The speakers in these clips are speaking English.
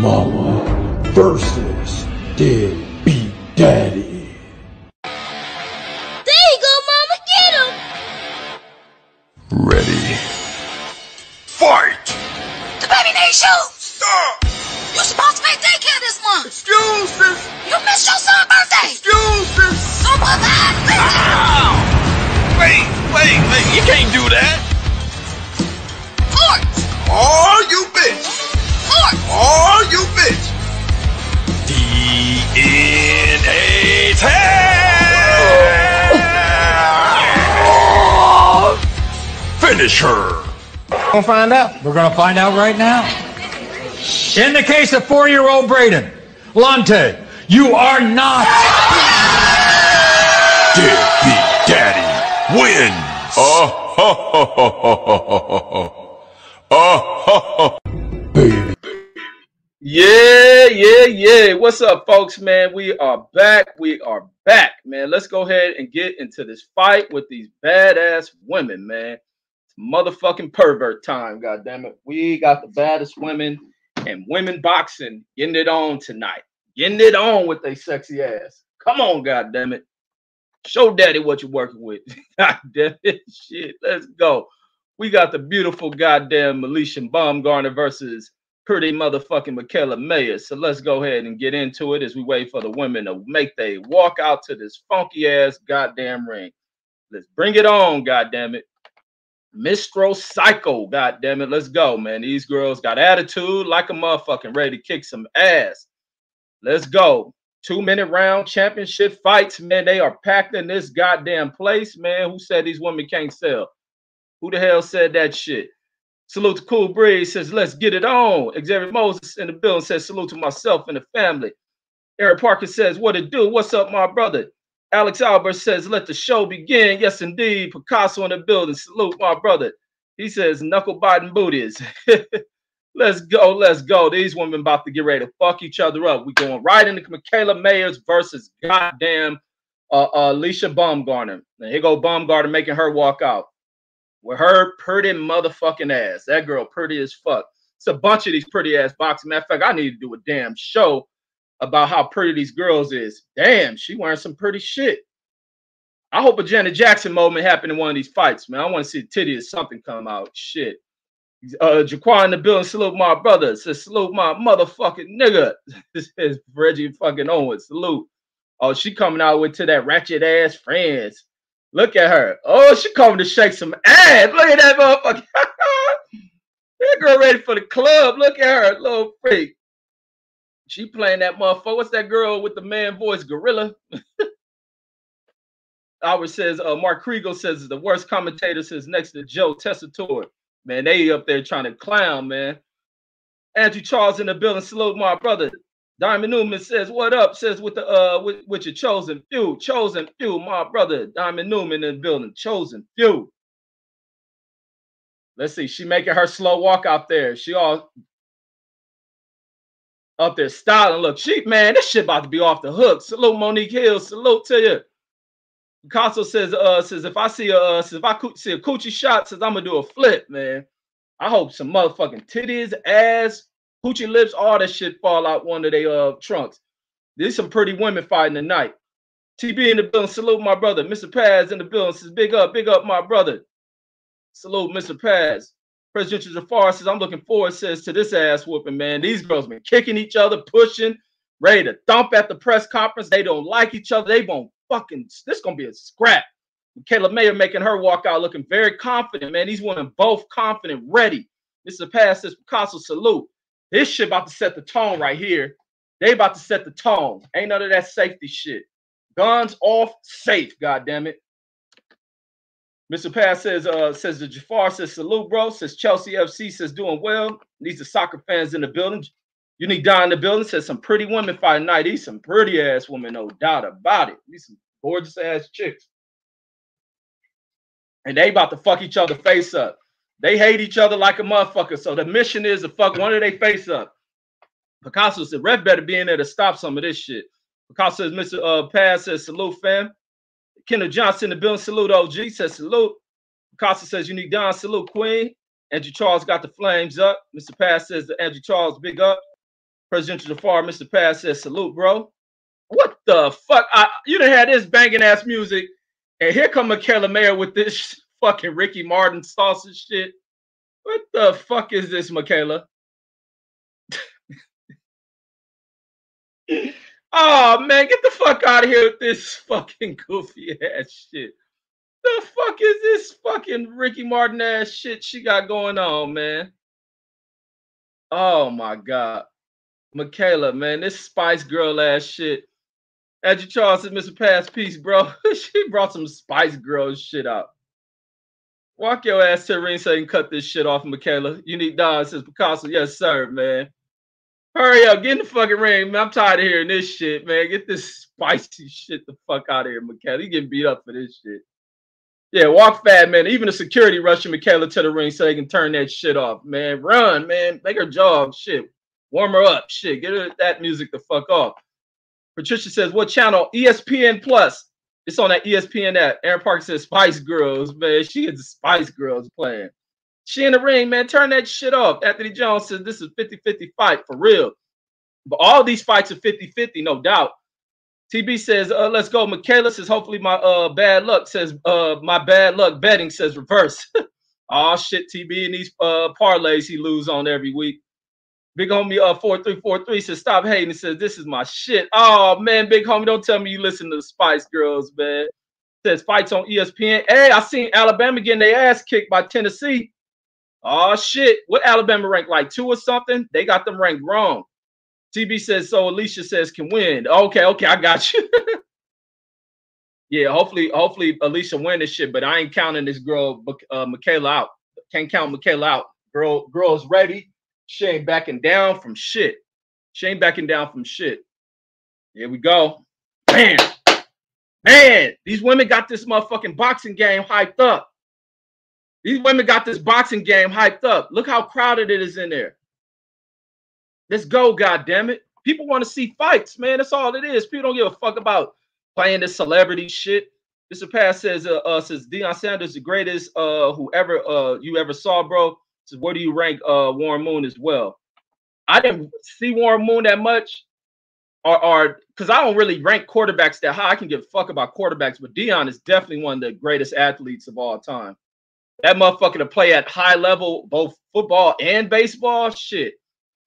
Mama versus Deadbeat Daddy. Gonna find out. We're gonna find out right now. In the case of four-year-old Braden, Lante, you are not. Deadbeat Daddy wins! Oh, ho, ho, ho, ho, ho, ho. Oh, ho, ho. Baby. Yeah, yeah, yeah. What's up, folks, man? We are back. We are back, man. Let's go ahead and get into this fight with these badass women, man. Motherfucking pervert time, goddamn it. We got the baddest women and women boxing getting it on tonight. Getting it on with they sexy ass. Come on, goddamn it. Show daddy what you're working with. goddamn it. Shit. Let's go. We got the beautiful goddamn Alicia Baumgardner versus pretty motherfucking Mikaela Mayer. So let's go ahead and get into it as we wait for the women to make they walk out to this funky ass goddamn ring. Let's bring it on, goddamn it. Mistro Psycho, goddamn it. Let's go, man. These girls got attitude like a motherfucking ready to kick some ass. Let's go. Two minute round championship fights, man. They are packed in this goddamn place, man. Who said these women can't sell? Who the hell said that shit? Salute to Cool Breeze says, let's get it on. Xavier Moses in the building says, salute to myself and the family. Eric Parker says, what it do? What's up, my brother? Alex Albert says, let the show begin. Yes, indeed. Picasso in the building. Salute, my brother. He says, knuckle biting booties. let's go, let's go. These women about to get ready to fuck each other up. We going right into Mikaela Mayers versus goddamn uh, uh, Alicia Baumgardner. And here go Baumgardner making her walk out with her pretty motherfucking ass. That girl pretty as fuck. It's a bunch of these pretty ass boxing. Matter of fact, I need to do a damn show about how pretty these girls is. Damn, she wearing some pretty shit. I hope a Janet Jackson moment happened in one of these fights, man. I want to see titty or something come out. Shit. Uh Jaquan in the building, salute my brother. Says salute my motherfucking nigga. This is Reggie fucking Owens. Salute. Oh, she coming out with to that ratchet ass friends. Look at her. Oh, she coming to shake some ass. Look at that motherfucker. that girl ready for the club. Look at her, little freak. She playing that motherfucker. What's that girl with the man voice? Gorilla. Albert says, uh, Mark Kriegel says the worst commentator since next to Joe Tessitore. Man, they up there trying to clown, man. Andrew Charles in the building. Salute my brother. Diamond Newman says, "What up?" Says with the uh with, with your chosen few, chosen few, my brother Diamond Newman in the building, chosen few. Let's see, she making her slow walk out there. She all up there styling. Look, she man, this shit about to be off the hook. Salute Monique Hill. Salute to you. Picasso says, uh, says if I see a uh, says if I see a coochie shot, says I'm gonna do a flip, man. I hope some motherfucking titties, ass, Hoochie lips, all that shit fall out one of their uh trunks. There's some pretty women fighting tonight. TB in the building, salute my brother. Mr. Paz in the building says, big up, big up, my brother. Salute, Mr. Paz. President Jafar says, I'm looking forward, says, to this ass whooping, man. These girls been kicking each other, pushing, ready to thump at the press conference. They don't like each other. They won't fucking, this gonna be a scrap. Kayla Mayer making her walk out looking very confident, man. These women both confident, ready. This is a pass this Picasso, salute. This shit about to set the tone right here. They about to set the tone. Ain't none of that safety shit. Guns off, safe. God damn it. Mr. Pass says, uh, says the Jafar says salute, bro. Says Chelsea FC says doing well. These are soccer fans in the building. You Unique Don in the building says some pretty women fighting night. These some pretty ass women, no doubt about it. These some gorgeous ass chicks. And they about to fuck each other face up. They hate each other like a motherfucker. So the mission is to fuck one of their face up. Picasso said, Ref better be in there to stop some of this shit. Picasso says, Mr. Uh, Paz says, salute, fam. Kenneth Johnson, the building, salute, OG, says, salute. Picasso says, Unique Don, salute, Queen. Andrew Charles got the flames up. Mr. Paz says, the Andrew Charles, big up. President Jafar, Mr. Pass says, salute, bro. What the fuck? I, you done had this banging ass music, and here come Mikaela Mayer with this fucking Ricky Martin sausage shit. What the fuck is this, Mikaela? oh man, get the fuck out of here with this fucking goofy ass shit. The fuck is this fucking Ricky Martin ass shit she got going on, man? Oh my god. Mikaela, man, this Spice Girl ass shit. Andrew Charles said, Mr. Pass Peace, bro. she brought some Spice Girl shit out. Walk your ass to the ring so you can cut this shit off, Mikaela. You need Don, says Picasso. Yes, sir, man. Hurry up, get in the fucking ring, man. I'm tired of hearing this shit, man. Get this spicy shit the fuck out of here, Mikaela. You getting beat up for this shit. Yeah, walk fat, man. Even the security rushing Mikaela to the ring so they can turn that shit off, man. Run, man. Make her jog, shit. Warm her up, shit. Get her that music the fuck off. Patricia says, "What channel? ESPN Plus. It's on that ESPN app." Aaron Parker says, "Spice Girls, man. She is the Spice Girls playing. She in the ring, man. Turn that shit off." Anthony Jones says, "This is 50-50 fight for real." But all these fights are 50-50, no doubt. TB says, uh, let's go. Michaela says, hopefully my uh bad luck says uh my bad luck betting says reverse. oh shit, TB and these uh parlays he lose on every week. Big homie uh 4343 says, stop hating. He says, this is my shit. Oh man, big homie, don't tell me you listen to the Spice Girls, man. Says fights on ESPN. Hey, I seen Alabama getting their ass kicked by Tennessee. Oh shit. What Alabama ranked like two or something? They got them ranked wrong. TB says so. Alicia says can win. Okay, okay, I got you. yeah, hopefully, hopefully Alicia win this shit. But I ain't counting this girl, uh, Mikaela out. Can't count Mikaela out. Girl, girl's ready. She ain't backing down from shit. She ain't backing down from shit. Here we go. Bam. Man, these women got this motherfucking boxing game hyped up. These women got this boxing game hyped up. Look how crowded it is in there. Let's go, God damn it! People want to see fights, man. That's all it is. People don't give a fuck about playing this celebrity shit. Mr. Pass says, uh, uh says Deion Sanders the greatest uh whoever uh you ever saw, bro. Says, where do you rank uh Warren Moon as well? I didn't see Warren Moon that much, or or because I don't really rank quarterbacks that high. I can give a fuck about quarterbacks, but Deion is definitely one of the greatest athletes of all time. That motherfucker to play at high level, both football and baseball, shit.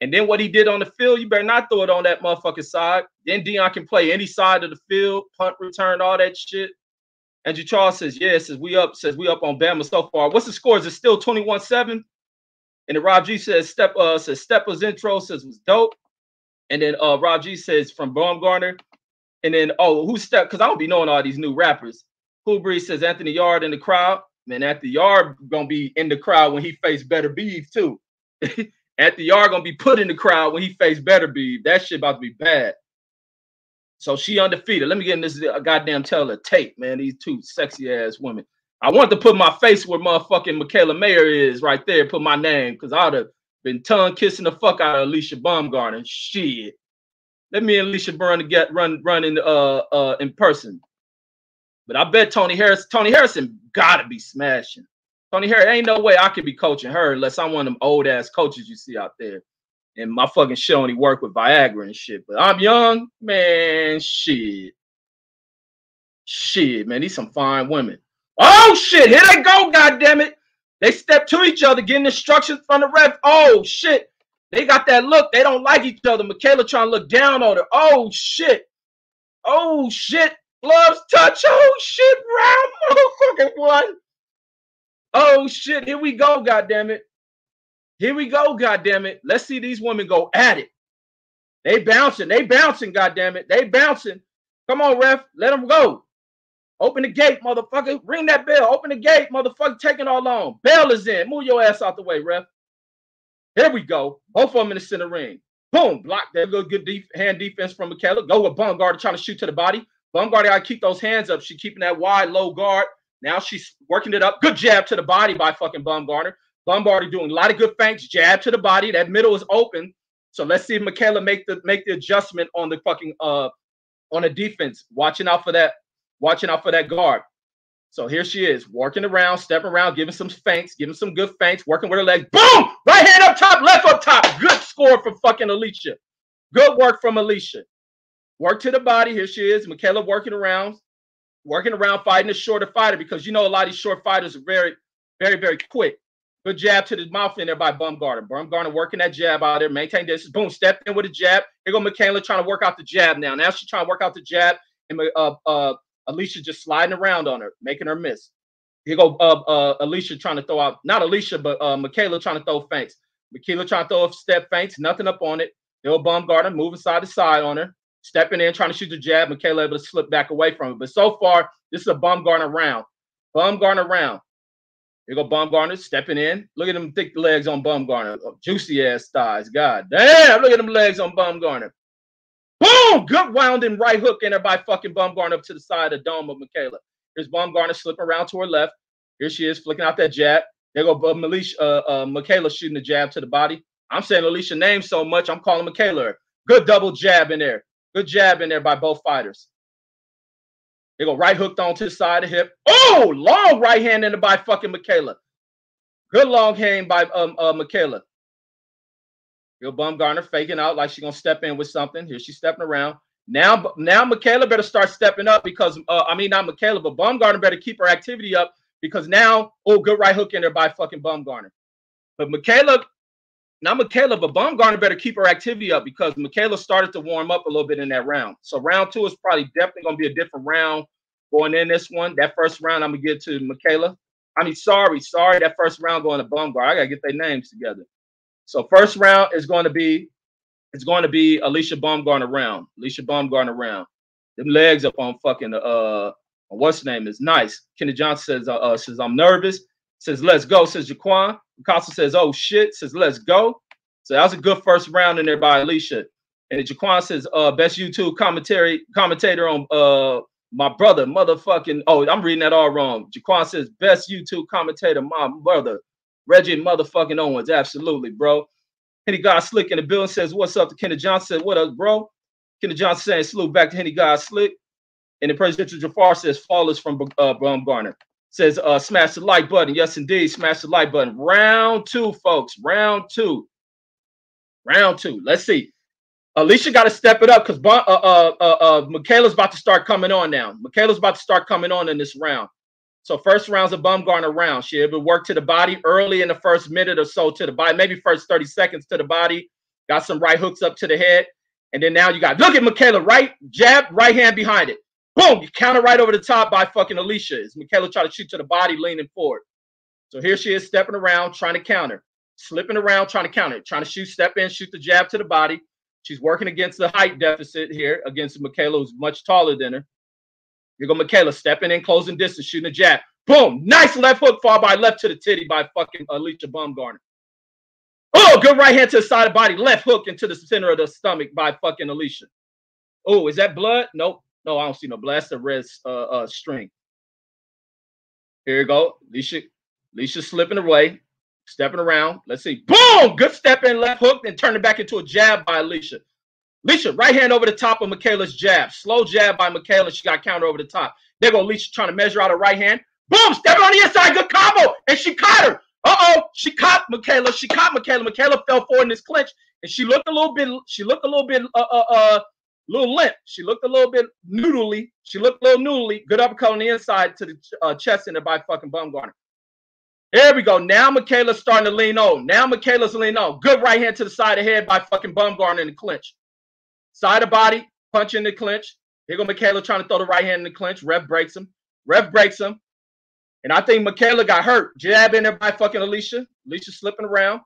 And then what he did on the field, you better not throw it on that motherfucking side. Then Deion can play any side of the field, punt, return, all that shit. Andrew Charles says, yeah, says we up, says we up on Bama so far. What's the score? Is it still 21-7? And then Rob G says Step uh says Stepper's intro says was dope. And then uh Rob G says from Baumgardner. And then oh who's step because I don't be knowing all these new rappers. Breeze says Anthony Yarde in the crowd. Man, the Yarde gonna be in the crowd when he face Beterbiev too. at the yard gonna be put in the crowd when he face Beterbiev. That shit about to be bad. So she undefeated. Let me get in this uh, goddamn teller tape, man. These two sexy ass women. I want to put my face where motherfucking Mikaela Mayer is right there. Put my name because I'd have been tongue kissing the fuck out of Alicia Baumgardner. Shit. Let me and Alicia Burn to get run run in uh uh in person. But I bet Tony Harris, Tony Harrison gotta be smashing. Tony Harris, ain't no way I could be coaching her unless I'm one of them old ass coaches you see out there. And my fucking shit only work with Viagra and shit. But I'm young, man. Shit. Shit, man. These some fine women. Oh shit. Here they go, God damn it. They step to each other, getting instructions from the ref. Oh shit. They got that look. They don't like each other. Mikaela trying to look down on her. Oh shit. Oh shit. Gloves touch. Oh shit. Round oh, motherfucking one. Oh shit, here we go, God damn it. Here we go, God damn it. Let's see these women go at it. They bouncing, they bouncing, God damn it. They bouncing. Come on, ref. Let them go. Open the gate, motherfucker. Ring that bell. Open the gate, motherfucker. Taking all long. Bell is in. Move your ass out the way, ref. Here we go. Both of them in the center ring. Boom. Block. There go good def hand defense from Mikaela. Go with Baumgardner trying to shoot to the body. Got to keep those hands up. She keeping that wide, low guard. Now she's working it up. Good jab to the body by fucking Baumgardner. Baumgardner doing a lot of good feints. Jab to the body. That middle is open. So let's see Mikaela make the make the adjustment on the fucking uh on the defense. Watching out for that. Watching out for that guard. So here she is, working around, stepping around, giving some feints, giving some good feints, working with her legs. Boom! Right hand up top, left up top. Good score for fucking Alicia. Good work from Alicia. Work to the body. Here she is. Mikaela working around, working around fighting a shorter fighter because you know a lot of these short fighters are very, very, very quick. Good jab to the mouth in there by Bumgarner. Bumgarner working that jab out there, maintain distance. Boom, step in with a jab. Here go Mikaela trying to work out the jab now. Now she's trying to work out the jab, and uh, uh, Alicia just sliding around on her, making her miss. Here go uh, uh, Alicia trying to throw out, not Alicia, but uh, Mikaela trying to throw feints. Mikaela trying to throw a step feints, nothing up on it. Hill Bumgarner moving side to side on her, stepping in, trying to shoot the jab. Mikaela able to slip back away from it. But so far, this is a Bumgarner round. Bumgarner round. Here go Bumgarner stepping in. Look at them thick legs on Bumgarner. Oh, juicy ass thighs. God damn. Look at them legs on Bumgarner. Boom! Good wounding right hook in there by fucking Bumgarner up to the side of the dome of Mikaela. Here's Bumgarner slipping around to her left. Here she is flicking out that jab. There go uh, Malish, uh, uh, Mikaela shooting the jab to the body. I'm saying Alicia name so much, I'm calling Mikaela. Good double jab in there. Good jab in there by both fighters. They go right hooked on to the side of the hip. Oh, long right hand in there by fucking Mikaela. Good long hand by um, uh, Mikaela. Yo, Bumgarner faking out like she's gonna step in with something. Here she's stepping around. Now, now Mikaela better start stepping up because uh, I mean not Mikaela, but Bumgarner better keep her activity up because now, oh, good right hook in there by fucking Bumgarner. But Mikaela, now Mikaela, but Bumgarner better keep her activity up because Mikaela started to warm up a little bit in that round. So round two is probably definitely gonna be a different round going in this one. That first round, I'm gonna give to Mikaela. I mean, sorry, sorry, that first round going to Bumgarner. I gotta get their names together. So first round is going to be it's going to be Alicia Bumgarner round. Alicia Bumgarner round. Them legs up on fucking uh what's name is nice. Kenny Johnson says uh, uh says I'm nervous. Says let's go. Says Jaquan. Picasso says oh shit. Says let's go. So that was a good first round in there by Alicia. And Jaquan says uh best YouTube commentary commentator on uh my brother motherfucking oh I'm reading that all wrong. Jaquan says best YouTube commentator my brother Reggie motherfucking Owens. Absolutely, bro. Henny God Slick in the building says, What's up to Kenny Johnson? What up, bro? Kenny Johnson saying, Salute back to Henny God Slick. And the Presidential Jafar says, Flawless from uh, Bumgarner. Says, uh, Smash the like button. Yes, indeed. Smash the like button. Round two, folks. Round two. Round two. Let's see. Alicia got to step it up because uh, uh, uh, uh, Mikaela's about to start coming on now. Mikaela's about to start coming on in this round. So first round's a Bumgarner round. She able to work to the body early in the first minute or so to the body, maybe first 30 seconds to the body. Got some right hooks up to the head. And then now you got, look at Mikaela, right jab, right hand behind it. Boom, you counter right over the top by fucking Alicia. Is Mikaela try to shoot to the body, leaning forward. So here she is stepping around, trying to counter. Slipping around, trying to counter. Trying to shoot, step in, shoot the jab to the body. She's working against the height deficit here against Mikaela, who's much taller than her. Here go Mikaela stepping in, closing distance, shooting a jab. Boom! Nice left hook, far by left to the titty by fucking Alicia Bumgarner. Oh, good right hand to the side of the body, left hook into the center of the stomach by fucking Alicia. Oh, is that blood? Nope. No, I don't see no. That's the red uh, uh, string. Here you go. Alicia, Alicia slipping away, stepping around. Let's see. Boom! Good step in, left hook, and turn it back into a jab by Alicia. Alicia, right hand over the top of Mikaela's jab. Slow jab by Mikaela. She got counter over the top. There go Alicia trying to measure out a right hand. Boom! Step on the inside. Good combo. And she caught her. Uh-oh. She caught Mikaela. She caught Mikaela. Mikaela fell forward in this clinch. And she looked a little bit, she looked a little bit uh uh uh little limp. She looked a little bit noodly. She looked a little noodly. Good uppercut on the inside to the uh, chest in there by fucking Bumgarner. There we go. Now Mikaela's starting to lean on. Now Mikaela's leaning on. Good right hand to the side of the head by fucking Bumgarner in the clinch. Side of body, punch in the clinch. Here go Mikaela trying to throw the right hand in the clinch. Rev breaks him. Rev breaks him. And I think Mikaela got hurt. Jab in there by fucking Alicia. Alicia slipping around.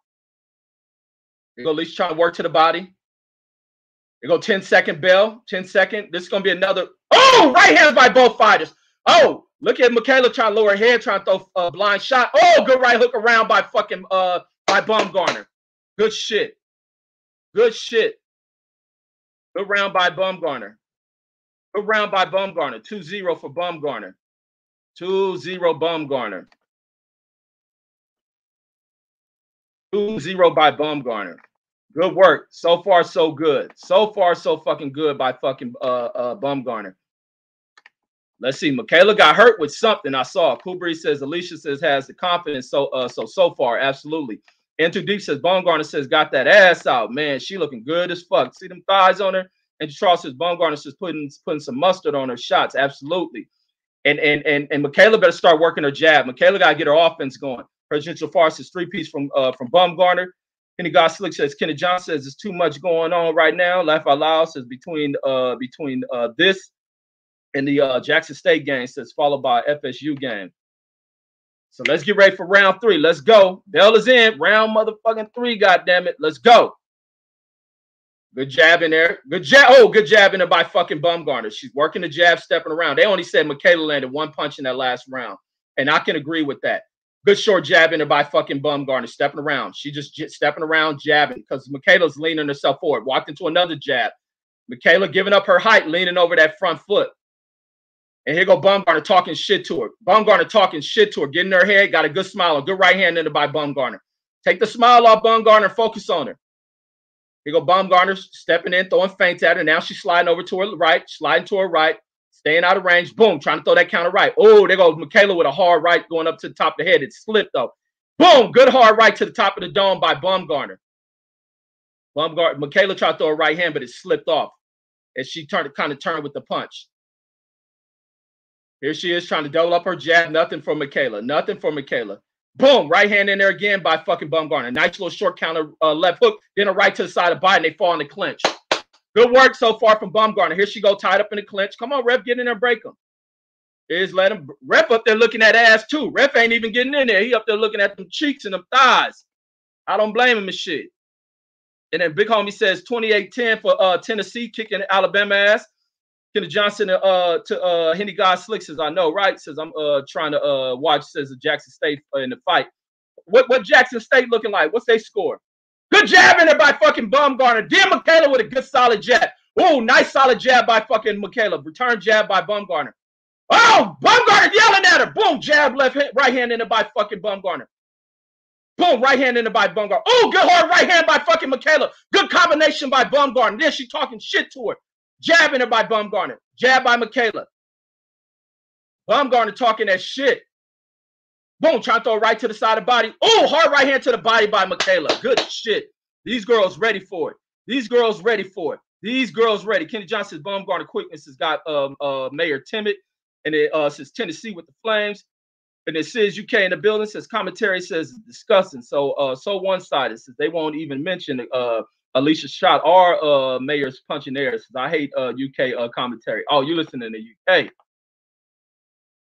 Here go Alicia trying to work to the body. Here go 10 second bell. 10 second. This is going to be another. Oh, right hands by both fighters. Oh, look at Mikaela trying to lower her head, trying to throw a blind shot. Oh, good right hook around by fucking uh by Bumgarner. Good shit. Good shit. Good round by Bumgarner. Good round by Bumgarner. 2-0 for Bumgarner. 2-0 Bumgarner. 2-0 by Bumgarner. Good work. So far, so good. So far, so fucking good by fucking uh uh Bumgarner. Let's see. Mikaela got hurt with something. I saw. Kubri says Alicia says has the confidence. So uh so so far, absolutely. In too deep says Baumgardner says got that ass out, man. She looking good as fuck. See them thighs on her. And Charles says Baumgardner says putting putting some mustard on her shots. Absolutely. And and and and Mikaela better start working her jab. Mikaela got to get her offense going. Presidential farce is three piece from uh from Baumgardner. Kenny Goslick says Kenny Johnson says there's too much going on right now. Laugh out loud says between uh between uh this and the uh Jackson State game says followed by FSU game. So let's get ready for round three. Let's go. Bell is in. Round motherfucking three, goddamn it. Let's go. Good jab in there. Good jab. Oh, good jab in there by fucking Baumgardner. She's working the jab, stepping around. They only said Mikaela landed one punch in that last round. And I can agree with that. Good short jab in there by fucking Baumgardner, stepping around. She just j- stepping around, jabbing because Mikaela's leaning herself forward. Walked into another jab. Mikaela giving up her height, leaning over that front foot. And here go Baumgardner talking shit to her. Baumgardner talking shit to her, getting her head, got a good smile, a good right hand in there by Baumgardner. Take the smile off Baumgardner, focus on her. Here go Baumgardner stepping in, throwing feints at her. Now she's sliding over to her right, sliding to her right, staying out of range. Boom, trying to throw that counter right. Oh, there goes Mikaela with a hard right going up to the top of the head. It slipped though. Boom, good hard right to the top of the dome by Baumgardner. Baumgardner, Mikaela tried to throw a right hand, but it slipped off. And she turned kind of turned with the punch. Here she is trying to double up her jab. Nothing for Mikaela. Nothing for Mikaela. Boom, right hand in there again by fucking Baumgardner. Nice little short counter uh, left hook, then a right to the side of Biden. They fall in the clinch. Good work so far from Baumgardner. Here she go, tied up in the clinch. Come on, Ref, get in there, break him. Is let him Ref up there looking at ass too. Ref ain't even getting in there. He up there looking at them cheeks and them thighs. I don't blame him and shit. And then Big Homie says 28-10 for uh, Tennessee kicking Alabama ass. Kenny Johnson uh to uh Henny God Slick says, I know, right? Says I'm uh trying to uh watch says the Jackson State uh, in the fight. What what Jackson State looking like? What's they score? Good jab in there by fucking Baumgardner. Dear Mikaela with a good solid jab. Oh, nice solid jab by fucking Mikaela. Return jab by Baumgardner. Oh, Baumgardner yelling at her. Boom, jab left hand, right hand in there by fucking Baumgardner. Boom, right hand in there by Baumgardner. Oh, good hard right hand by fucking Mikaela. Good combination by Baumgardner. Then she talking shit to her. Jabbing her by Baumgardner. Jab by Mikaela. Baumgardner talking that shit. Boom, trying to throw right to the side of the body. Oh, hard right hand to the body by Mikaela. Good shit. These girls ready for it. These girls ready for it. These girls ready. Kenny Johnson's Baumgardner quickness has got um, uh, Mayer timid. And it uh, says Tennessee with the Flames. And it says UK in the building. Says commentary says disgusting. So uh, so one sided. Says they won't even mention uh, Alicia Shot or uh, Mayer's punching air. Says I hate uh, UK uh, commentary. Oh, you listening to UK?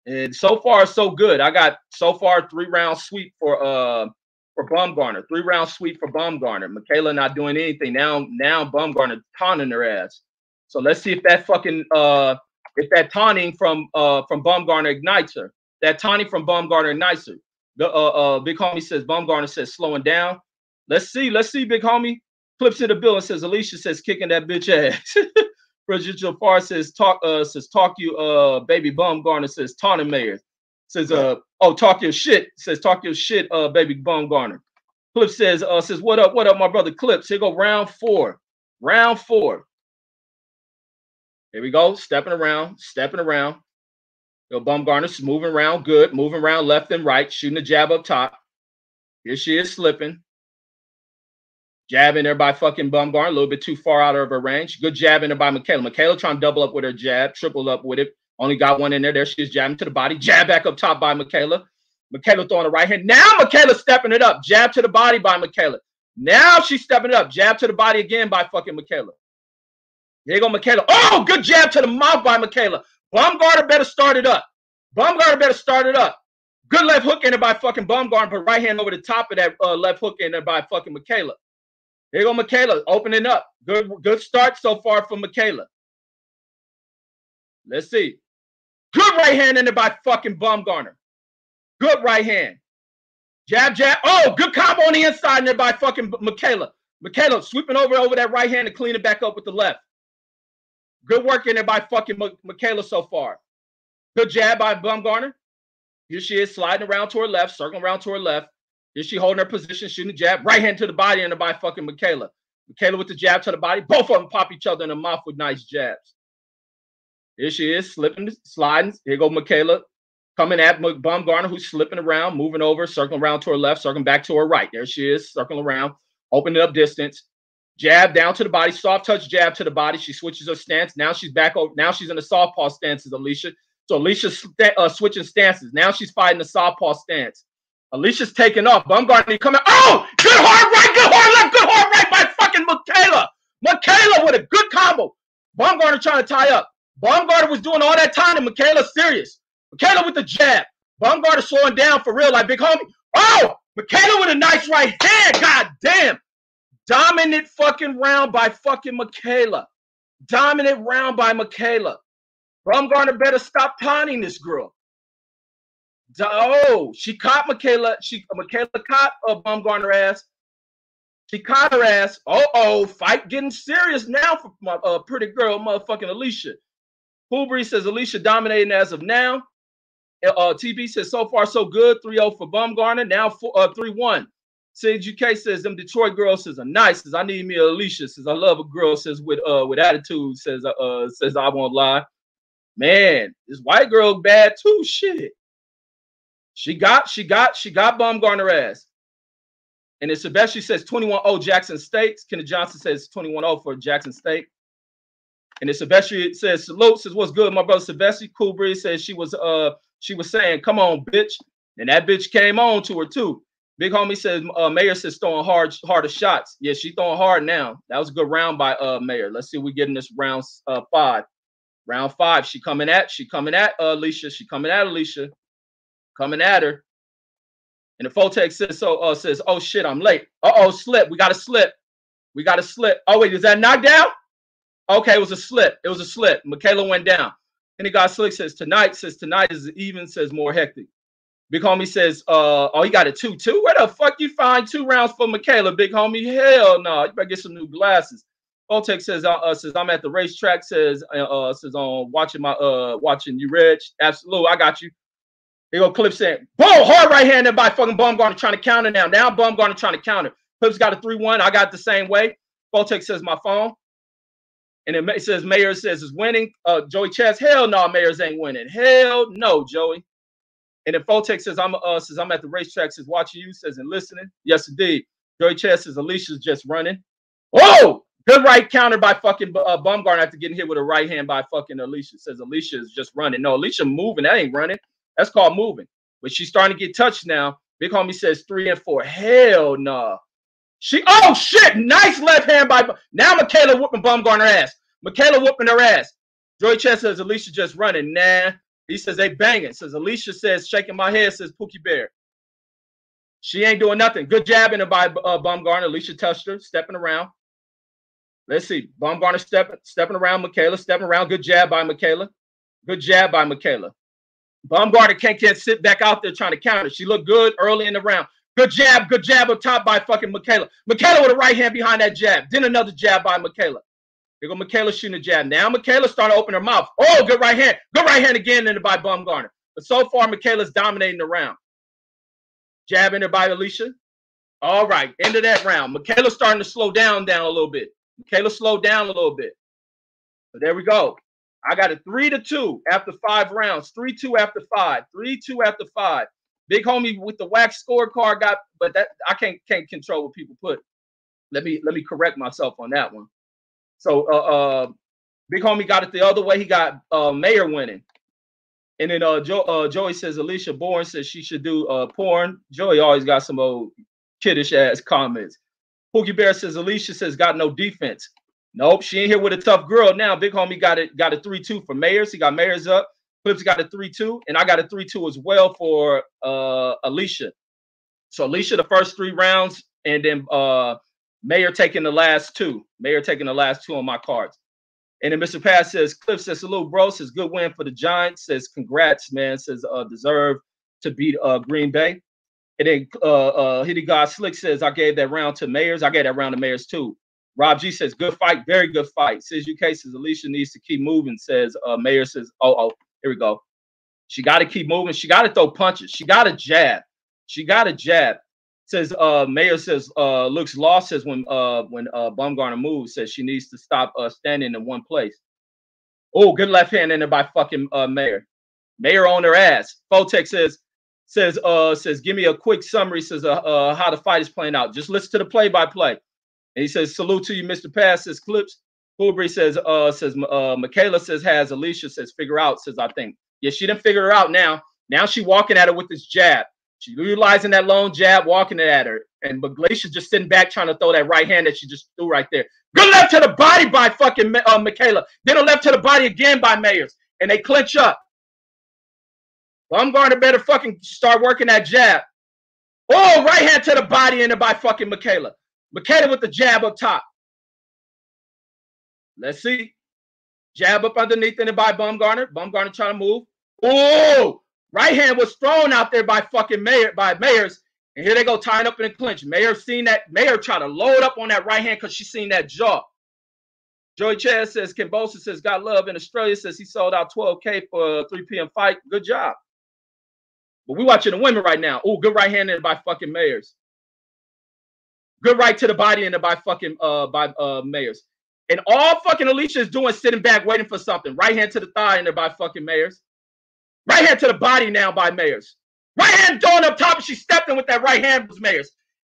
And so far, so good. I got so far three round sweep for uh for Baumgardner. Three round sweep for Baumgardner. Mikaela not doing anything. Now, now Baumgardner taunting her ass. So let's see if that fucking uh if that taunting from uh from Baumgardner ignites her. That taunting from Baumgardner ignites her. The uh uh big homie says Baumgardner says slowing down. Let's see, let's see, big homie. Flips to the bill and says Alicia says kicking that bitch ass. Bridget Jafar says talk uh says talk you uh baby Baumgardner says taunting mayor. Says uh oh talk your shit. Says talk your shit uh baby Baumgardner. Clip says uh says what up what up my brother Clips. Here go round four. Round four. Here we go. Stepping around, stepping around. Yo, Baumgardner's moving around good, moving around left and right, shooting a jab up top. Here she is slipping. Jabbing there by fucking Baumgardner, a little bit too far out of her range. Good jabbing there by Mikaela. Mikaela trying to double up with her jab, triple up with it. Only got one in there. There she is jabbing to the body. Jab back up top by Mikaela. Mikaela throwing the right hand. Now Mikaela stepping it up. Jab to the body by Mikaela. Now she's stepping it up. Jab to the body again by fucking Mikaela. You go, Mikaela. Oh, good jab to the mouth by Mikaela. Baumgardner better start it up. Baumgardner better start it up. Good left hook in there by fucking Baumgardner, but right hand over the top of that uh, left hook in there by fucking Mikaela. Here go, Mikaela, opening up. Good, good start so far for Mikaela. Let's see. Good right hand in there by fucking Baumgardner. Good right hand. Jab, jab. Oh, good combo on the inside in there by fucking Mikaela. Mikaela sweeping over over that right hand and clean it back up with the left. Good work in there by fucking Mikaela so far. Good jab by Baumgardner. Here she is sliding around to her left, circling around to her left. Here she holding her position, shooting the jab, right hand to the body and by fucking Mikaela. Mikaela with the jab to the body. Both of them pop each other in the mouth with nice jabs. Here she is, slipping, sliding. Here go Mikaela. coming at Baumgardner, who's slipping around, moving over, circling around to her left, circling back to her right. There she is, circling around, opening up distance. Jab down to the body, soft touch jab to the body. She switches her stance. Now she's back over. Now she's in the southpaw stance as Alicia. So Alicia's uh, switching stances. Now she's fighting the southpaw stance. Alicia's taking off. Baumgardner coming. Oh, good hard right, good hard left, good hard right by fucking Mikaela. Mikaela with a good combo. Baumgardner trying to tie up. Baumgardner was doing all that time, and Mikaela serious. Mikaela with the jab. Baumgardner slowing down for real, like big homie. Oh, Mikaela with a nice right hand. God damn. Dominant fucking round by fucking Mikaela. Dominant round by Mikaela. Baumgardner better stop taunting this girl. Oh, she caught Mikaela. She Mikaela caught a Baumgardner ass. She caught her ass. Oh, oh, fight getting serious now for my uh, pretty girl, motherfucking Alicia. Coolbree says Alicia dominating as of now. Uh, TB says so far so good. 3-0 for Baumgardner. Now uh, 3-1. CGK says them Detroit girls says are nice. Says I need me Alicia. Says I love a girl. Says with uh with attitude. Says uh, uh says I won't lie. Man, this white girl bad too. Shit. She got she got she got Baumgardner ass. And then Sebastian says 21-0 Jackson State. Kenneth Johnson says 21-0 for Jackson State. And then Sebastian says salute. Says what's good, my brother Sebastian. Cool Breeze says she was uh she was saying, come on, bitch. And that bitch came on to her too. Big homie says uh Mayer says throwing hard harder shots. Yeah, she throwing hard now. That was a good round by uh Mayer. Let's see we get in this round uh five. Round five. She coming at she coming at uh, Alicia. She coming at Alicia. Coming at her. And the Fotex says so uh says, oh shit, I'm late. Uh-oh, slip. We got a slip. We got a slip. Oh, wait, is that knockdown? Okay, it was a slip. It was a slip. Mikaela went down. And the guy slick says tonight, says tonight is even, says more hectic. Big homie says, uh, oh, he got a two-two. Where the fuck you find two rounds for Mikaela, big homie? Hell no. You better get some new glasses. Voltec says, uh, uh, says I'm at the racetrack. Says, uh, uh says on watching my uh watching you, Reg. Absolutely, I got you. They go Clip saying, boom, hard right hand by fucking Baumgardner trying to counter now. Now Baumgardner trying to counter. Clip's got a 3-1. I got the same way. Voltec says my phone. And it says Mayer says is winning. Uh, Joey Chess, hell no, Mayors ain't winning. Hell no, Joey. And then Fotex says I'm uh says I'm at the racetrack, says watching you, says and listening. Yes, indeed. Joey Chess says Alicia's just running. Oh, good right counter by fucking uh, Baumgardner after getting hit with a right hand by fucking Alicia. Says Alicia is just running. No, Alicia moving. That ain't running. That's called moving. But she's starting to get touched now. Big homie says three and four. Hell no. Nah. She oh shit, nice left hand by now Mikaela whooping Baumgardner ass. Mikaela whooping her ass. Joey Chess says Alicia just running. Nah. He says they banging. Says Alicia says shaking my head. Says Pookie Bear. She ain't doing nothing. Good jabbing by uh, Baumgardner. Alicia touched her, stepping around. Let's see. Baumgardner stepping stepping around Mikaela, stepping around. Good jab by Mikaela. Good jab by Mikaela. Baumgardner can't, can't sit back out there trying to counter. She looked good early in the round. Good jab, good jab up top by fucking Mikaela. Mikaela with a right hand behind that jab. Then another jab by Mikaela. There go Mikaela shooting a jab. Now Mikaela starting to open her mouth. Oh, good right hand. Good right hand again into by Baumgardner. But so far, Mikaela's dominating the round. Jabbing her by Alicia. All right, end of that round. Mikaela starting to slow down down a little bit. Mikaela slowed down a little bit. There we go. I got a three to two after five rounds. Three two after five. Three two after five. Big homie with the wax scorecard got, but that I can't can't control what people put. Let me let me correct myself on that one. So uh, uh big homie got it the other way. He got uh Mayer winning. And then uh, jo- uh Joey says Alicia Bourne says she should do uh porn. Joey always got some old kiddish ass comments. Pookie Bear says Alicia says got no defense. Nope, she ain't here with a tough girl now. Big homie got it, got a 3-2 for Mayors. He got Mayors up. Clips got a 3-2, and I got a 3-2 as well for uh Alicia. So Alicia the first three rounds, and then uh Mayer taking the last two. Mayer taking the last two on my cards. And then Mr. Pass says, Cliff says, salute, bro. Says, good win for the Giants. Says, congrats, man. Says, uh, deserve to beat uh Green Bay. And then uh uh Hitty God Slick says, I gave that round to Mayors. I gave that round to Mayors too. Rob G says, good fight, very good fight. Says UK says Alicia needs to keep moving. Says uh Mayer says, oh, oh, here we go. She got to keep moving. She got to throw punches. She got to jab. She got to jab. Says uh Mayer says uh looks lost says when uh when uh Baumgardner moves says she needs to stop uh standing in one place. Oh, good left hand in there by fucking uh Mayer. Mayer on her ass. Fotex says, says, uh, says, give me a quick summary, says, uh, uh, how the fight is playing out. Just listen to the play by play. And he says, salute to you, Mr. Pass, says clips. Coolbury says, uh, says, uh, Mikaela says, has Alicia says, figure out, says, I think. Yeah, she didn't figure her out now. Now she walking at her with this jab. She utilizing that lone jab, walking it at her. And but Glacier just sitting back trying to throw that right hand that she just threw right there. Good left to the body by fucking uh, Mikaela. Then a left to the body again by Mayers. And they clinch up. Bumgarner better fucking start working that jab. Oh, right hand to the body and by fucking Mikaela. Mikaela with the jab up top. Let's see. Jab up underneath and by Bumgarner. Bumgarner trying to move. Oh, right hand was thrown out there by fucking Mayer by Mayers. And here they go tying up in a clinch. Mayer seen that. Mayer try to load up on that right hand because she seen that jaw. Joey Chad says, Ken Bosa says, got love in Australia. Says he sold out 12K for a 3 p.m. fight. Good job. But we watching the women right now. Oh, good right hand by fucking Mayers. Good right to the body and by fucking uh by uh Mayers. And all fucking Alicia is doing sitting back waiting for something. Right hand to the thigh and by fucking Mayers. Right hand to the body now by Mayers. Right hand throwing up top and she stepped in with that right hand was Mayers.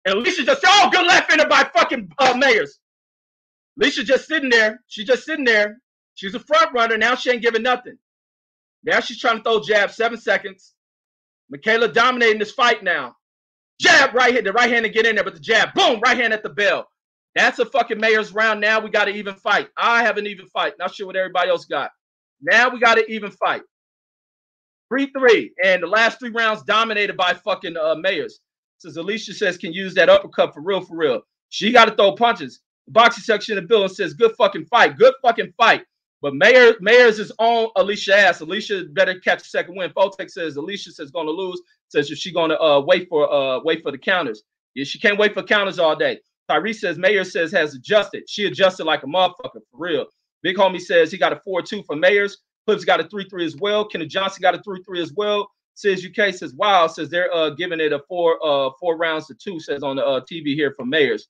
And Alicia just said, oh, good left hander by fucking uh, Mayers. Alicia just sitting there. She's just sitting there. She's a front runner. Now she ain't giving nothing. Now she's trying to throw jab seven seconds. Mikaela dominating this fight now. Jab right hand, the right hand to get in there, but the jab, boom, right hand at the bell. That's a fucking mayor's round. Now we got to even fight. I have an even fight. Not sure what everybody else got. Now we got to even fight. Three three, and the last three rounds dominated by fucking uh, mayors. Says Alicia says can use that uppercut for real, for real. She got to throw punches. Boxing section of the bill says good fucking fight, good fucking fight. But Mayer Mayer's his own Alicia ass. Alicia better catch a second win. Fotex says Alicia says gonna lose. Says if she gonna uh wait for uh wait for the counters. Yeah, she can't wait for counters all day. Tyrese says Mayer says has adjusted. She adjusted like a motherfucker for real. Big homie says he got a 4-2 for Mayers. Clips got a 3-3 as well. Kenneth Johnson got a 3-3 as well. Says UK says wow. Says they're uh giving it a four uh four rounds to two. Says on the uh, TV here for Mayers.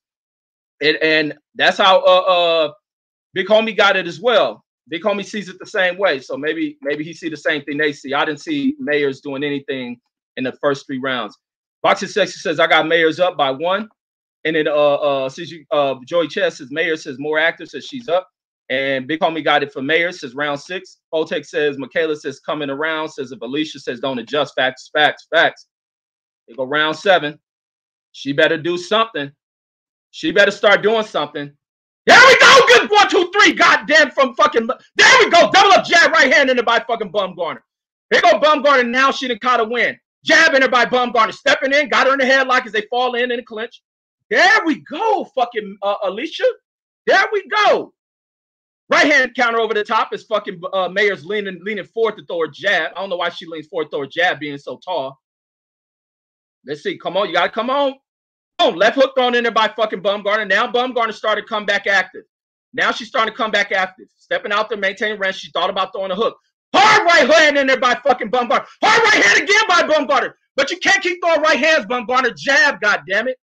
And and that's how uh uh Big homie got it as well. Big homie sees it the same way. So maybe maybe he see the same thing they see. I didn't see Mayers doing anything in the first three rounds. Boxing Sexy says I got Mayers up by one. And then uh uh says you uh Joy Chess says Mayer says more active says she's up. And Big Homie got it for Mayer says round six. Fotex says Mikaela says coming around says if Alicia says don't adjust facts, facts, facts. They go round seven. She better do something. She better start doing something. There we go. Good one, two, three. Goddamn from fucking. There we go. Double up jab right hand in it by fucking Bumgarner. Here go Bumgarner. Now she done caught a win. Jabbing her by Bumgarner. Stepping in. Got her in the headlock as they fall in in the clinch. There we go. Fucking uh, Alicia. There we go. Right hand counter over the top is fucking uh, leaning leaning forward to throw a jab. I don't know why she leans forward to throw a jab being so tall. Let's see. Come on. You got to come on. Boom, left hook thrown in there by fucking Bumgarner. Now Bumgarner started to come back active. Now she's starting to come back active. Stepping out there, maintaining rest. She thought about throwing a hook. Hard right hand in there by fucking Bumgarner. Hard right hand again by Bumgarner. But you can't keep throwing right hands, Bumgarner. Jab, God damn it.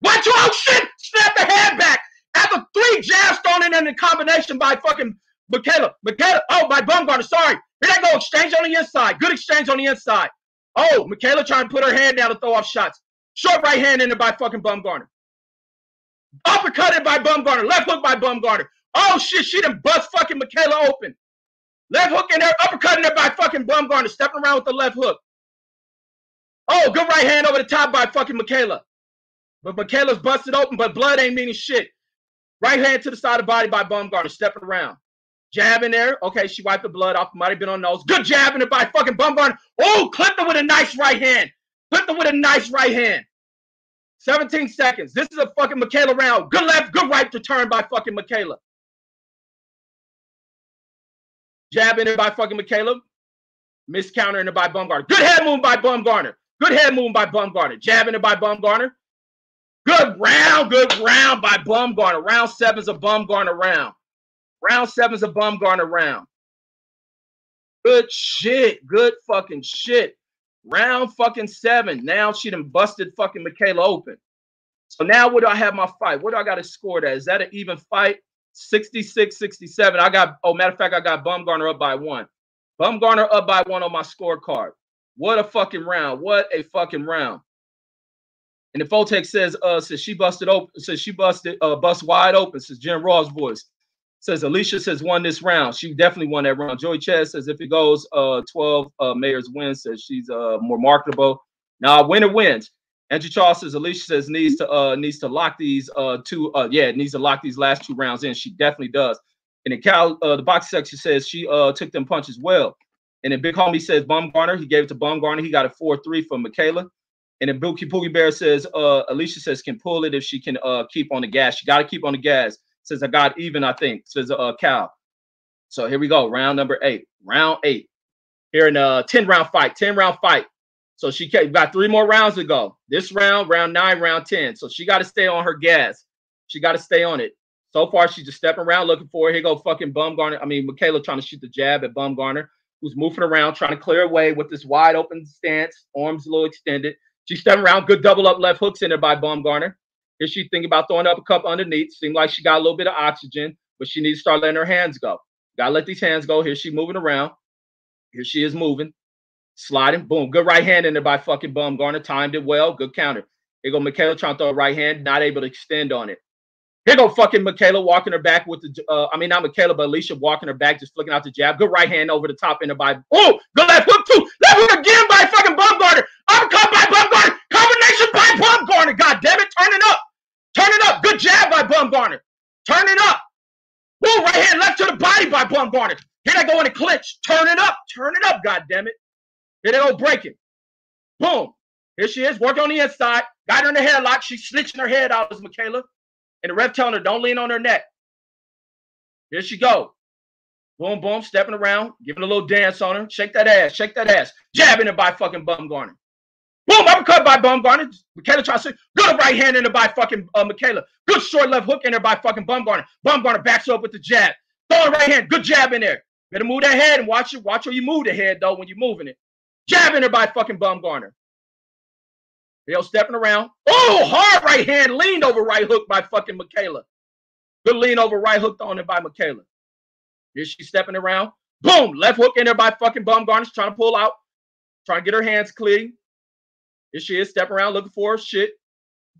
One, two, oh shit! Snap the head back. After three jabs thrown in in combination by fucking Mikaela. Mikaela, oh, by Bumgarner, sorry. Here they go, exchange on the inside. Good exchange on the inside. Oh, Mikaela trying to put her hand down to throw off shots. Short right hand in there by fucking Bumgarner. Uppercutted by Bumgarner. Left hook by Bumgarner. Oh shit, she done bust fucking Mikaela open. Left hook in there, uppercutting her by fucking Bumgarner. Stepping around with the left hook. Oh, good right hand over the top by fucking Mikaela. But Mikaela's busted open, but blood ain't meaning shit. Right hand to the side of the body by Bumgarner, stepping around. Jab in there. Okay, she wiped the blood off. Might have been on nose. Good jab in it by fucking Bumgarner. Oh, clipped her with a nice right hand. Clipped her with a nice right hand. 17 seconds. This is a fucking Mikaela round. Good left, good right to turn by fucking Mikaela. Jab it by fucking Mikaela. Miss counter by Bumgarner. Good head move by Bumgarner. Good head move by Bumgarner. Jabbing it by Bumgarner. Good round, good round by Bumgarner. Round seven's a Bumgarner round. Round seven's a Bumgarner round. Good shit. Good fucking shit. Round fucking seven. Now she done busted fucking Mikaela open. So now what do I have my fight? What do I got to score that? Is that an even fight? 66, 67. I got, oh, matter of fact, I got Baumgardner up by one. Baumgardner up by one on my scorecard. What a fucking round. What a fucking round. And the Fotex says, uh, says she busted open, says she busted, uh, bust wide open, says Jim Raw's voice. Says Alicia says won this round. She definitely won that round. Joey Chess says if it goes uh 12 uh Mayers wins, says she's uh more marketable. Now winner wins. Andrew Charles says Alicia says needs to uh needs to lock these uh two uh yeah needs to lock these last two rounds in. She definitely does. And then Cal uh the box section says she uh took them punches well. And then Big Homie says Baumgardner. He gave it to Baumgardner. He got a 4-3 from Mikaela. And then Bookie Poogie Bear says uh Alicia says can pull it if she can uh keep on the gas. She got to keep on the gas. Says I got even, I think, says uh Cal. So here we go. Round number eight. Round eight. Here in a 10 round fight, 10 round fight. So she kept, got three more rounds to go. This round, round nine, round 10. So she got to stay on her gas. She got to stay on it. So far, she's just stepping around looking for it. Here go fucking Baumgardner. I mean, Mikaela trying to shoot the jab at Baumgardner, who's moving around, trying to clear away with this wide open stance, arms a little extended. She's stepping around, good double up left hooks in there by Baumgardner. Here she thinking about throwing up a cup underneath. Seemed like she got a little bit of oxygen, but she needs to start letting her hands go. Gotta let these hands go. Here she moving around. Here she is moving, sliding. Boom. Good right hand in there by fucking Baumgardner. Timed it well. Good counter. Here go Mikaela trying to throw a right hand, not able to extend on it. Here go fucking Mikaela walking her back with the, uh, I mean, not Mikaela, but Alicia walking her back, just flicking out the jab. Good right hand over the top end of by, oh, good left hook too. Left hook again by fucking Baumgardner. Uppercut by Baumgardner. Combination by Baumgardner. God damn it. Turning up. Turning up. Good jab by Baumgardner. it up. Woo, right hand left to the body by Bum Baumgardner. Here they go in a clinch. Turn it up. Turn it up, God damn it. Here they go breaking. Boom. Here she is, working on the inside. Got her in the headlock. She's snitching her head out as Mikaela. And the ref telling her, don't lean on her neck. Here she go. Boom, boom, stepping around, giving a little dance on her. Shake that ass, shake that ass. Jabbing it by fucking Bum Baumgardner. Boom, uppercut by Baumgardner. Mikaela tries to good right hand in there by fucking uh, Mikaela. Good short left hook in there by fucking Baumgardner. Baumgardner backs up with the jab. Throwing right hand, good jab in there. Better move that head and watch it. Watch how you move the head though when you're moving it. Jabbing her by fucking Baumgardner. Hill stepping around. Oh, hard right hand, leaned over right hook by fucking Mikaela. Good lean over right hook on it by Mikaela. Here she's stepping around. Boom, left hook in there by fucking Baumgardner. Trying to pull out, trying to get her hands clean. Here she is stepping around looking for her shit.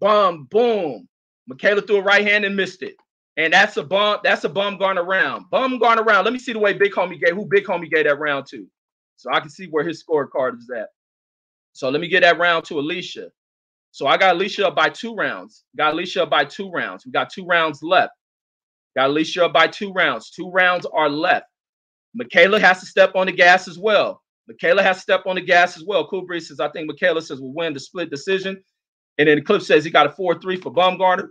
Bum, boom. Mikaela threw a right hand and missed it. And that's a bum, that's a Baumgardner round. Baumgardner around. Let me see the way Big Homie gave, who Big Homie gave that round to. So I can see where his scorecard is at. So let me get that round to Alicia. So I got Alicia up by two rounds. Got Alicia up by two rounds. We got two rounds left. Got Alicia up by two rounds. Two rounds are left. Mikaela has to step on the gas as well. Mikaela has to step on the gas as well. Cool Breeze says, I think Mikaela says we'll win the split decision. And then Cliff says he got a 4-3 for Baumgardner.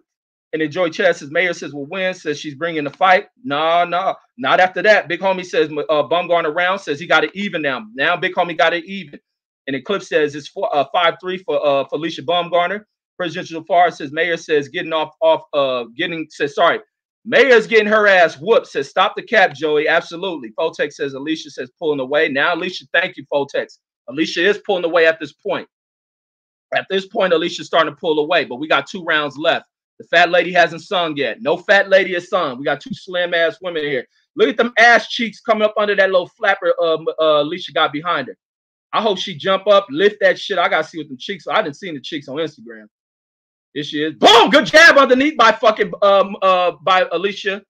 And then Joy Chess says Mayer says "We'll win, says she's bringing the fight. Nah, nah, not after that. Big Homie says uh, Baumgardner round says he got it even now. Now Big Homie got it even. And then Cliff says it's uh, 5-3 for uh, Felicia Baumgardner. Presidential Far says Mayer says getting off off uh getting says sorry. Mayer's getting her ass whooped. Says stop the cap, Joey. Absolutely. Fotex says Alicia says pulling away. Now Alicia, thank you, Fotex. Alicia is pulling away at this point. At this point, Alicia's starting to pull away, but we got two rounds left. The fat lady hasn't sung yet. No fat lady has sung. We got two slim ass women here. Look at them ass cheeks coming up under that little flapper um, uh, Alicia got behind her. I hope she jump up, lift that shit. I gotta see what them cheeks. Are. I didn't see the cheeks on Instagram. Here she is. Boom! Good jab underneath by fucking um uh by Alicia.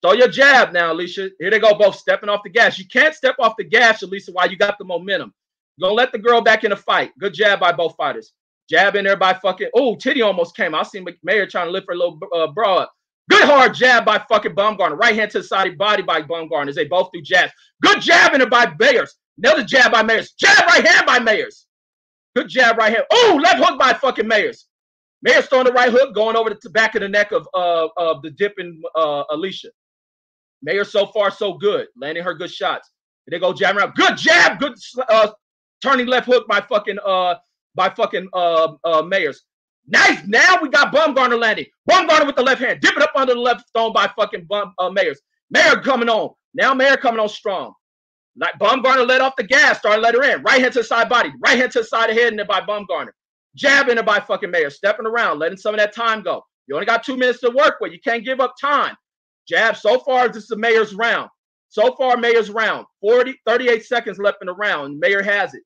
Throw your jab now, Alicia. Here they go, both stepping off the gas. You can't step off the gas, Alicia, while you got the momentum. Gonna let the girl back in the fight. Good jab by both fighters. Jab in there by fucking. Oh, Titty almost came. I see Mayer trying to lift her little uh, broad. Good hard jab by fucking Baumgardner. Right hand to the side of body by Baumgardner. They both do jabs. Good jab in there by Mayers. Another jab by Mayers. Jab right hand by Mayers. Good jab right hand. Oh, left hook by fucking Mayers. Mayers throwing the right hook, going over the back of the neck of uh of the dipping uh Alicia. Mayer so far so good, landing her good shots. They go jab around. Good jab, good uh turning left hook by fucking uh by fucking uh uh Mayers. Nice. Now we got Baumgardner landing. Baumgardner with the left hand, dipping up under the left thumb by fucking Bum uh, Mayers. Mayer coming on. Now Mayer coming on strong. Like Baumgardner let off the gas, started let her in. Right hand to the side body, right hand to the side of head, and then by Baumgardner. Jabbing by fucking Mayer, stepping around, letting some of that time go. You only got two minutes to work with. You can't give up time. Jab so far, this is the Mayer's round. So far, Mayer's round. 40, 38 seconds left in the round. Mayer has it.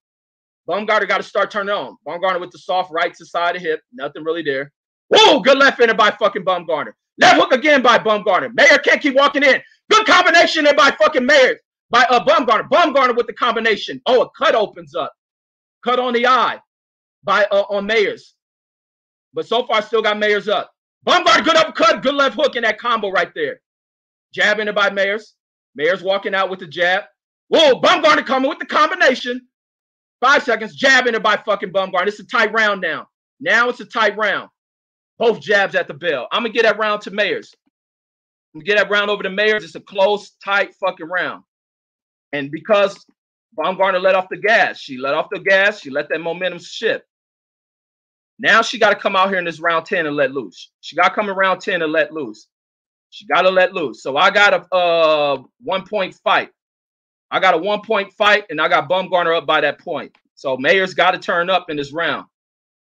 Baumgardner got to start turning on. Baumgardner with the soft right to side of hip. Nothing really there. Whoa, good left hander by fucking Baumgardner. Left hook again by Baumgardner. Mayer can't keep walking in. Good combination there by fucking Mayer. By uh, Baumgardner. Baumgardner with the combination. Oh, a cut opens up. Cut on the eye by uh, on Mayers. But so far, still got Mayers up. Baumgardner, good uppercut, good left hook in that combo right there. Jabbing it by Mayers. Mayers walking out with the jab. Whoa, Baumgardner coming with the combination. Five seconds, jabbing it by fucking Baumgardner. It's a tight round now. Now it's a tight round. Both jabs at the bell. I'm gonna get that round to Mayers. I'm gonna get that round over to Mayers. It's a close, tight fucking round. And because Baumgardner let off the gas, she let off the gas. She let that momentum shift. Now she got to come out here in this round 10 and let loose. She got to come around 10 and let loose. She got to let loose. So I got a uh, one point fight. I got a one point fight, and I got Baumgardner up by that point. So Mayer's got to turn up in this round.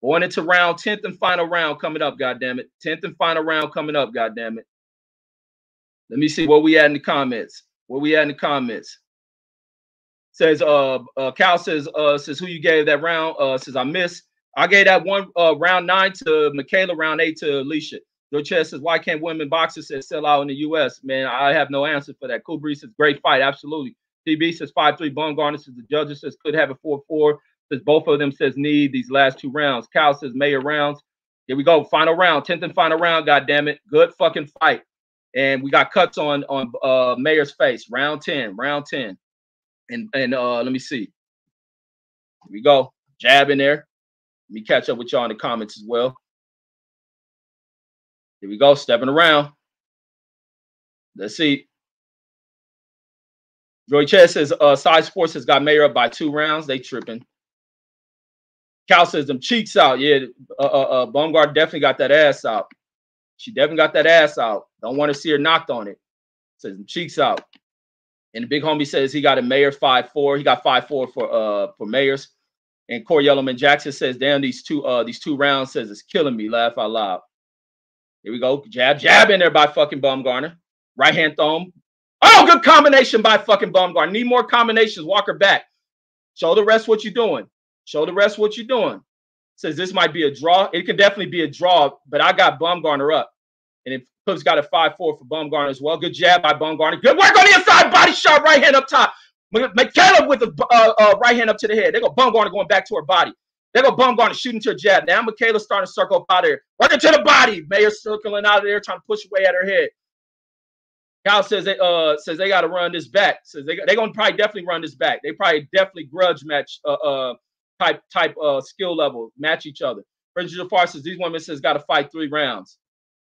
Going into round 10th and final round coming up, God damn it. 10th and final round coming up, God damn it. Let me see what we had in the comments. What we had in the comments. Says uh, uh Cal says uh says who you gave that round uh says I missed. I gave that one uh round nine to Mikaela, round eight to Alicia. Your chest says why can't women boxers sell out in the US? Man, I have no answer for that. Cool Breeze says great fight, absolutely. DB says five three Bone Baumgardner says the judges says could have a four four says both of them says need these last two rounds. Cal says Mayer rounds. Here we go, final round, tenth and final round. God damn it, good fucking fight. And we got cuts on on uh Mayer's face. Round ten, round ten, and and uh let me see. Here we go, jab in there. Let me catch up with y'all in the comments as well. Here we go, stepping around. Let's see. Joy Chess says uh size sports has got Mayer up by two rounds. They tripping. Cal says them cheeks out. Yeah, uh, uh, uh Baumgardner definitely got that ass out. She definitely got that ass out. Don't want to see her knocked on it. Says them cheeks out. And the big homie says he got a Mayer five four. He got five four for uh for Mayers. And Corey Yellowman Jackson says, "Damn, these two uh these two rounds says it's killing me." Laugh out loud. Here we go. Jab, jab in there by fucking Baumgardner. Right hand thumb. Oh, good combination by fucking Baumgardner. Need more combinations. Walker back. Show the rest what you're doing. Show the rest what you're doing. Says this might be a draw. It can definitely be a draw, but I got Baumgardner up. And if Cook's got a 5-4 for Baumgardner as well. Good jab by Baumgardner. Good work on the inside. Body shot, right hand up top. Mikaela with the uh, uh, right hand up to the head. They go Baumgardner going back to her body. They go Baumgardner shooting to her jab. Now Mikaela starting to circle up out of there. Working to the body. Mayer circling out of there, trying to push away at her head. Cal says they uh says they got to run this back. Says they they gonna probably definitely run this back. They probably definitely grudge match uh uh type type uh skill level match each other. Prince Jafar says these women says got to fight three rounds.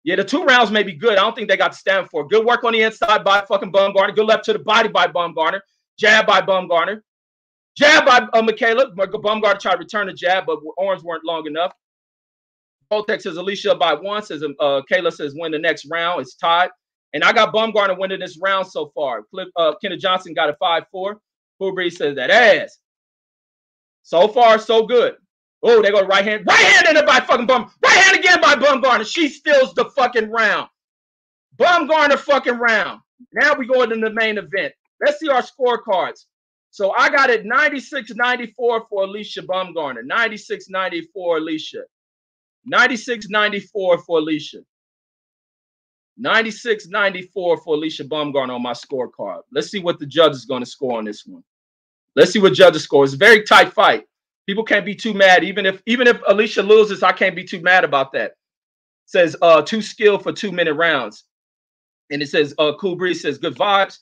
Yeah, the two rounds may be good. I don't think they got to stand for. Good work on the inside by fucking Baumgardner. Good left to the body by Baumgardner. Jab by Baumgardner. Jab by uh, Mikaela. Baumgardner tried to return the jab, but arms weren't long enough. Voltex says Alicia by one. Says uh, Kayla says win the next round. It's tied. And I got Baumgardner winning this round so far. Cliff, uh, Kenneth Johnson got a 5-4. Cool says that ass. So far, so good. Oh, they go right hand. Right hand in it by fucking Bum. Right hand again by Baumgardner. She steals the fucking round. Baumgardner fucking round. Now we go into the main event. Let's see our scorecards. So I got it 96-94 for Alicia Baumgardner. 96-94 Alicia. 96-94 for Alicia. 96-94 for Alicia Baumgardner on my scorecard. Let's see what the judge is going to score on this one. Let's see what judges score. It's a very tight fight. People can't be too mad. Even if even if Alicia loses, I can't be too mad about that. It says uh two skill for two minute rounds. And it says uh Cool Breeze says good vibes.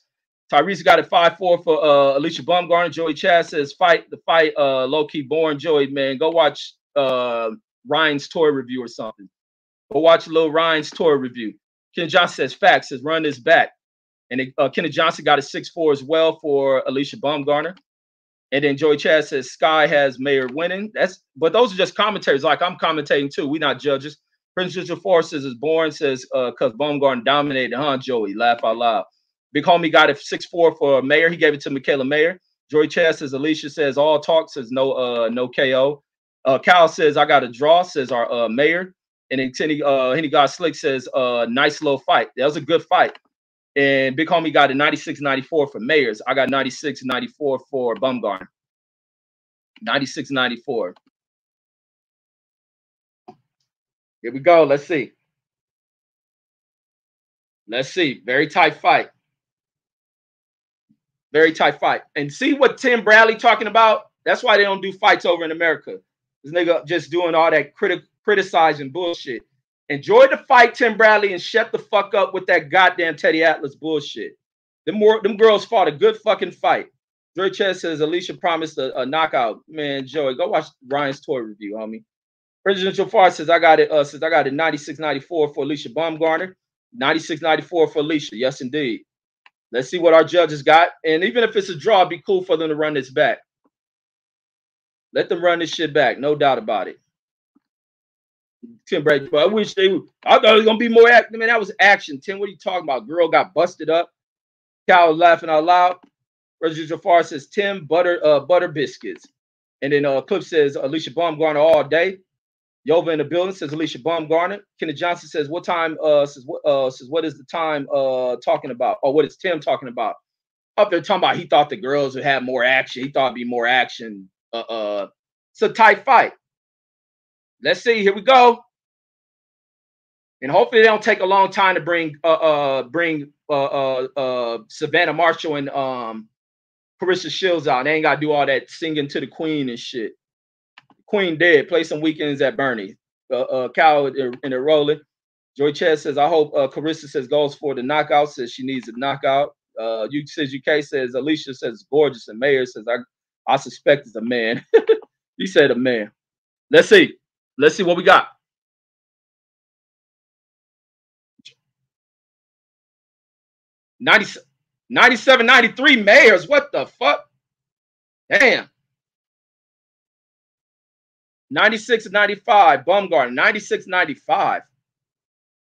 Tyrese got a 5-4 for uh Alicia Baumgardner. Joey Chad says fight the fight uh low key born. Joey, man, go watch uh Ryan's toy review or something. Go watch little Ryan's toy review. Ken Johnson says facts, says run this back. And it, uh, Kenneth Johnson got a 6-4 as well for Alicia Baumgardner. And then Joey Chad says Sky has Mayer winning. That's but those are just commentaries. Like I'm commentating too. We're not judges. Prince Richard Force says is born says uh because Baumgardner dominated, huh? Joey, laugh out loud. Big homie got a six four for Mayer. He gave it to Mikaela Mayer. Joey Chess says Alicia says all talk says no uh no KO. Uh Cal says I got a draw says our uh Mayer. And then Henny uh Henny God Slick says uh nice little fight. That was a good fight. And Big Homie got a 96 94 for Mayers. I got 96 94 for Baumgardner. 96 94. Here we go. Let's see. Let's see. Very tight fight. Very tight fight. And see what Tim Bradley talking about? That's why they don't do fights over in America. This nigga just doing all that criti- criticizing bullshit. Enjoy the fight, Tim Bradley, and shut the fuck up with that goddamn Teddy Atlas bullshit. Them more them girls fought a good fucking fight. Joey Chess says Alicia promised a, a knockout. Man, Joey, go watch Ryan's toy review, homie. Presidential Far says I got it. Uh, says I got it 96.94 for Alicia Baumgardner, 96.94 for Alicia. Yes, indeed. Let's see what our judges got. And even if it's a draw, it'd be cool for them to run this back. Let them run this shit back, no doubt about it. Tim Bradley, but I wish they would. I thought it was gonna be more action. Man, that was action. Tim, what are you talking about? Girl got busted up. Was laughing out loud. Reggie Jafar says Tim butter uh butter biscuits. And then uh Clip says Alicia Baumgardner all day. Yova in the building says Alicia Baumgardner. Kenneth Johnson says what time uh says what uh says what is the time uh talking about? Or what is Tim talking about? Up there talking about he thought the girls would have more action. He thought it'd be more action. Uh uh it's a tight fight. Let's see. Here we go. And hopefully they don't take a long time to bring uh uh bring uh uh, uh Savannah Marshall and um Carissa Shields out. They ain't gotta do all that singing to the Queen and shit. Queen dead. Play some weekends at Bernie. Uh, uh Cal in, the rolling. Joy Chess says, I hope uh, Carissa says goes for the knockout. Says she needs a knockout. Uh, you says UK says Alicia says gorgeous and Mayer says I I suspect it's a man. he said a man. Let's see. Let's see what we got. Ninety, 97, 93 Mayers. What the fuck? Damn. 96 95, Baumgardner, 96 95.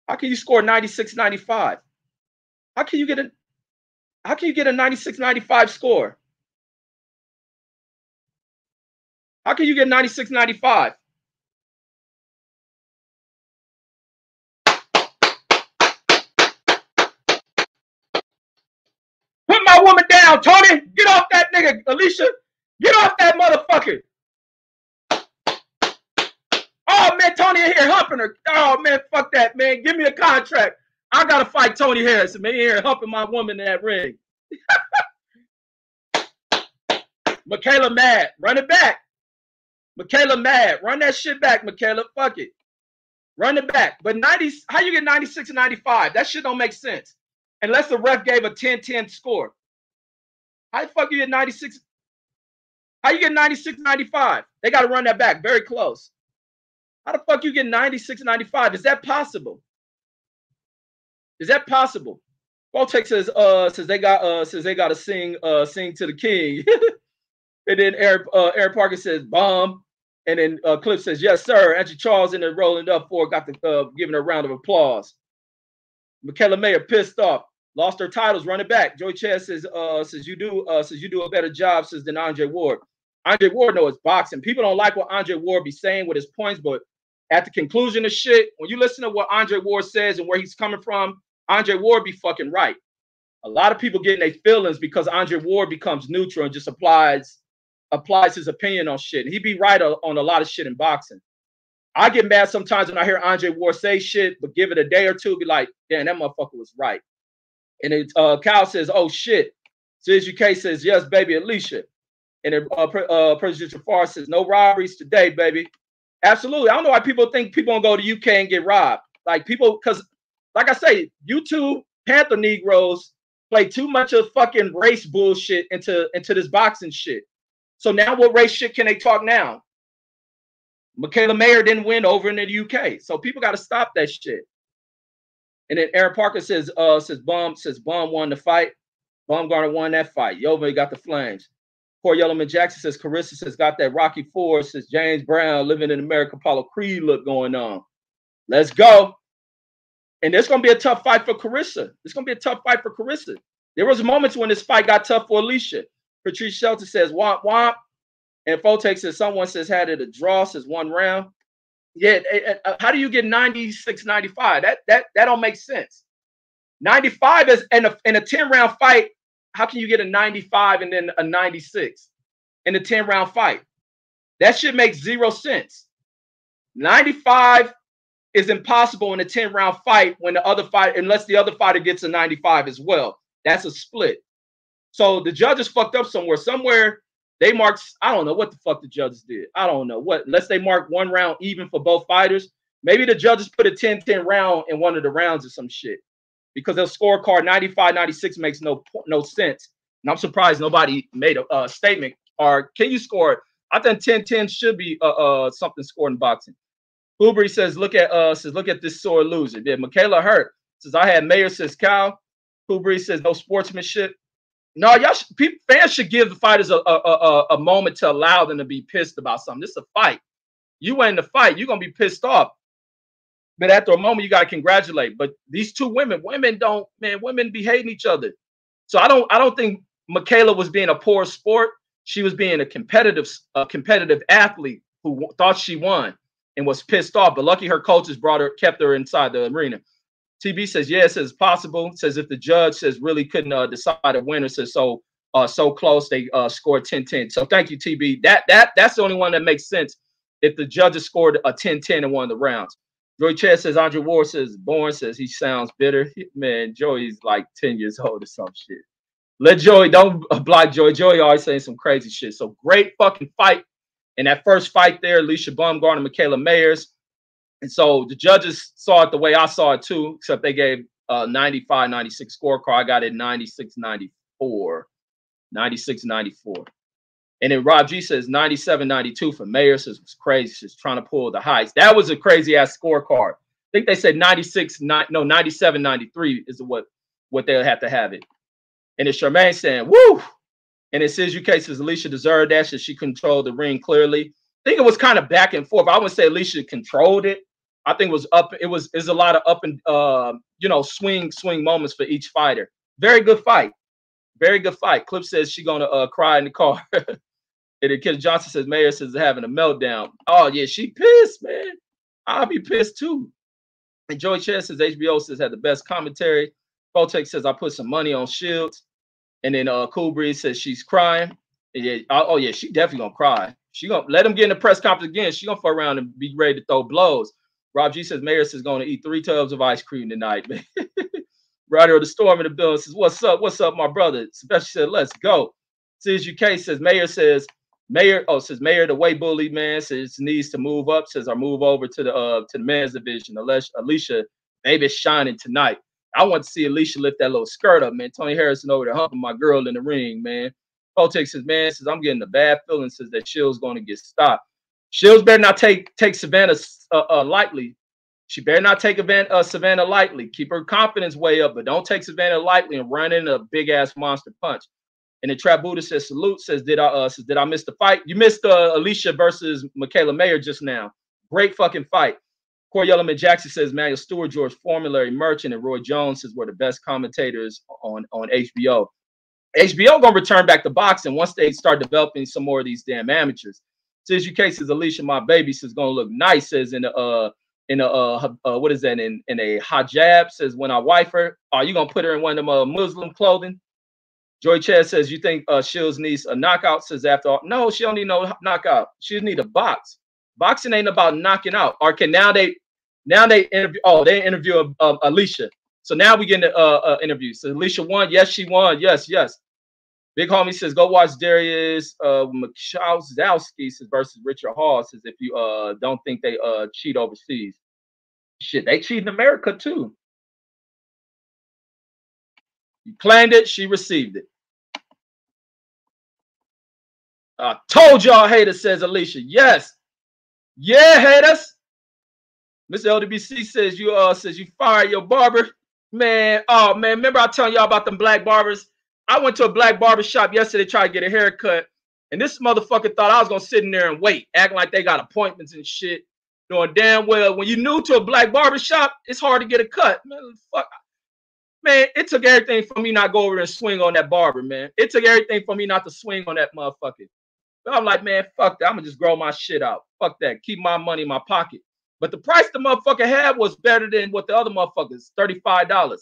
How can you score 96 95? How can you get a how can you get a 96 95 score? How can you get 96 95? Put my woman down, Tony. Get off that nigga, Alicia. Get off that motherfucker. Oh man, Tony here humping her. Oh man, fuck that, man. Give me a contract. I gotta fight Tony Harrison, man. Here humping my woman in that ring. Mikaela mad. Run it back. Mikaela mad. Run that shit back, Mikaela. Fuck it. Run it back. But 90, how you get 96 and 95? That shit don't make sense. Unless the ref gave a 10-10 score. How the fuck you get 96? How you get 96 95? They got to run that back. Very close. How the fuck you get 96 95? Is that possible? Is that possible? Voltec says, uh, says they got uh says they gotta sing uh sing to the king. and then Eric uh Eric Parker says bomb. And then uh Cliff says, Yes, sir. Andrew Charles in there rolling up for got the uh giving a round of applause. Mikaela Mayer pissed off, lost her titles, running back. Joey Chad says, uh, says you do uh says you do a better job says than Andre Ward. Andre Ward knows boxing. People don't like what Andre Ward be saying with his points, but at the conclusion of shit, when you listen to what Andre Ward says and where he's coming from, Andre Ward be fucking right. A lot of people getting their feelings because Andre Ward becomes neutral and just applies applies his opinion on shit. And he be right on a lot of shit in boxing. I get mad sometimes when I hear Andre Ward say shit, but give it a day or two, be like, damn, that motherfucker was right. And it, uh, Cal says, oh shit. Says UK says, yes, baby, Alicia. And uh, uh, President Jafar says, no robberies today, baby. Absolutely. I don't know why people think people gonna go to UK and get robbed. Like people, because like I say, YouTube Panther Negroes play too much of fucking race bullshit into into this boxing shit. So now what race shit can they talk now? Mikaela Mayer didn't win over in the UK. So people got to stop that shit. And then Aaron Parker says, uh, says Bum says Bum won the fight. Baumgardner won that fight. Yova got the flames. Poor Yellowman Jackson says Carissa says got that Rocky Four, says James Brown living in America, Apollo Creed look going on. Let's go. And there's gonna be a tough fight for Carissa. It's gonna be a tough fight for Carissa. There was moments when this fight got tough for Alicia. Patrice Shelton says womp womp. And Fotex says someone says had it a draw, says one round. Yeah, uh, how do you get 96, 95? That that that don't make sense. 95 is in a in a 10 round fight. How can you get a 95 and then a 96 in a 10 round fight? That should make zero sense. 95 is impossible in a 10 round fight when the other fight, unless the other fighter gets a 95 as well. That's a split. So the judges fucked up somewhere. Somewhere they marked, I don't know what the fuck the judges did. I don't know what, unless they marked one round even for both fighters. Maybe the judges put a 10 10 round in one of the rounds or some shit because their scorecard 95 96 makes no no sense. And I'm surprised nobody made a, a statement or can you score? I think 10 10 should be uh, uh something scored in boxing. Hoobery says, look at uh says, look at this sore loser. Did Mikaela hurt? Says I had Mayer says Cal. Hoobery says no sportsmanship. No, y'all sh- people, fans should give the fighters a, a, a, a moment to allow them to be pissed about something. This is a fight. You in the fight, you're gonna be pissed off. But after a moment, you gotta congratulate. But these two women, women don't, man, women be hating each other. So I don't, I don't think Mikaela was being a poor sport. She was being a competitive, a competitive athlete who thought she won and was pissed off. But lucky her coaches brought her, kept her inside the arena. TB says, yes, it's possible. Says if the judge says really couldn't uh, decide a winner, says so uh, so close they uh, scored 10-10. So thank you, TB. That that that's the only one that makes sense if the judges scored a 10-10 in one of the rounds. Joey Chad says Andre Ward says Bourne says he sounds bitter. Man, Joey's like 10 years old or some shit. Let Joey don't block Joey. Joey always saying some crazy shit. So great fucking fight. In that first fight there, Alicia Baumgardner, Mikaela Mayers. And so the judges saw it the way I saw it too, except they gave uh 95 96 scorecard. I got it 96 94. 96 94. And then Rob G says 97 92 for Mayer says was crazy. She's trying to pull the heights. That was a crazy ass scorecard. I think they said 96, ni- no, 97 93 is what what they'll have to have it. And it's Charmaine saying, woo. And it says UK says Alicia deserved that. She controlled the ring clearly. I think it was kind of back and forth. I wouldn't say Alicia controlled it. I think it was up. It was is a lot of up and uh, you know swing swing moments for each fighter. Very good fight. Very good fight. Clip says she gonna uh, cry in the car. and then Kid Johnson says Mayer says having a meltdown. Oh yeah, she pissed, man. I'll be pissed too. And Joey Chess says HBO says had the best commentary. Botex says I put some money on Shields. And then uh Cool Breeze says she's crying. And yeah, oh oh, yeah, she definitely gonna cry. She gonna let him get in the press conference again. She gonna fuck around and be ready to throw blows. Rob G says Mayer is to eat three tubs of ice cream tonight, man. Ryder of the Storm in the building says, What's up? What's up, my brother? Especially said, Let's go. Says UK says, Mayer says, Mayer, oh, says Mayer, the way bully man says needs to move up. Says I move over to the uh to the men's division. Alicia, Alicia baby's shining tonight. I want to see Alicia lift that little skirt up, man. Tony Harrison over there humping my girl in the ring, man. Kotek says, man, says I'm getting a bad feeling. Says that Shield's going to get stopped. Shields better not take take Savannah uh, uh, lightly. She better not take event, uh, Savannah lightly. Keep her confidence way up, but don't take Savannah lightly and run in a big ass monster punch. And the Trap Buddha says salute. Says did I uh says did I miss the fight? You missed uh, Alicia versus Mikaela Mayer just now. Great fucking fight. Corey Yellowman Jackson says Manuel Steward, George Foreman, Larry Merchant, and Roy Jones says were the best commentators on on HBO. HBO gonna return back to boxing once they start developing some more of these damn amateurs. Says UK says Alicia, my baby, says gonna look nice. Says in the uh in a uh, uh what is that in in a hijab? Says when I wife her, are you gonna put her in one of them uh, Muslim clothing? Joy Chad says you think uh Shields needs a knockout. Says after all, no, she don't need no knockout. She need a box. Boxing ain't about knocking out. Can now they now they interview? Oh, they interview uh, Alicia. So now we get an uh, uh, interview. So Alicia won. Yes, she won. Yes, yes. Big homie says, go watch Darius uh Michalczewski says versus Richard Hall. Says if you uh don't think they uh cheat overseas. Shit, they cheat in America too. You planned it, she received it. I told y'all haters, says Alicia. Yes. Yeah, haters. Mr. LDBC says you uh says you fire your barber. Man, oh man, remember I telling y'all about them black barbers? I went to a black barber shop yesterday, tried to get a haircut, and this motherfucker thought I was gonna sit in there and wait, acting like they got appointments and shit. Knowing damn well when you're new to a black barber shop, it's hard to get a cut. Man, fuck. Man, it took everything for me not go over and swing on that barber, man. It took everything for me not to swing on that motherfucker. But I'm like, man, fuck that. I'm gonna just grow my shit out. Fuck that. Keep my money in my pocket. But the price the motherfucker had was better than what the other motherfuckers, $35.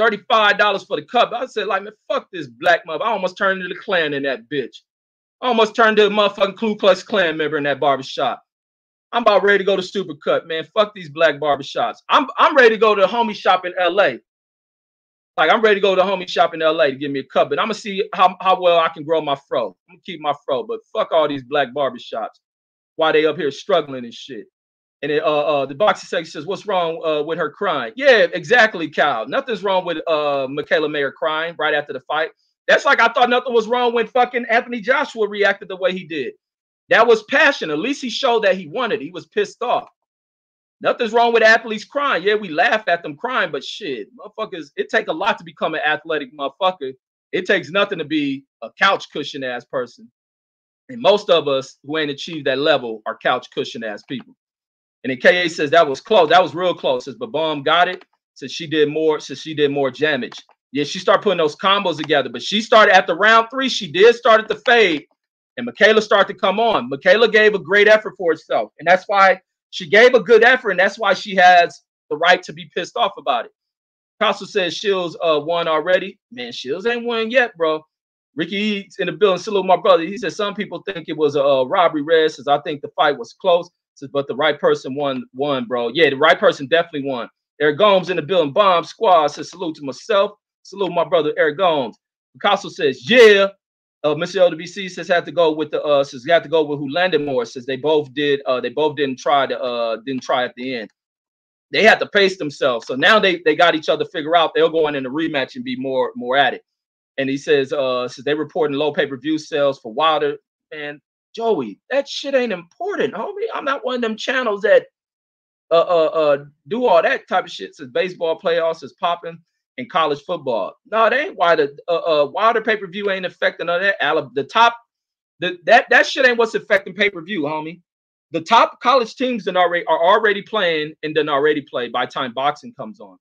$35 for the cup. I said, like, man, fuck this black mother. I almost turned into the Klan in that bitch. I almost turned into a motherfucking Ku Klux Klan member in that barbershop. I'm about ready to go to Supercut, man. Fuck these black barbershops. I'm I'm ready to go to the homie shop in LA. Like I'm ready to go to the homie shop in LA to give me a cut, but I'm gonna see how, how well I can grow my fro. I'm gonna keep my fro, but fuck all these black barbershops. Why they up here struggling and shit. And it, uh, uh, the boxing section says, "What's wrong uh, with her crying?" Yeah, exactly, Cal. Nothing's wrong with uh, Mikaela Mayer crying right after the fight. That's like I thought nothing was wrong when fucking Anthony Joshua reacted the way he did. That was passion. At least he showed that he wanted. He was pissed off. Nothing's wrong with athletes crying. Yeah, we laugh at them crying, but shit, motherfuckers, it take a lot to become an athletic motherfucker. It takes nothing to be a couch cushion ass person. And most of us who ain't achieved that level are couch cushion ass people. And then KA says that was close. That was real close. Says, but Bomb got it. Says she did more. Says she did more damage. Yeah, she started putting those combos together. But she started at the round three. She did start at the fade. And Mikaela started to come on. Mikaela gave a great effort for herself. And that's why she gave a good effort. And that's why she has the right to be pissed off about it. Castle says Shields uh, won already. Man, Shields ain't won yet, bro. Ricky Eats in the building. Salute my brother. He said some people think it was a, a robbery. Red says I think the fight was close. Says, but the right person won. Won, bro. Yeah, the right person definitely won. Eric Gomes in the building. Bomb squad says salute to myself. Salute my brother Eric Gomes. Picasso says yeah. Uh, Mr. LWC says had to go with the uh says had to go with who landed more. Says they both did. Uh, they both didn't try to uh didn't try at the end. They had to pace themselves. So now they they got each other figure out. They'll go in in the rematch and be more more at it. And he says uh says they reporting low pay per view sales for Wilder. Man, Joey, that shit ain't important, homie. I'm not one of them channels that uh uh uh do all that type of shit. Says baseball playoffs is popping in college football. No, they ain't why the uh, uh Wilder pay per view ain't affecting that. Alabama, the top, the that that shit ain't what's affecting pay per view, homie. The top college teams that already are already playing and then already play by time boxing comes on.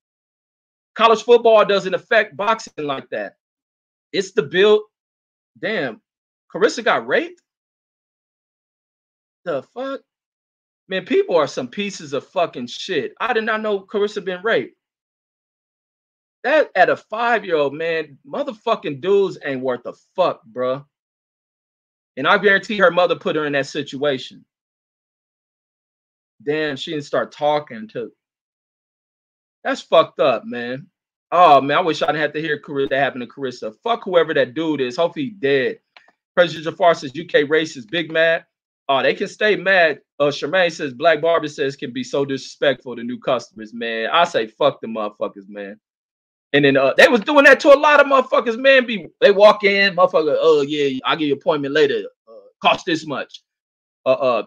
College football doesn't affect boxing like that. It's the build. Damn, Carissa got raped. The fuck, man! People are some pieces of fucking shit. I did not know Carissa been raped. That at a five year old man, motherfucking dudes ain't worth a fuck, bruh. And I guarantee her mother put her in that situation. Damn, she didn't start talking to. That's fucked up, man. Oh man, I wish I didn't have to hear Carissa that happened to Carissa. Fuck whoever that dude is. Hopefully dead. President Jafar says UK racist, big mad. Oh, they can stay mad. Uh Charmaine says Black Barber says can be so disrespectful to new customers, man. I say fuck the motherfuckers, man. And then uh, they was doing that to a lot of motherfuckers, man. Be they walk in, motherfucker. Oh yeah, I'll give you appointment later. Uh, cost this much. Uh, uh,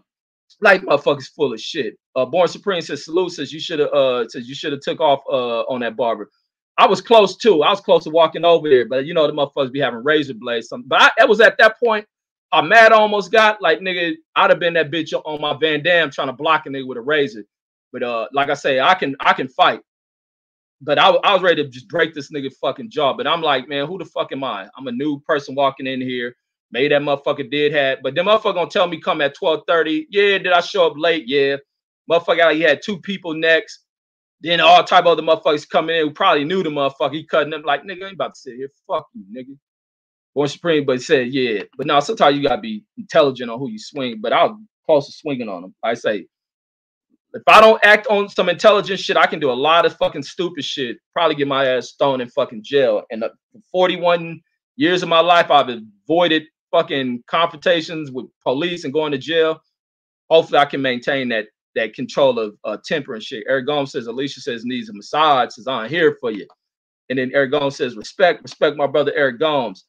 like motherfuckers full of shit. Uh, Born Supreme says salute says you should have uh says you should have took off uh on that barber. I was close too. I was close to walking over there, but you know the motherfuckers be having razor blades. Something. But I, it was at that point I mad almost got like nigga. I'd have been that bitch on my Van Damme trying to block a nigga with a razor. But uh, like I say, I can I can fight but I, I was ready to just break this nigga fucking jaw. But I'm like, man, who the fuck am I? I'm a new person walking in here. Maybe that motherfucker did have, but the motherfucker gonna tell me come at 12:30. Yeah, did I show up late? Yeah. Motherfucker, he had two people next. Then all type of other motherfuckers coming in who probably knew the motherfucker. He cutting them like, nigga, ain't about to sit here. Fuck you, nigga. Born Supreme, but he said, yeah. But now sometimes you gotta be intelligent on who you swing. But I was close to swinging on him. I say, if I don't act on some intelligent shit, I can do a lot of fucking stupid shit. Probably get my ass thrown in fucking jail. And uh, 41 years of my life, I've avoided fucking confrontations with police and going to jail. Hopefully, I can maintain that that control of uh, temper and shit. Eric Gomes says, Alicia says needs a massage. Says I'm here for you. And then Eric Gomes says, respect, respect my brother Eric Gomes.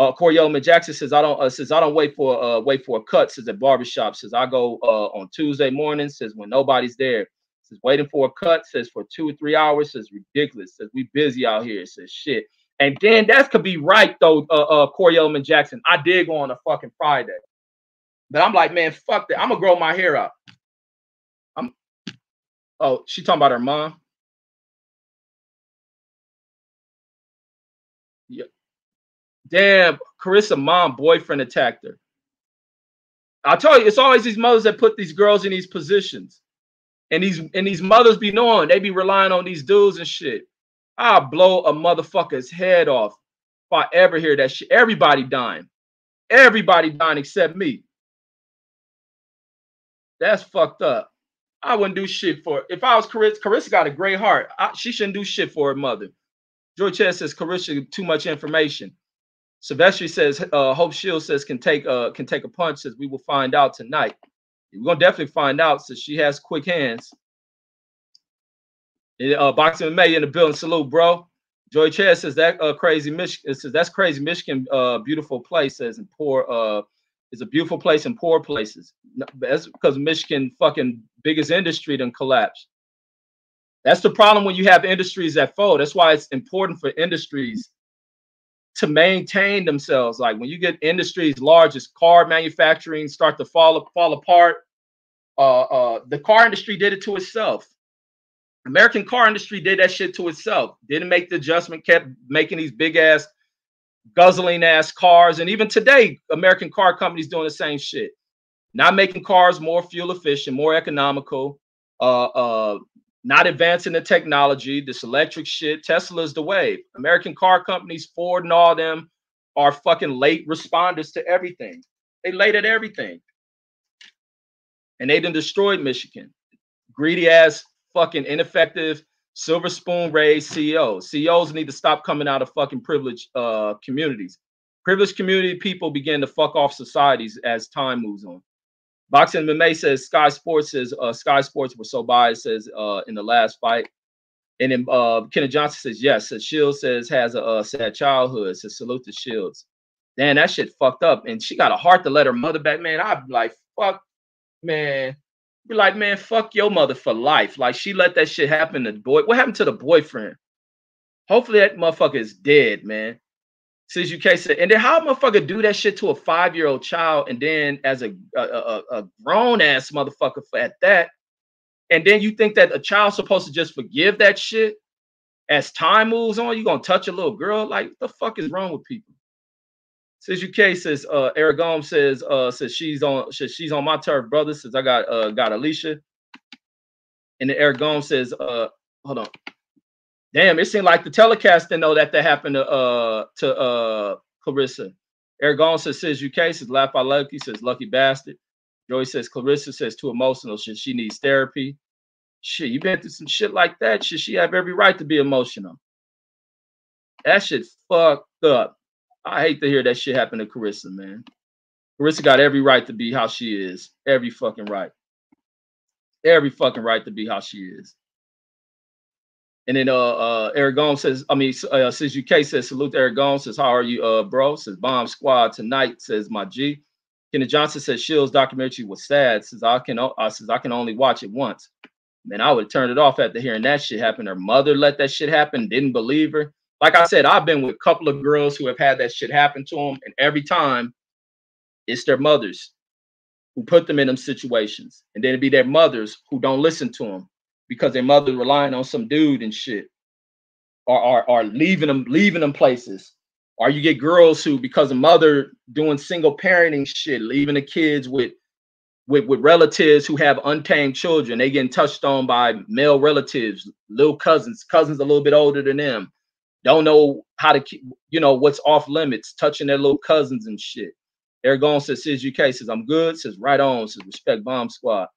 Uh, Corey Jackson says I don't uh, says I don't wait for uh wait for a cut. Says at barbershop. Says I go uh on Tuesday morning. Says when nobody's there. Says waiting for a cut. Says for two or three hours. Says ridiculous. Says we busy out here. Says shit. And then that could be right though. Uh, uh Corey Elman Jackson. I did go on a fucking Friday, but I'm like, man, fuck that. I'm gonna grow my hair out. I'm. Oh, she talking about her mom. Damn, Carissa mom boyfriend attacked her. I tell you, it's always these mothers that put these girls in these positions. And these and these mothers be knowing they be relying on these dudes and shit. I'll blow a motherfucker's head off if I ever hear that shit. Everybody dying. Everybody dying except me. That's fucked up. I wouldn't do shit for if I was Carissa. Carissa got a great heart. I, she shouldn't do shit for her mother. Joy Chess says Carissa too much information. Sylvester says uh, Hope Shield says can take uh can take a punch. Says we will find out tonight. We're gonna definitely find out. Since she has quick hands. Uh, Boxing May in the building. Salute, bro. Joy Chess says that uh, crazy Michigan. Says that's crazy Michigan. Uh, beautiful place. Says in poor. Uh, is a beautiful place in poor places. That's because Michigan fucking biggest industry done collapsed. That's the problem when you have industries that fold. That's why it's important for industries to maintain themselves. Like when you get industries large as car manufacturing start to fall fall apart, uh, uh, the car industry did it to itself. American car industry did that shit to itself. Didn't make the adjustment, kept making these big ass, guzzling ass cars. And even today, American car companies doing the same shit. Not making cars more fuel efficient, more economical, uh, uh, not advancing the technology, this electric shit. Tesla's the wave. American car companies, Ford and all them are fucking late responders to everything. They late at everything. And they done destroyed Michigan. Greedy ass, fucking ineffective, silver spoon raised CEOs. CEOs need to stop coming out of fucking privileged uh, communities. Privileged community people begin to fuck off societies as time moves on. Boxing MMA says Sky Sports says uh, Sky Sports were so biased says uh, in the last fight. And then uh, Kenneth Johnson says yes. Says Shields says has a, a sad childhood. Says salute to Shields. Damn, that shit fucked up. And she got a heart to let her mother back. Man, I'd be like, fuck, man. Be like, man, fuck your mother for life. Like she let that shit happen to the boy. What happened to the boyfriend? Hopefully that motherfucker is dead, man. Says UK said, and then how motherfucker do that shit to a five year old child, and then as a a, a, a grown ass motherfucker for at that, and then you think that a child's supposed to just forgive that shit as time moves on? You gonna touch a little girl? Like the fuck is wrong with people? Says UK says uh Aragon says uh says she's on says she's on my turf, brother. Says I got uh got Alicia. And then Aragon says uh hold on. Damn, it seemed like the telecast didn't know that that happened to uh to uh Claressa. Aragon says says UK says laugh by lucky says lucky bastard. Joey says Claressa says too emotional. Should she needs therapy? Shit, you been through some shit like that. Should she have every right to be emotional? That shit's fucked up. I hate to hear that shit happen to Carissa, man. Carissa got every right to be how she is. Every fucking right. Every fucking right to be how she is. And then uh uh says, I mean uh says UK says salute Aragon says, How are you, uh, bro? Says bomb squad tonight, says my G. Kenneth Johnson says Shields documentary was sad. Says I can uh, says I can only watch it once. Man, I would have turned it off after hearing that shit happen. Her mother let that shit happen, didn't believe her. Like I said, I've been with a couple of girls who have had that shit happen to them, and every time it's their mothers who put them in them situations. And then it'd be their mothers who don't listen to them because their mother relying on some dude and shit. Or are, are leaving them, leaving them places. Or you get girls who, because a mother doing single parenting shit, leaving the kids with with, with relatives who have untamed children, they getting touched on by male relatives, little cousins, cousins a little bit older than them don't know how to keep, you know, what's off limits, touching their little cousins and shit. Aragon says, Sis UK says, I'm good. Says, right on. Says, respect bomb squad.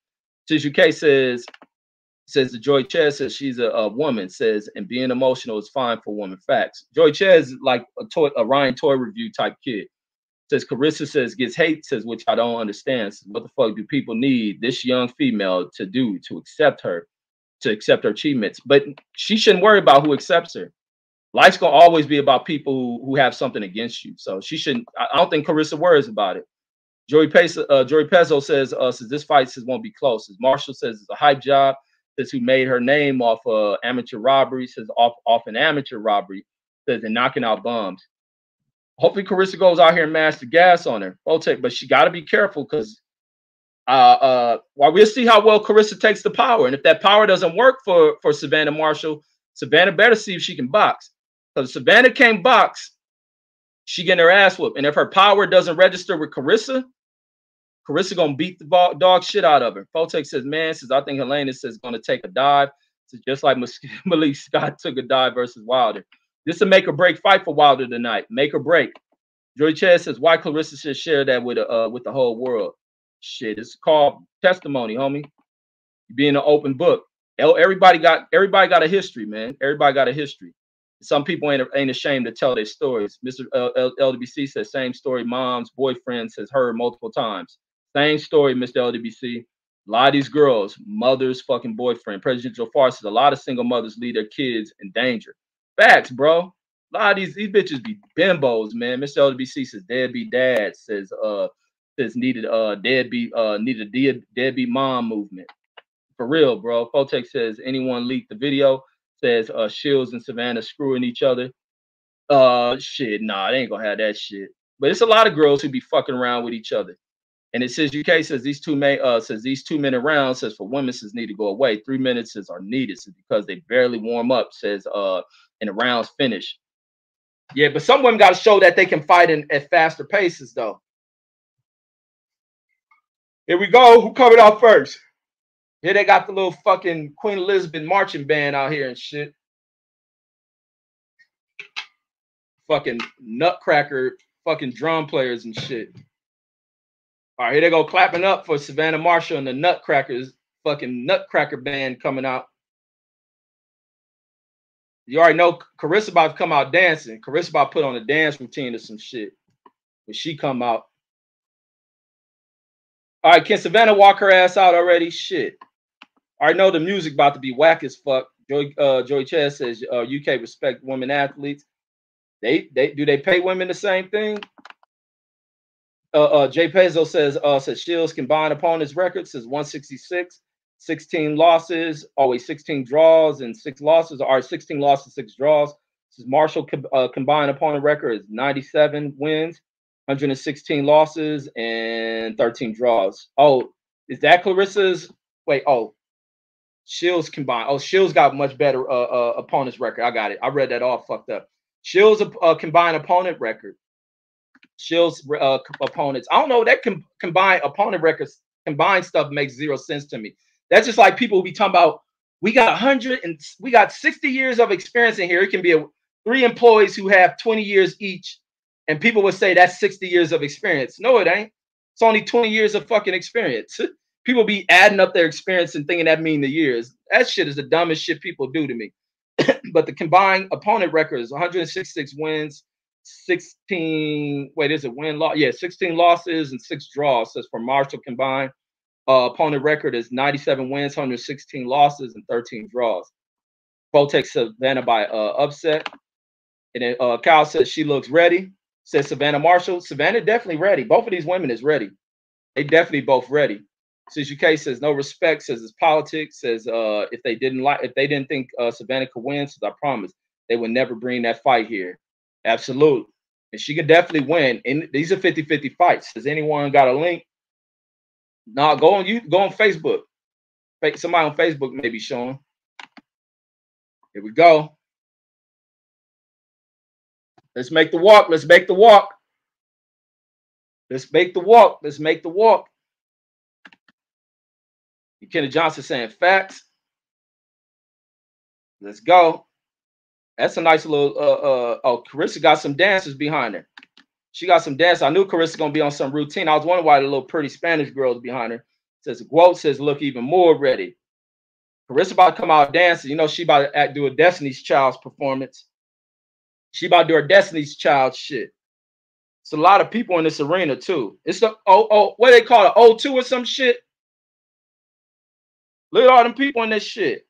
Sis UK says, says the Joy Chess says she's a, a, woman, says, and being emotional is fine for women. Facts. Joy Chess is like a toy, a Ryan Toy review type kid. Says Carissa says gets hate, says, which I don't understand. Says, what the fuck do people need this young female to do to accept her, to accept her achievements? But she shouldn't worry about who accepts her life's gonna always be about people who, who have something against you. So she shouldn't. I don't think Carissa worries about it. Joey Pezzo, uh, Joey Pezzo says, uh, says this fight says won't be close. As Marshall says it's a hype job. Says who made her name off uh, amateur robbery. Says off off an amateur robbery. Says they're knocking out bums. Hopefully Carissa goes out here and mash the gas on her. Okay, but she got to be careful because uh, uh, while we'll see how well Carissa takes the power, and if that power doesn't work for for Savannah Marshall, Savannah better see if she can box. Because Savannah came box, she getting her ass whooped. And if her power doesn't register with Carissa, Carissa gonna beat the dog shit out of her. Fotex says, man, says I think Helena says gonna take a dive. It's just like Malik Scott took a dive versus Wilder. This is a make or break fight for Wilder tonight. Make or break. Joey Chad says, why Claressa should share that with uh with the whole world. Shit, it's called testimony, homie. Being an open book. Everybody got everybody got a history, man. Everybody got a history. Some people ain't ain't ashamed to tell their stories. Mr. L- L- LWC says same story. Mom's boyfriends has heard multiple times. Same story, Mr. LWC. A lot of these girls, mothers, fucking boyfriend. President Joe Farr says a lot of single mothers leave their kids in danger. Facts, bro. A lot of these these bitches be bimbos, man. Mr. LWC says deadbeat dad says uh says needed uh deadbeat uh needed dead, deadbeat mom movement. For real, bro. Fotex says anyone leaked the video. Says uh Shields and Savannah screwing each other. Uh shit, nah, they ain't gonna have that shit. But it's a lot of girls who be fucking around with each other. And it says UK says these two may uh says these two minute rounds says for women says need to go away. Three minutes says are needed says because they barely warm up, says uh and the rounds finish. Yeah, but some women got to show that they can fight in at faster paces though. Here we go. Who covered out first? Here they got the little fucking Queen Elizabeth marching band out here and shit. Fucking nutcracker, fucking drum players and shit. All right, here they go clapping up for Savannah Marshall and the Nutcrackers, fucking Nutcracker band coming out. You already know Carissa about to come out dancing. Carissa about to put on a dance routine or some shit. When she come out. All right, can Savannah walk her ass out already? Shit. I know the music about to be whack as fuck. Joy uh Joey Chaz says uh, UK respect women athletes. They they do they pay women the same thing? Uh, uh Jay Pezzo says uh says Shields combined opponents record says 166, 16 losses, always 16 draws and six losses, or 16 losses, six draws. Says Marshall com- uh, combined opponent record is 97 wins, 116 losses, and 13 draws. Oh, is that Claressa's? Wait, oh, Shields combined. Oh, Shields got much better uh, uh opponents record. I got it. I read that all fucked up. Shields uh, combined opponent record. Shields uh, opponents. I don't know that com- combined opponent records combined stuff makes zero sense to me. That's just like people who be talking about we got hundred and we got sixty years of experience in here. It can be a, three employees who have twenty years each, and people would say that's sixty years of experience. No, it ain't. It's only twenty years of fucking experience. people be adding up their experience and thinking that mean the years. That shit is the dumbest shit people do to me. but the combined opponent record is 166 wins, 16. Wait, is it win loss? Yeah, 16 losses and six draws. Says for Marshall combined. Uh, opponent record is 97 wins, 116 losses, and 13 draws. Bo takes Savannah by uh, upset. And then uh, Kyle says she looks ready. Says Savannah Marshall. Savannah definitely ready. Both of these women is ready. They definitely both ready. Says UK says no respect. Says it's politics. Says uh, if they didn't like, if they didn't think uh, Savannah could win, says I promise they would never bring that fight here. Absolutely. And she could definitely win. And these are 50-50 fights. Has anyone got a link? Nah, go on you go on Facebook. Fa- Somebody on Facebook maybe showing. Here we go. Let's make the walk. Let's make the walk. Let's make the walk. Let's make the walk. Kenny Johnson saying facts. Let's go. That's a nice little uh uh oh Carissa got some dancers behind her. She got some dance. I knew Carissa gonna be on some routine. I was wondering why the little pretty Spanish girls behind her. Says Guo says look even more ready. Carissa about to come out dancing. You know she about to act, do a Destiny's Child's performance. She about to do her Destiny's Child shit. It's a lot of people in this arena too. It's the oh oh what they call it O2 or some shit. Look at all them people in this shit.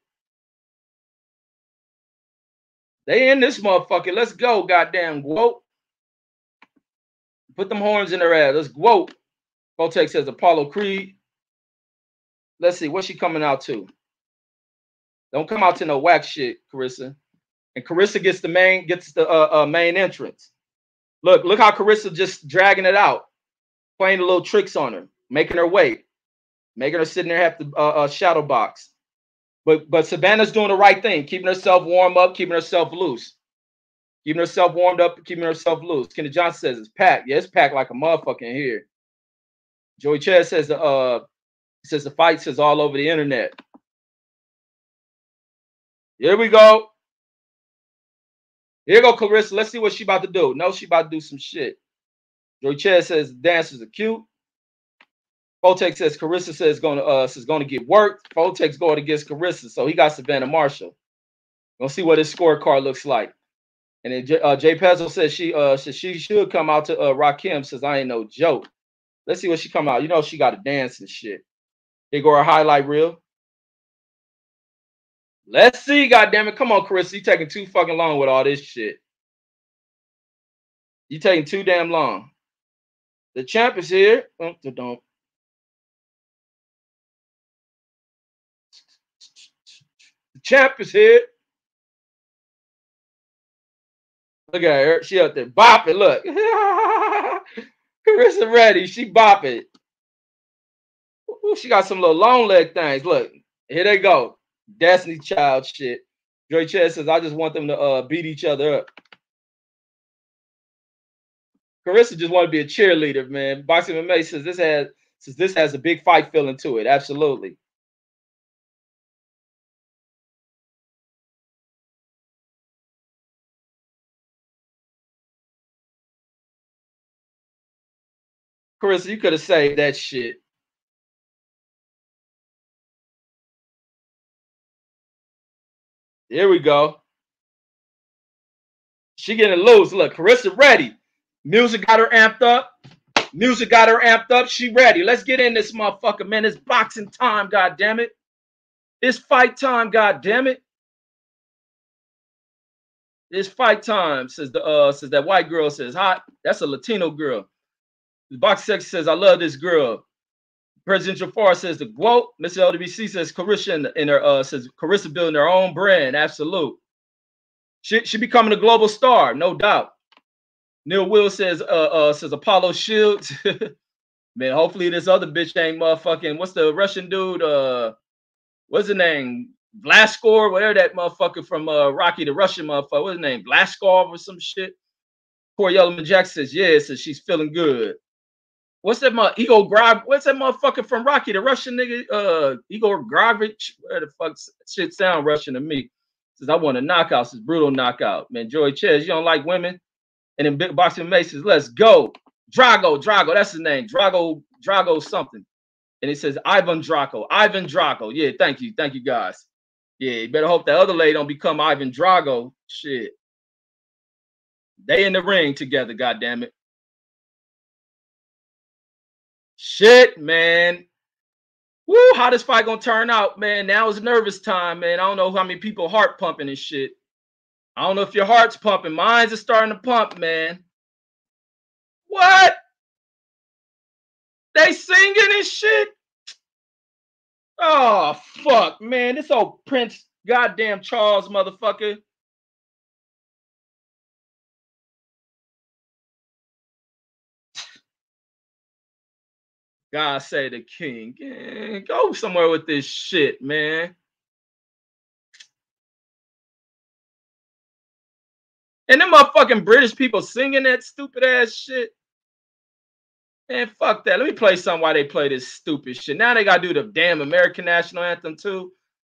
They in this motherfucker. Let's go, goddamn Guo. Put them horns in their ass. Let's go. Botex says Apollo Creed. Let's see, what's she coming out to? Don't come out to no whack shit, Carissa. And Carissa gets the main, gets the uh, uh, main entrance. Look, look how Carissa just dragging it out, playing the little tricks on her, making her wait, making her sit in there have to uh, uh, shadow box. But but Savannah's doing the right thing, keeping herself warm up, keeping herself loose, keeping herself warmed up, keeping herself loose. Kenny Johnson says it's packed. Yeah, it's packed like a motherfucker here. Joey Chad says uh says the fight says all over the internet. Here we go. Here go Claressa. Let's see what she about to do. No, she about to do some shit. Joy Chad says dancers are cute. Fotex says Carissa says gonna uh is gonna get worked. Fotex going against Carissa, so he got Savannah Marshall. Gonna see what his scorecard looks like. And then J, uh, Jay Pezzo says she uh says she should come out to uh Rakim says I ain't no joke. Let's see what she come out. You know she got to dance and shit. Here go her highlight reel. Let's see, goddamn it. Come on, Chris. You taking too fucking long with all this shit. You taking too damn long. The champ is here. Dun, dun, dun. Champ is here. Look at her. She up there bopping. Look. Carissa ready. She bopping. Ooh, she got some little long leg things. Look, here they go. Destiny Child shit. Joy Chad says, I just want them to uh, beat each other up. Carissa just want to be a cheerleader, man. Boxing MMA says this has says this has a big fight feeling to it. Absolutely. Carissa, you could have saved that shit. Here we go. She getting loose. Look, Carissa ready. Music got her amped up. Music got her amped up. She ready. Let's get in this motherfucker, man. It's boxing time, god damn it. It's fight time, god damn it. It's fight time, says the uh says that white girl says hot. That's a Latino girl. Box section says, I love this girl. Presidential Jafar says the quote. Mr. LWC says Carissa in, in her uh says Carissa building her own brand. Absolute. She she becoming a global star, no doubt. Neil Will says uh uh says Apollo Shields. Man, hopefully this other bitch ain't motherfucking what's the Russian dude? Uh what's his name? Blaskor, whatever that motherfucker from uh Rocky, the Russian motherfucker, what's his name? Blaskov or some shit. Poor Yellowman Jack says, yeah, says she's feeling good. What's that my Igor Grog? What's that motherfucker from Rocky, the Russian nigga? Uh Igor Grovich. Where the fuck shit sound Russian to me? Says I want a knockout, says brutal knockout. Man, Joey Ches, you don't like women? And then Big Boxing Mason says, let's go. Drago, Drago, that's his name. Drago, Drago something. And he says Ivan Drago, Ivan Drago. Yeah, thank you. Thank you guys. Yeah, you better hope that other lady don't become Ivan Drago. Shit. They in the ring together, God damn it. Shit, man. Woo, how this fight gonna turn out, man? Now is nervous time, man. I don't know how many people heart pumping and shit. I don't know if your heart's pumping. Mine's is starting to pump, man. What? They singing and shit? Oh, fuck, man. This old Prince goddamn Charles motherfucker. God say the king. Yeah, go somewhere with this shit, man. And them motherfucking British people singing that stupid ass shit. Man, fuck that. Let me play some while they play this stupid shit. Now they gotta do the damn American national anthem too.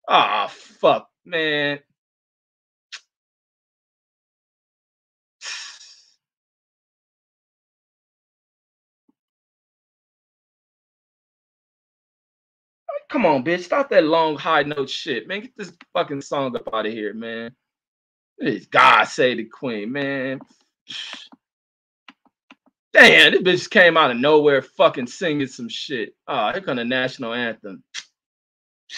Ah, oh, fuck, man. Come on, bitch. Stop that long high note shit, man. Get this fucking song up out of here, man. It's God say the queen, man. Damn, this bitch came out of nowhere fucking singing some shit. Oh, here come the national anthem.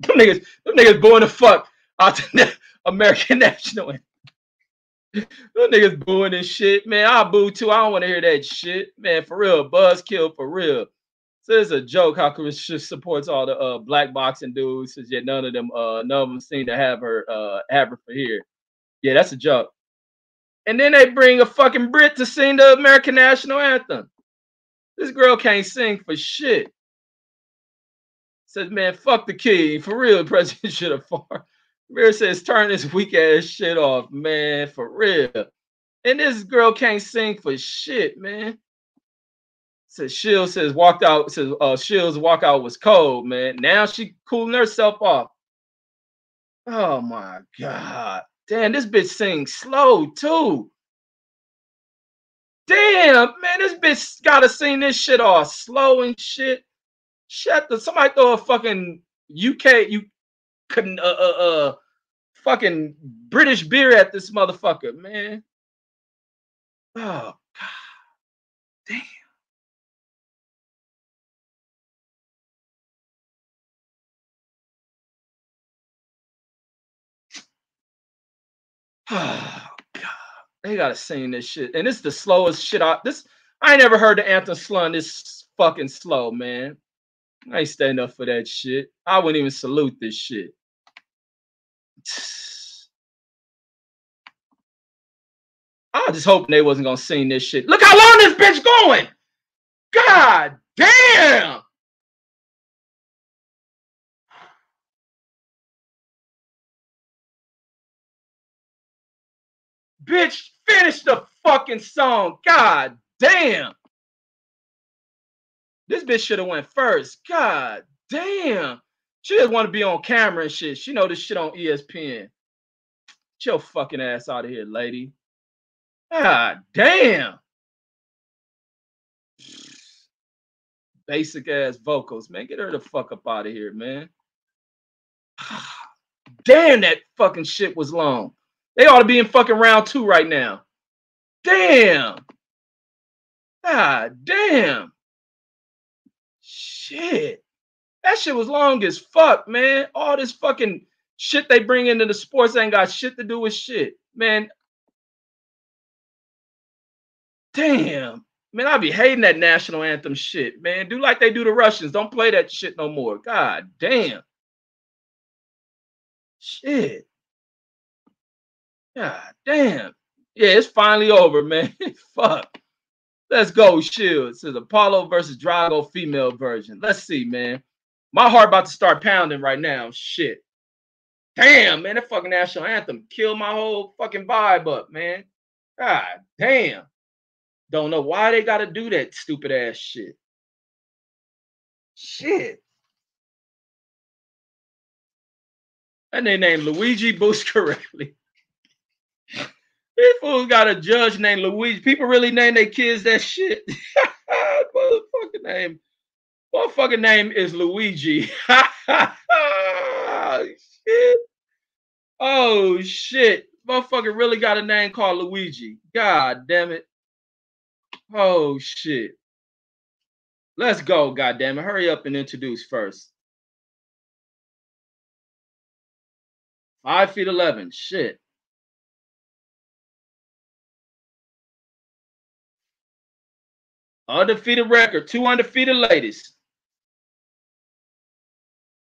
Them niggas, them niggas booing the fuck out the American national anthem. Them niggas booing and shit, man. I boo too. I don't want to hear that shit, man. For real, buzzkill for real. So it's a joke how Carissa supports all the uh, black boxing dudes, since yet none of them, uh, none of them seem to have her, uh, have her for here. Yeah, that's a joke. And then they bring a fucking Brit to sing the American national anthem. This girl can't sing for shit. Says, man, fuck the king. For real, the President should have far. Mir says, turn this weak ass shit off, man. For real. And this girl can't sing for shit, man says Shields says walked out says uh Shields walkout was cold, man. Now she cooling herself off. Oh my god. Damn, this bitch sings slow too. Damn, man, this bitch gotta sing this shit all slow and shit. Shut the somebody throw a fucking UK you couldn't uh uh uh fucking British beer at this motherfucker, man. Oh god. Damn. Oh god. They gotta sing this shit. And it's the slowest shit I this I never heard the anthem slung this fucking slow, man. I ain't staying up for that shit. I wouldn't even salute this shit. I was just hoping they wasn't gonna sing this shit. Look how long this bitch going. God damn. Bitch, finish the fucking song. God damn. This bitch should have went first. God damn. She just want to be on camera and shit. She know this shit on ESPN. Get your fucking ass out of here, lady. God damn. Basic ass vocals, man. Get her the fuck up out of here, man. Damn, that fucking shit was long. They ought to be in fucking round two right now. Damn. God damn. Shit. That shit was long as fuck, man. All this fucking shit they bring into the sports ain't got shit to do with shit. Man. Damn. Man, I be hating that national anthem shit, man. Do like they do the Russians. Don't play that shit no more. God damn. Shit. God damn. Yeah, it's finally over, man. Fuck. Let's go, Shields. This is Apollo versus Drago female version. Let's see, man. My heart about to start pounding right now. Shit. Damn, man. That fucking national anthem killed my whole fucking vibe up, man. God damn. Don't know why they got to do that stupid ass shit. Shit. And they named Luigi Buscarelli. These fools got a judge named Luigi. People really name their kids that shit. Motherfucking name. Motherfucking name is Luigi. shit. Oh shit. Motherfucker really got a name called Luigi. God damn it. Oh shit. Let's go, god damn it. Hurry up and introduce first. Five feet eleven. Shit. Undefeated record, two undefeated ladies.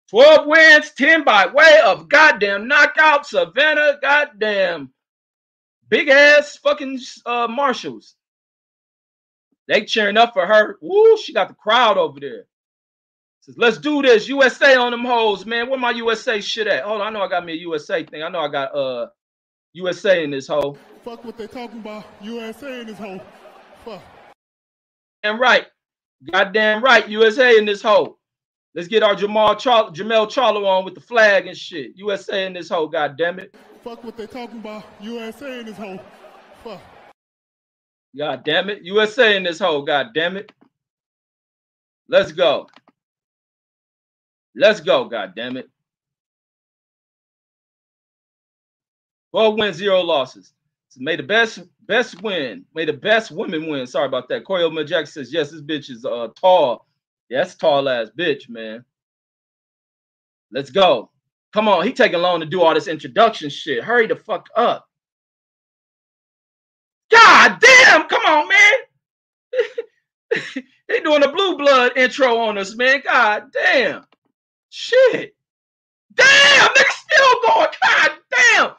12 wins, 10 by way of goddamn knockout, Savannah, goddamn big ass fucking uh, Marshalls. They cheering up for her. Woo, she got the crowd over there. Says, let's do this. USA on them hoes, man. Where my USA shit at? Hold on, I know I got me a USA thing. I know I got uh USA in this hole. Fuck what they talking about. USA in this hole. Fuck. And right. Goddamn right. USA in this hole. Let's get our Jamal Char- Jamel Charlo on with the flag and shit. USA in this hole, god damn it. Fuck what they talking about. USA in this hole. Fuck. God damn it. USA in this hole, god damn it. Let's go. Let's go, god damn it. 12 wins, zero losses. So may the best best win. May the best women win. Sorry about that. Corey Oldman Jack says, yes, this bitch is uh tall. Yeah, that's tall ass bitch, man. Let's go. Come on, he taking long to do all this introduction shit. Hurry the fuck up. God damn, come on, man. they doing a blue blood intro on us, man. God damn. Shit. Damn, nigga still going. God damn.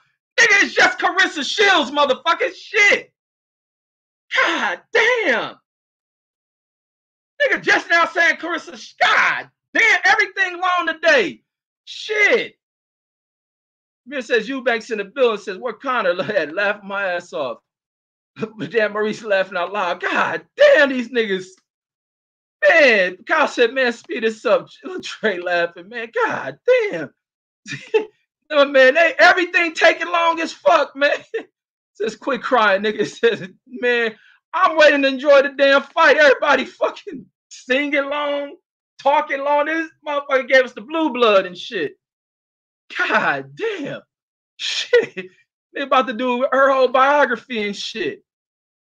Nigga, it's just Carissa Shields, motherfucking Shit. God damn. Nigga just now saying Carissa. God damn, everything wrong today. Shit. Mir says Eubanks in the building says, what Connor had laughed my ass off. But damn, Maurice laughing out loud. God damn, these niggas. Man, Kyle said, man, speed this up. Trey laughing, man. God damn. Oh, man, they everything taking long as fuck, man. Says quit crying, nigga. Says, man, I'm waiting to enjoy the damn fight. Everybody fucking singing long, talking long. This motherfucker gave us the blue blood and shit. God damn. Shit. They about to do her whole biography and shit.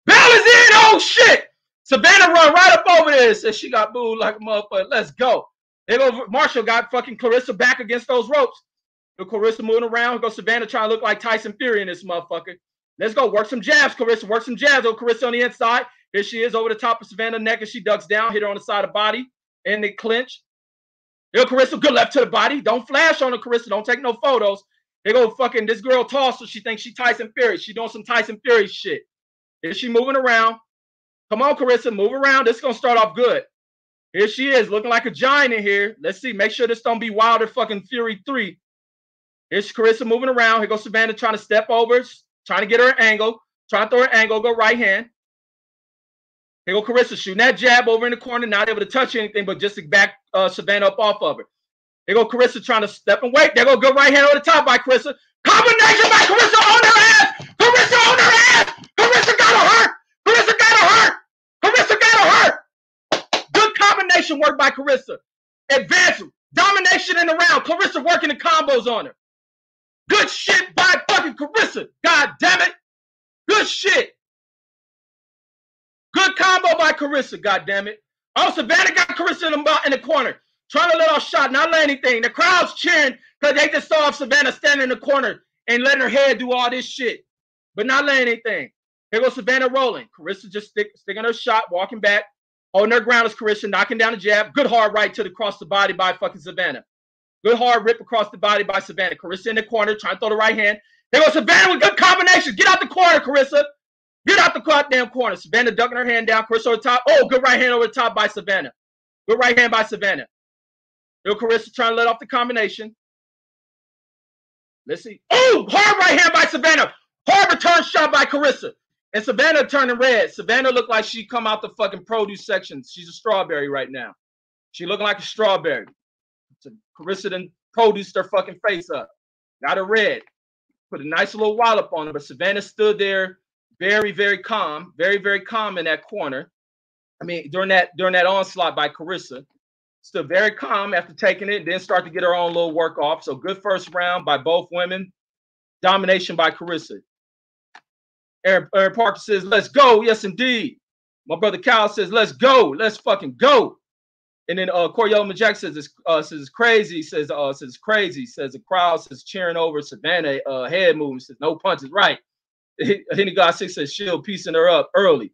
Bell is in. Oh shit. Savannah run right up over there and says she got booed like a motherfucker. Let's go. They go. Marshall got fucking Claressa back against those ropes. The Claressa moving around. Go Savannah trying to look like Tyson Fury in this motherfucker. Let's go. Work some jabs, Carissa. Work some jabs. Oh, Carissa on the inside. Here she is over the top of Savannah neck and she ducks down, hit her on the side of the body, and they clinch. Here, Carissa, good left to the body. Don't flash on her, Carissa. Don't take no photos. They go fucking this girl tall, so she thinks she Tyson Fury. She doing some Tyson Fury shit. Here she moving around. Come on, Carissa, move around. This is gonna start off good. Here she is, looking like a giant in here. Let's see. Make sure this don't be Wilder fucking Fury 3. Here's Carissa moving around. Here goes Savannah trying to step over, trying to get her angle, trying to throw her angle, go right hand. Here go Claressa shooting that jab over in the corner, not able to touch anything, but just to back uh, Savannah up off of her. Here go Carissa trying to step and wait. There go good right hand over the top by Carissa. Combination by Carissa on her ass. Carissa on her ass. Carissa got her hurt. Carissa got her hurt. Carissa got her hurt. Good combination work by Carissa. Advance domination in the round. Claressa working the combos on her. Good shit by fucking Carissa. God damn it. Good shit. Good combo by Carissa. God damn it. Oh, Savannah got Carissa in the, uh, in the corner. Trying to let off shot, not let anything. The crowd's cheering because they just saw Savannah standing in the corner and letting her head do all this shit, but not letting anything. Here goes Savannah rolling. Carissa just stick, sticking her shot, walking back, holding her ground as Carissa, knocking down the jab. Good hard right to the cross the body by fucking Savannah. Good hard rip across the body by Savannah. Carissa in the corner, trying to throw the right hand. Here goes Savannah with good combination. Get out the corner, Carissa. Get out the goddamn corner. Savannah ducking her hand down. Claressa over the top. Oh, good right hand over the top by Savannah. Good right hand by Savannah. Yo, Carissa trying to let off the combination. Let's see. Oh, hard right hand by Savannah. Hard return shot by Carissa. And Savannah turning red. Savannah looked like she come out the fucking produce section. She's a strawberry right now. She looking like a strawberry. So Claressa then produced her fucking face up. Got her red. Put a nice little wallop on her. But Savannah stood there very, very calm. Very, very calm in that corner. I mean, during that during that onslaught by Carissa, stood very calm after taking it, then start to get her own little work off. So good first round by both women. Domination by Carissa. Aaron, Aaron Parker says, let's go. Yes, indeed. My brother Kyle says, let's go. Let's fucking go. And then uh Corey Coriel Jack says it's uh says crazy, says uh says crazy, says the crowd says cheering over Savannah uh head movement, says no punches, right. Henny God Six says Shield piecing her up early.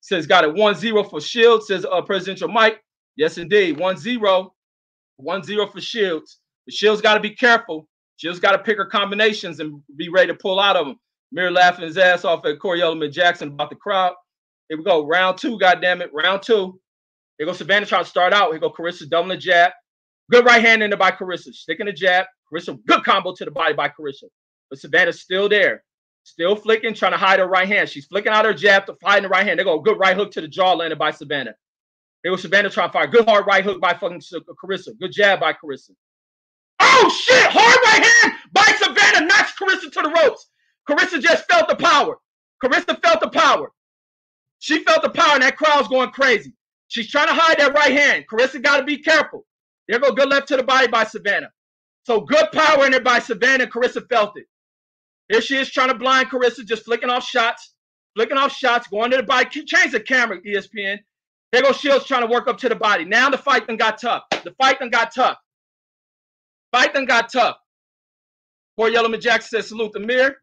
Says got it 1-0 for Shield, says uh Presidential Mike. Yes, indeed. 1 0. 1 0 for Shields. The Shields got to be careful. Shields got to pick her combinations and be ready to pull out of them. Mirror laughing his ass off at Corey Element Jackson about the crowd. Here we go. Round two, goddamn it. Round two. Here goes Savannah trying to start out. Here go Carissa doubling the jab. Good right hand in there by Claressa. Sticking the jab. Carissa, good combo to the body by Carissa. But Savannah's still there. Still flicking, trying to hide her right hand. She's flicking out her jab to hide the right hand. They go good right hook to the jaw landed by Savannah. It was Savannah trying to fire. Good hard right hook by fucking Carissa. Good jab by Carissa. Oh shit! Hard right hand by Savannah knocks Carissa to the ropes. Carissa just felt the power. Carissa felt the power. She felt the power, and that crowd's going crazy. She's trying to hide that right hand. Carissa got to be careful. There go good left to the body by Savannah. So good power in it by Savannah. Carissa felt it. Here she is trying to blind Carissa, just flicking off shots, flicking off shots, going to the body. Change the camera, ESPN. There goes Shields trying to work up to the body. Now the fight then got tough. The fight then got tough. Fight then got tough. Poor Yellowman Jackson says, salute the mirror.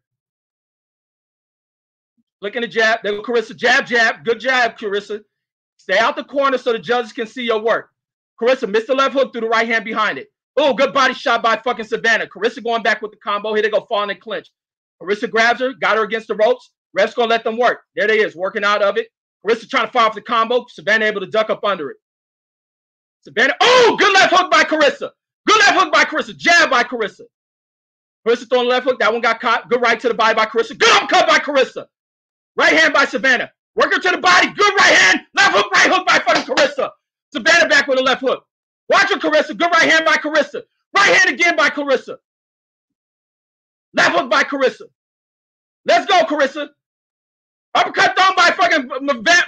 Flicking the jab. There go Carissa. Jab, jab. Good jab, Claressa. Stay out the corner so the judges can see your work. Carissa missed the left hook through the right hand behind it. Oh, good body shot by fucking Savannah. Carissa going back with the combo. Here they go, falling in clinch. Carissa grabs her, got her against the ropes. Ref's gonna let them work. There they is, working out of it. Carissa trying to fire off the combo. Savannah able to duck up under it. Savannah. Oh, good left hook by Carissa. Good left hook by Carissa. Jab by Carissa. Carissa throwing left hook. That one got caught. Good right to the body by Claressa. Good uppercut by Carissa. Right hand by Savannah. Worker to the body. Good right hand. Left hook, right hook by fucking Carissa. Savannah back with a left hook. Watch her, Carissa. Good right hand by Carissa. Right hand again by Carissa. Left hook by Carissa. Let's go, Carissa. Uppercut thrown by fucking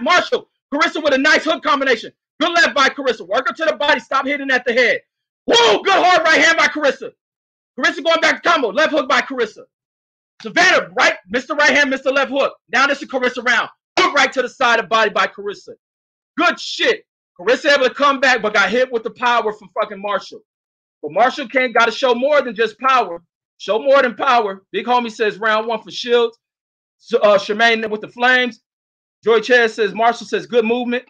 Marshall. Carissa with a nice hook combination. Good left by Carissa. Work her to the body. Stop hitting at the head. Whoa, good hard right hand by Carissa. Carissa going back to combo. Left hook by Carissa. Savannah, right, Mr. Right hand, Mr. Left hook. Now this is Carissa round. Right to the side of body by Carissa. Good shit. Carissa able to come back, but got hit with the power from fucking Marshall. But Marshall can't got to show more than just power. Show more than power. Big homie says round one for Shields. Uh, Shemaine with the flames. Joy Chaz says Marshall says good movement.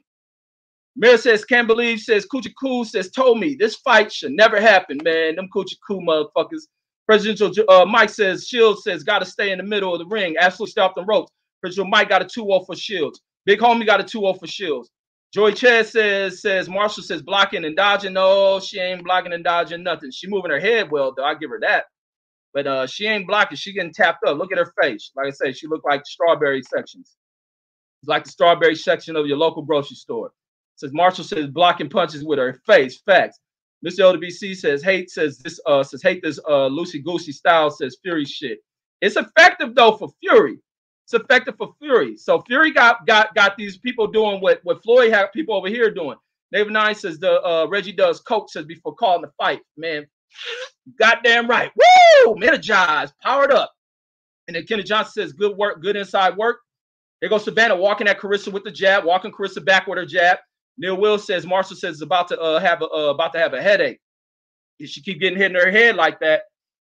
Mir says can't believe says Coochie Coo says told me this fight should never happen, man. Them Coochie Coo motherfuckers. Presidential uh, Mike says Shields says got to stay in the middle of the ring. Absolutely off the ropes. Presidential Mike got a 2-0 for Shields. Big homie got a 2-0 for Shields. Joy Chaz says says Marshall says blocking and dodging. No, she ain't blocking and dodging nothing. She moving her head well though. I give her that. But uh, she ain't blocking. She getting tapped up. Look at her face. Like I said, she look like strawberry sections. It's like the strawberry section of your local grocery store. Says Marshall says blocking punches with her face. Facts. Mr. LWC says hate says this uh says hate this uh loosey goosey style says Fury shit. It's effective though for Fury. It's effective for Fury. So Fury got got got these people doing what what Floyd had people over here doing. David Nine says the uh Reggie does coke says before calling the fight. Man, goddamn right. Woo! Energized, powered up. And then Kenny Johnson says good work, good inside work. There goes Savannah walking at Carissa with the jab, walking Carissa back with her jab. Neil Will says Marshall says about to uh, have a uh, about to have a headache. If she keep getting hit in her head like that,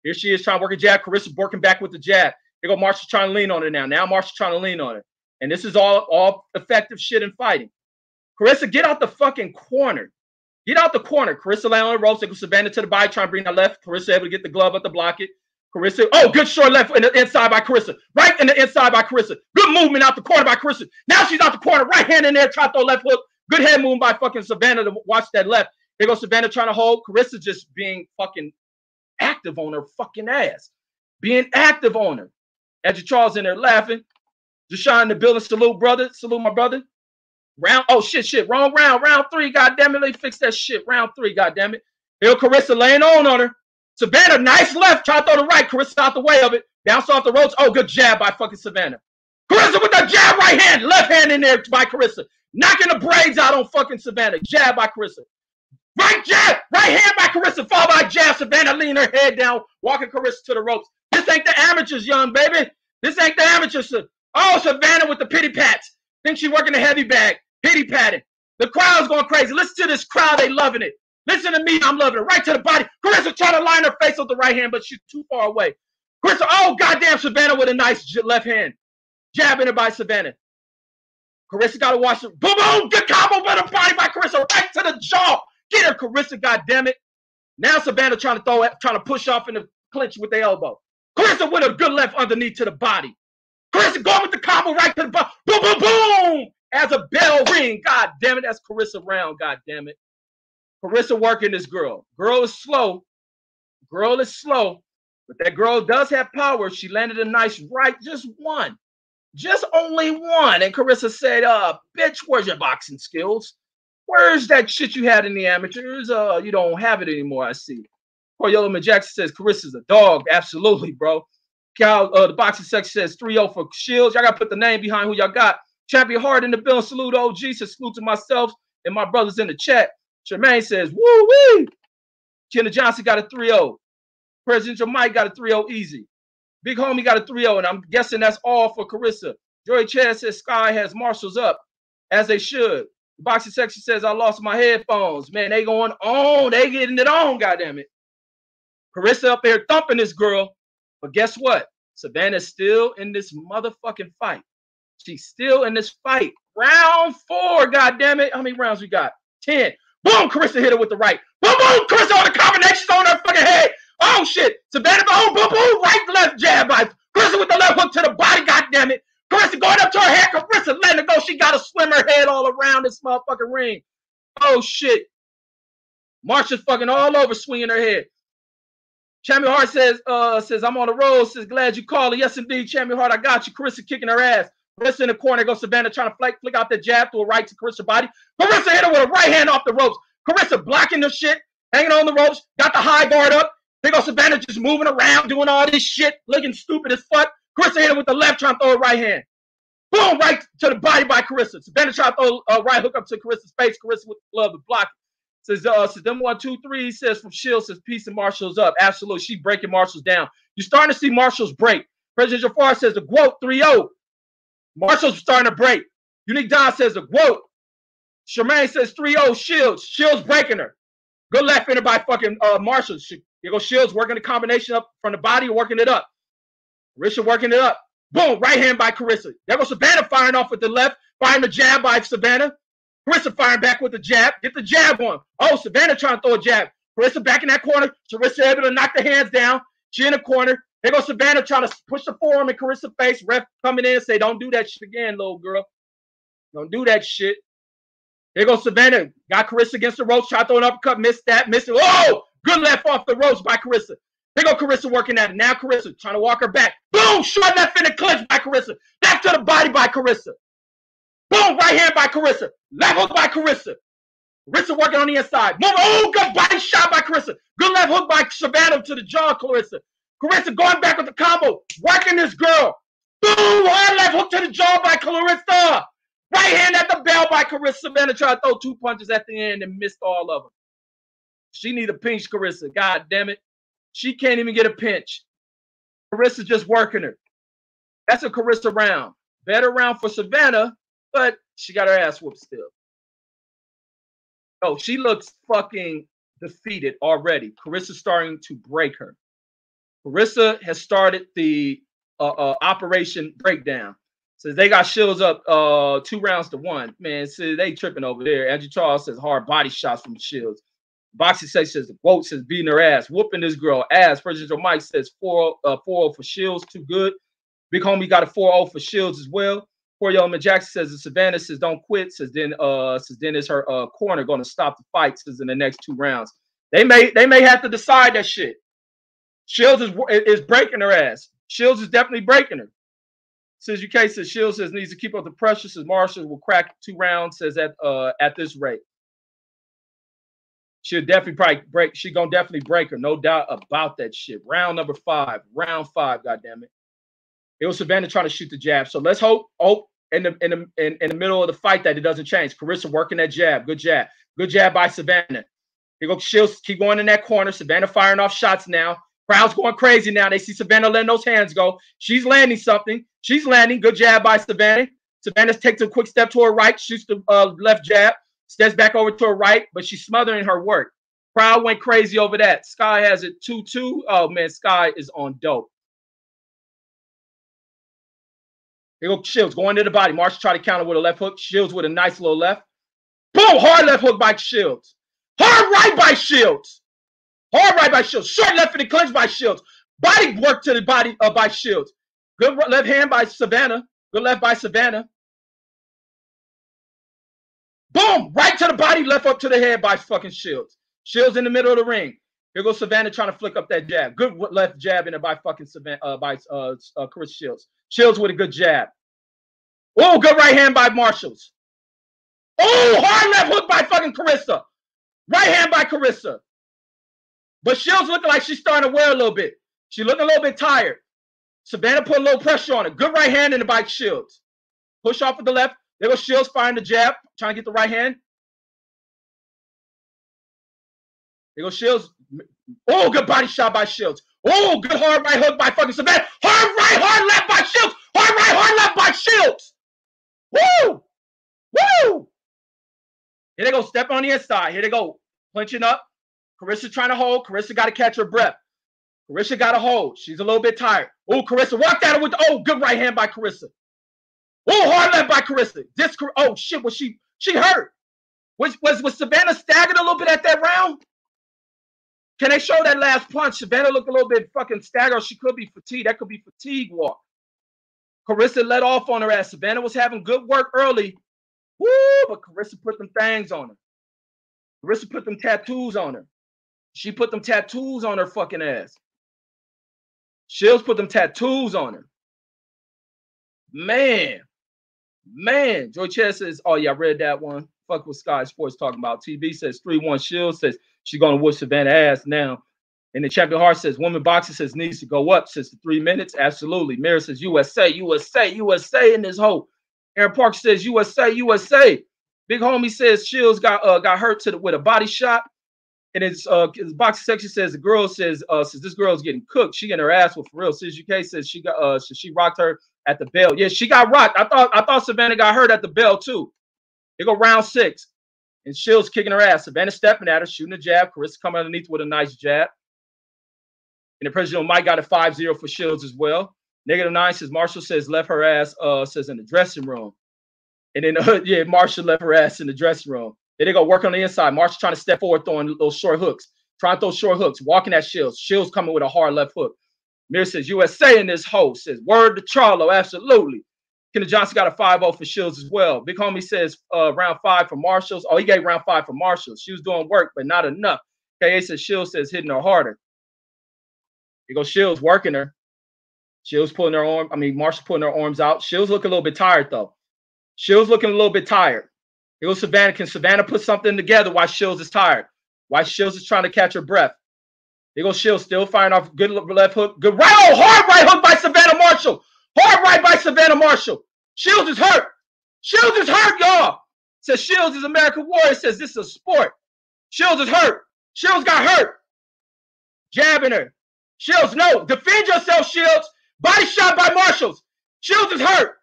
here she is trying to work a jab. Carissa working back with the jab. They go Marshall trying to lean on it now. Now Marshall trying to lean on it, and this is all all effective shit in fighting. Carissa, get out the fucking corner. Get out the corner. Carissa lay on the ropes. They go Savannah to the body, trying to bring that left. Carissa able to get the glove up to block it. Carissa, oh, good short left in the inside by Carissa. Right in the inside by Carissa. Good movement out the corner by Carissa. Now she's out the corner. Right hand in there, try to throw left hook. Good head movement by fucking Savannah to watch that left. There goes Savannah trying to hold. Carissa just being fucking active on her fucking ass. Being active on her. Edge Charles in there laughing. Deshaun in the building. Salute, brother. Salute, my brother. Round, oh shit, shit. Wrong round. Round three. God damn it. They fix that shit. Round three. God damn it. Here Carissa laying on on her. Savannah, nice left. Try to throw the right. Carissa out the way of it. Bounce off the ropes. Oh, good jab by fucking Savannah. Carissa with the jab right hand. Left hand in there by Carissa. Knocking the braids out on fucking Savannah. Jab by Carissa. Right jab. Right hand by Carissa. Followed by jab. Savannah leaning her head down. Walking Carissa to the ropes. This ain't the amateurs, young baby. This ain't the amateurs. Oh, Savannah with the pity pats. Think she working the heavy bag. Pity patting. The crowd's going crazy. Listen to this crowd. They loving it. Listen to me. I'm loving it. Right to the body. Carissa trying to line her face with the right hand, but she's too far away. Carissa, oh, goddamn, Savannah with a nice left hand. Jabbing it by Savannah. Carissa got to watch it. Boom, boom. Good combo by the body by Carissa. Right to the jaw. Get her, Carissa, goddamn it. Now Savannah trying to throw trying to push off in the clinch with the elbow. Carissa with a good left underneath to the body. Carissa going with the combo right to the body. Boom, boom, boom. As a bell ring. God damn it. That's Carissa round. God damn it. Carissa working this girl. Girl is slow. Girl is slow. But that girl does have power. She landed a nice right, just one. Just only one. And Carissa said, uh, bitch, where's your boxing skills? Where's that shit you had in the amateurs? Uh, you don't have it anymore, I see. Coriola Jackson says Carissa's a dog. Absolutely, bro. Cal, uh, the boxing section says 3-0 for Shields. Y'all gotta put the name behind who y'all got. Champion Hard in the bill. Salute OG. Says salute to myself and my brothers in the chat. Tremaine says, woo wee. Kenna Johnson got a 3-0. President Mike got a 3-0 easy. Big homie got a 3-0, and I'm guessing that's all for Carissa. Joey Chad says Sky has marshals up, as they should. The boxing section says I lost my headphones. Man, they going on. They getting it on, goddamn it. Carissa up there thumping this girl. But guess what? Savannah's still in this motherfucking fight. She's still in this fight. Round four, goddamn it. How many rounds we got? 10. Boom, Carissa hit her with the right. Boom, boom, Carissa on the combinations on her fucking head. Oh shit. Savannah, oh, boom, boom, right, left jab Carissa with the left hook to the body, goddamn it. Carissa going up to her head. Carissa letting her go. She got to swim her head all around this motherfucking ring. Oh shit. Marsha's fucking all over swinging her head. Champion Hart says, uh, says, I'm on the road. Says, glad you called. Yes, indeed, Champion Hart, I got you. Carissa kicking her ass. Carissa in the corner goes Savannah trying to flick, flick out the jab to a right to Carissa body. Carissa hit her with a right hand off the ropes. Carissa blocking the shit, hanging on the ropes, got the high guard up. They go Savannah just moving around, doing all this shit, looking stupid as fuck. Carissa hit her with the left, trying to throw a right hand. Boom, right to the body by Carissa. Savannah trying to throw a right hook up to Carissa's face. Carissa with the glove to block. Says, uh, says them one, two, three. Says from Shield says peace and Marshall's up. Absolutely. She breaking Marshall's down. You're starting to see Marshall's break. President Jafar says the quote 3-0. Marshall's starting to break. Unique Don says the quote. Charmaine says 3-0 Shields. Shields breaking her. Good left in by fucking uh, Marshall. She, you go Shields working the combination up from the body, working it up. Richard working it up. Boom, right hand by Carissa. There goes Savannah firing off with the left, firing the jab by Savannah. Carissa firing back with the jab. Get the jab on. Oh, Savannah trying to throw a jab. Carissa back in that corner. Carissa able to knock the hands down. She in the corner. There goes Savannah trying to push the forearm in Carissa's face. Ref coming in and say, don't do that shit again, little girl. Don't do that shit. Here goes Savannah. Got Carissa against the ropes. Tried to throw an uppercut. Missed that. Missed it. Oh! Good left off the ropes by Carissa. Here go Carissa working at it. Now Carissa trying to walk her back. Boom! Short left in the clinch by Carissa. Back to the body by Carissa. Boom! Right hand by Carissa. Left hook by Carissa. Carissa working on the inside. Move. Oh, good body shot by Carissa. Good left hook by Savannah to the jaw, Carissa. Carissa going back with the combo. Working this girl. Boom! Hard left hook to the jaw by Carissa. Right hand at the bell by Carissa. Savannah tried to throw two punches at the end and missed all of them. She need a pinch, Carissa. God damn it. She can't even get a pinch. Carissa just working her. That's a Carissa round. Better round for Savannah, but she got her ass whooped still. Oh, she looks fucking defeated already. Carissa's starting to break her. Carissa has started the uh, uh, operation breakdown. Says they got shields up uh, two rounds to one. Man, so they tripping over there. Andrew Charles says hard body shots from shields. Boxing says the quote says beating her ass, whooping this girl ass. President Mike says 4 uh 4 for Shields, too good. Big homie got a 4-0 for Shields as well. Poor Yeoman Jackson says the Savannah says don't quit. Says then uh says then is her uh corner gonna stop the fight says in the next two rounds. They may they may have to decide that shit. Shields is is breaking her ass. Shields is definitely breaking her. Says UK says Shields says needs to keep up the pressure. Says Marshall will crack two rounds. Says at uh at this rate. She'll definitely probably break. She gonna definitely break her, no doubt about that shit. Round number five, round five. God damn it! It was Savannah trying to shoot the jab. So let's hope, hope in the in the in, in the middle of the fight that it doesn't change. Carissa working that jab, good jab, good jab by Savannah. He go, she'll keep going in that corner. Savannah firing off shots now. Crowd's going crazy now. They see Savannah letting those hands go. She's landing something. She's landing. Good jab by Savannah. Savannah takes a quick step to her right, shoots the uh, left jab steps back over to her right, but she's smothering her work. Crowd went crazy over that. Sky has it 2 2. Oh, man, Sky is on dope. Here go Shields going to the body. Marsh try to counter with a left hook. Shields with a nice little left. Boom! Hard left hook by Shields. Hard right by Shields. Hard right by Shields. Short left in the clinch by Shields. Body work to the body uh, by Shields. Good left hand by Savannah. Good left by Savannah. Boom! Right to the body, left up to the head by fucking Shields. Shields in the middle of the ring. Here goes Savannah trying to flick up that jab. Good left jab in it by fucking Savannah, uh, by uh, uh, Chris Shields. Shields with a good jab. Oh, good right hand by Marshalls. Oh, hard left hook by fucking Carissa. Right hand by Carissa. But Shields looking like she's starting to wear a little bit. She looking a little bit tired. Savannah put a little pressure on her. Good right hand in the bike Shields. Push off with the left. There goes Shields firing the jab, trying to get the right hand. There goes Shields. Oh, good body shot by Shields. Oh, good hard right hook by fucking Savannah. Hard right, hard left by Shields. Hard right, hard left by Shields. Woo! Woo! Here they go, step on the inside. Here they go, clinching up. Carissa trying to hold. Carissa got to catch her breath. Carissa got to hold. She's a little bit tired. Oh, Carissa walked at her with, oh, good right hand by Carissa. Oh, hard left by Carissa. This, oh shit, was she she hurt? Was was was Savannah staggered a little bit at that round? Can they show that last punch? Savannah looked a little bit fucking staggered. She could be fatigued. That could be fatigue walk. Carissa let off on her ass. Savannah was having good work early. Woo, but Carissa put them things on her. Carissa put them tattoos on her. She put them tattoos on her fucking ass. Shields put them tattoos on her. Man, Man, Joy Chess says, "Oh yeah, I read that one. Fuck what Sky Sports talking about." TV says three one Shield says she's gonna whoop Savannah ass now. And the champion Hart says, woman boxing says needs to go up since the three minutes. Absolutely. Mirror says USA, USA, USA in this hole. Aaron Park says USA, USA. Big homie says Shields got uh, got hurt to the, with a body shot. And his uh his boxing section says the girl says uh says this girl's getting cooked. She getting her ass with for real. Sis UK says she got uh so she rocked her at the bell. Yeah, she got rocked. I thought I thought Savannah got hurt at the bell too. They go round six. And Shields kicking her ass. Savannah stepping at her, shooting a jab. Claressa coming underneath with a nice jab. And the president Mike got a 5-0 for Shields as well. Negative nine says Marshall says left her ass uh says in the dressing room. And then uh, yeah, Marshall left her ass in the dressing room. Then they go work on the inside. Marshall trying to step forward, throwing those short hooks, trying to throw short hooks, walking at Shields. Shields coming with a hard left hook. Mir says USA in this hole. Says word to Charlo, absolutely. Kenneth Johnson got a 5-0 for Shields as well. Big homie says uh, round five for Marshalls. Oh, he gave round five for Marshalls. She was doing work, but not enough. KA says Shields says hitting her harder. Here goes Shields working her. Shields pulling her arm. I mean, Marshall pulling her arms out. Shields looking a little bit tired though. Shields looking a little bit tired. Here goes Savannah. Can Savannah put something together while Shields is tired? Why Shields is trying to catch her breath? Here goes Shields still firing off good left hook. Good right. Oh, hard right hook by Savannah Marshall. Hard right by Savannah Marshall. Shields is hurt. Shields is hurt, y'all. Says Shields is American Warrior. Says this is a sport. Shields is hurt. Shields got hurt. Jabbing her. Shields, no. Defend yourself, Shields. Body shot by Marshalls. Shields is hurt.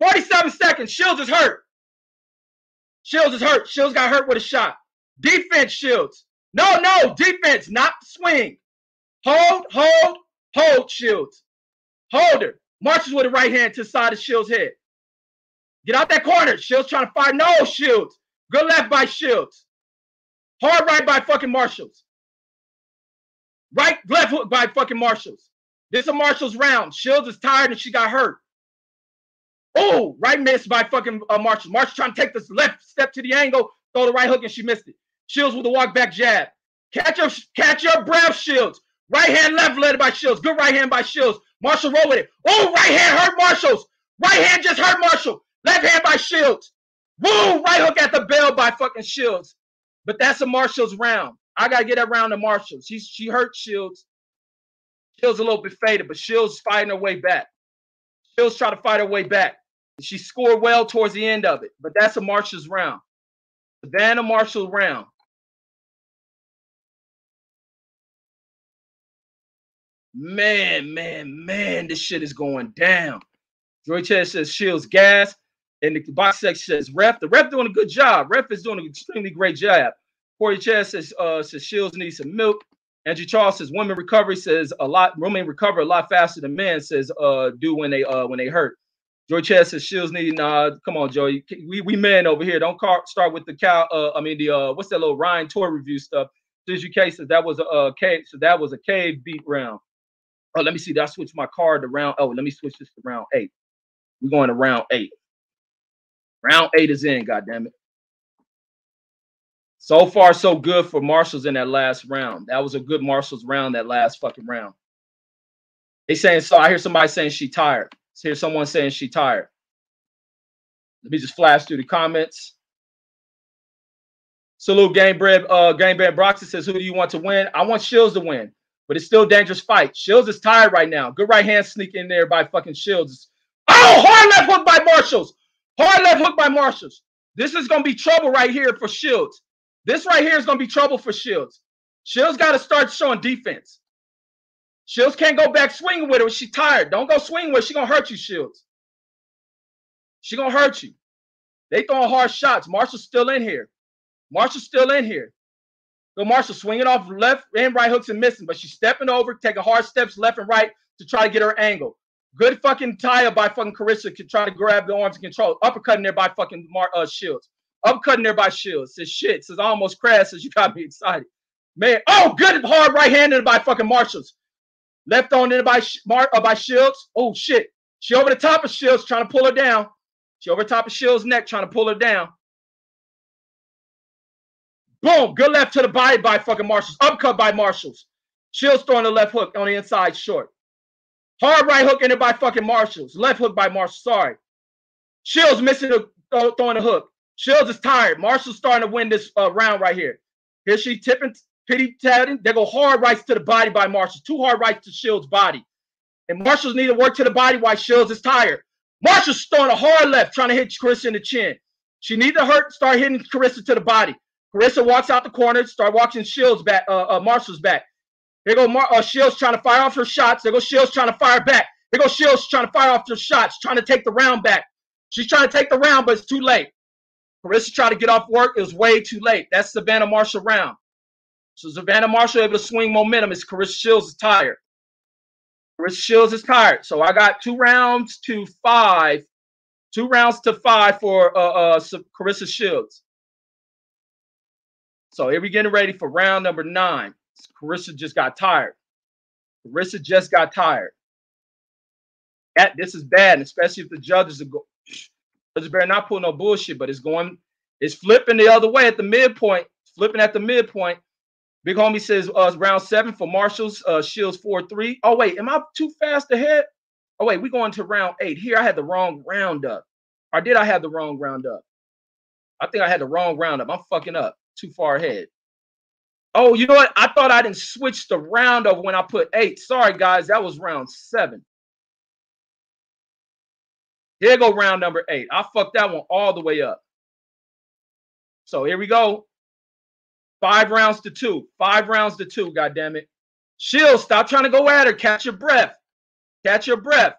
47 seconds. Shields is hurt. Shields is hurt. Shields got hurt with a shot. Defense, Shields. No, no. Defense, not swing. Hold, hold, hold, Shields. Hold her. Marches with the right hand to the side of Shields' head. Get out that corner. Shields trying to fight. No, Shields. Good left by Shields. Hard right by fucking Marshalls. Right, left hook by fucking Marshalls. This is a Marshalls round. Shields is tired and she got hurt. Oh, right miss by fucking uh. Marshalls trying to take this left step to the angle, throw the right hook, and she missed it. Shields with a walk back jab. Catch your, catch your breath, Shields. Right hand left led by Shields. Good right hand by Shields. Marshall roll with it. Oh, right hand hurt Marshalls. Right hand just hurt Marshall. Left hand by Shields. Woo! Right hook at the bell by fucking Shields. But that's a Marshall's round. I gotta get that round to Marshall. She she hurt Shields. Shields a little bit faded, but Shields fighting her way back. Shields try to fight her way back. She scored well towards the end of it, but that's a Marshall's round. Savannah Marshall round. Man, man, man, this shit is going down. Joy Chess says Shields gas. And the box section says ref. The ref doing a good job. Ref is doing an extremely great job. Corey Chess says uh says Shields needs some milk. Andrew Charles says women recovery says a lot women recover a lot faster than men says uh do when they uh when they hurt. Joy Chess says Shields need nah come on Joey we we men over here don't car, start with the cow uh I mean the uh what's that little Ryan toy review stuff. Says UK says that was a uh, cave so that was a cave beat round. Oh let me see. Did I switch my card to round? Oh let me switch this to round eight. We're going to round eight. Round eight is in, God damn it. So far, so good for Marshalls in that last round. That was a good Marshalls round, that last fucking round. They saying so. I hear somebody saying she tired. I hear someone saying she tired. Let me just flash through the comments. Salute Game Bread, uh, Game Bread Broxy says, Who do you want to win? I want Shields to win, but it's still a dangerous fight. Shields is tired right now. Good right hand sneak in there by fucking Shields. Oh, hard left hook by Marshalls. Hard left hook by Marshalls. This is going to be trouble right here for Shields. This right here is going to be trouble for Shields. Shields got to start showing defense. Shields can't go back swinging with her. She's tired. Don't go swing with her. She going to hurt you, Shields. She going to hurt you. They throwing hard shots. Marshall's still in here. Marshall's still in here. Go Marshall swinging off left and right hooks and missing, but she's stepping over, taking hard steps left and right to try to get her angle. Good fucking tie up by fucking Claressa to try to grab the arms and control. Uppercutting there by fucking Mar- uh, Shields. Uppercutting there by Shields. Says shit. Says almost crash. Says you got me excited. Man, oh, good hard right handed by fucking Marshalls. Left on in by Mar- uh, by Shields. Oh shit. She over the top of Shields trying to pull her down. She over top of Shields' neck trying to pull her down. Boom. Good left to the body by fucking Marshalls. Upcut by Marshalls. Shields throwing the left hook on the inside short. Hard right hook in it by fucking Marshalls. Left hook by Marshall. Sorry. Shields missing uh, throwing the hook. Shields is tired. Marshall's starting to win this uh, round right here. Here she tipping pity tatting. They go hard rights to the body by Marshall. Two hard rights to Shields' body. And Marshall's need to work to the body while Shields is tired. Marshall's throwing a hard left, trying to hit Claressa in the chin. She need to hurt, start hitting Claressa to the body. Claressa walks out the corner, start watching Shields back, uh, uh, Marshall's back. There go Mar- uh, Shields trying to fire off her shots. There go Shields trying to fire back. There go Shields trying to fire off her shots, trying to take the round back. She's trying to take the round, but it's too late. Claressa tried to get off work. It was way too late. That's Savannah Marshall round. So Savannah Marshall able to swing momentum as Claressa Shields is tired. Claressa Shields is tired. So I got two rounds to five. Two rounds to five for uh, uh Claressa Shields. So here we getting ready for round number nine. Claressa just got tired. Claressa just got tired. That this is bad, especially if the judges are go. Judges better not pull no bullshit, but it's going, it's flipping the other way at the midpoint, flipping at the midpoint. Big homie says uh, round seven for Marshalls, uh, Shields four three. Oh wait, am I too fast ahead? Oh wait, we going to round eight. Here I had the wrong round up, or did I have the wrong round up? I think I had the wrong round up. I'm fucking up too far ahead. Oh, you know what? I thought I didn't switch the round of when I put eight. Sorry, guys, that was round seven. Here go round number eight. I fucked that one all the way up. So here we go. Five rounds to two. Five rounds to two. God damn it. Shield, stop trying to go at her. Catch your breath. Catch your breath.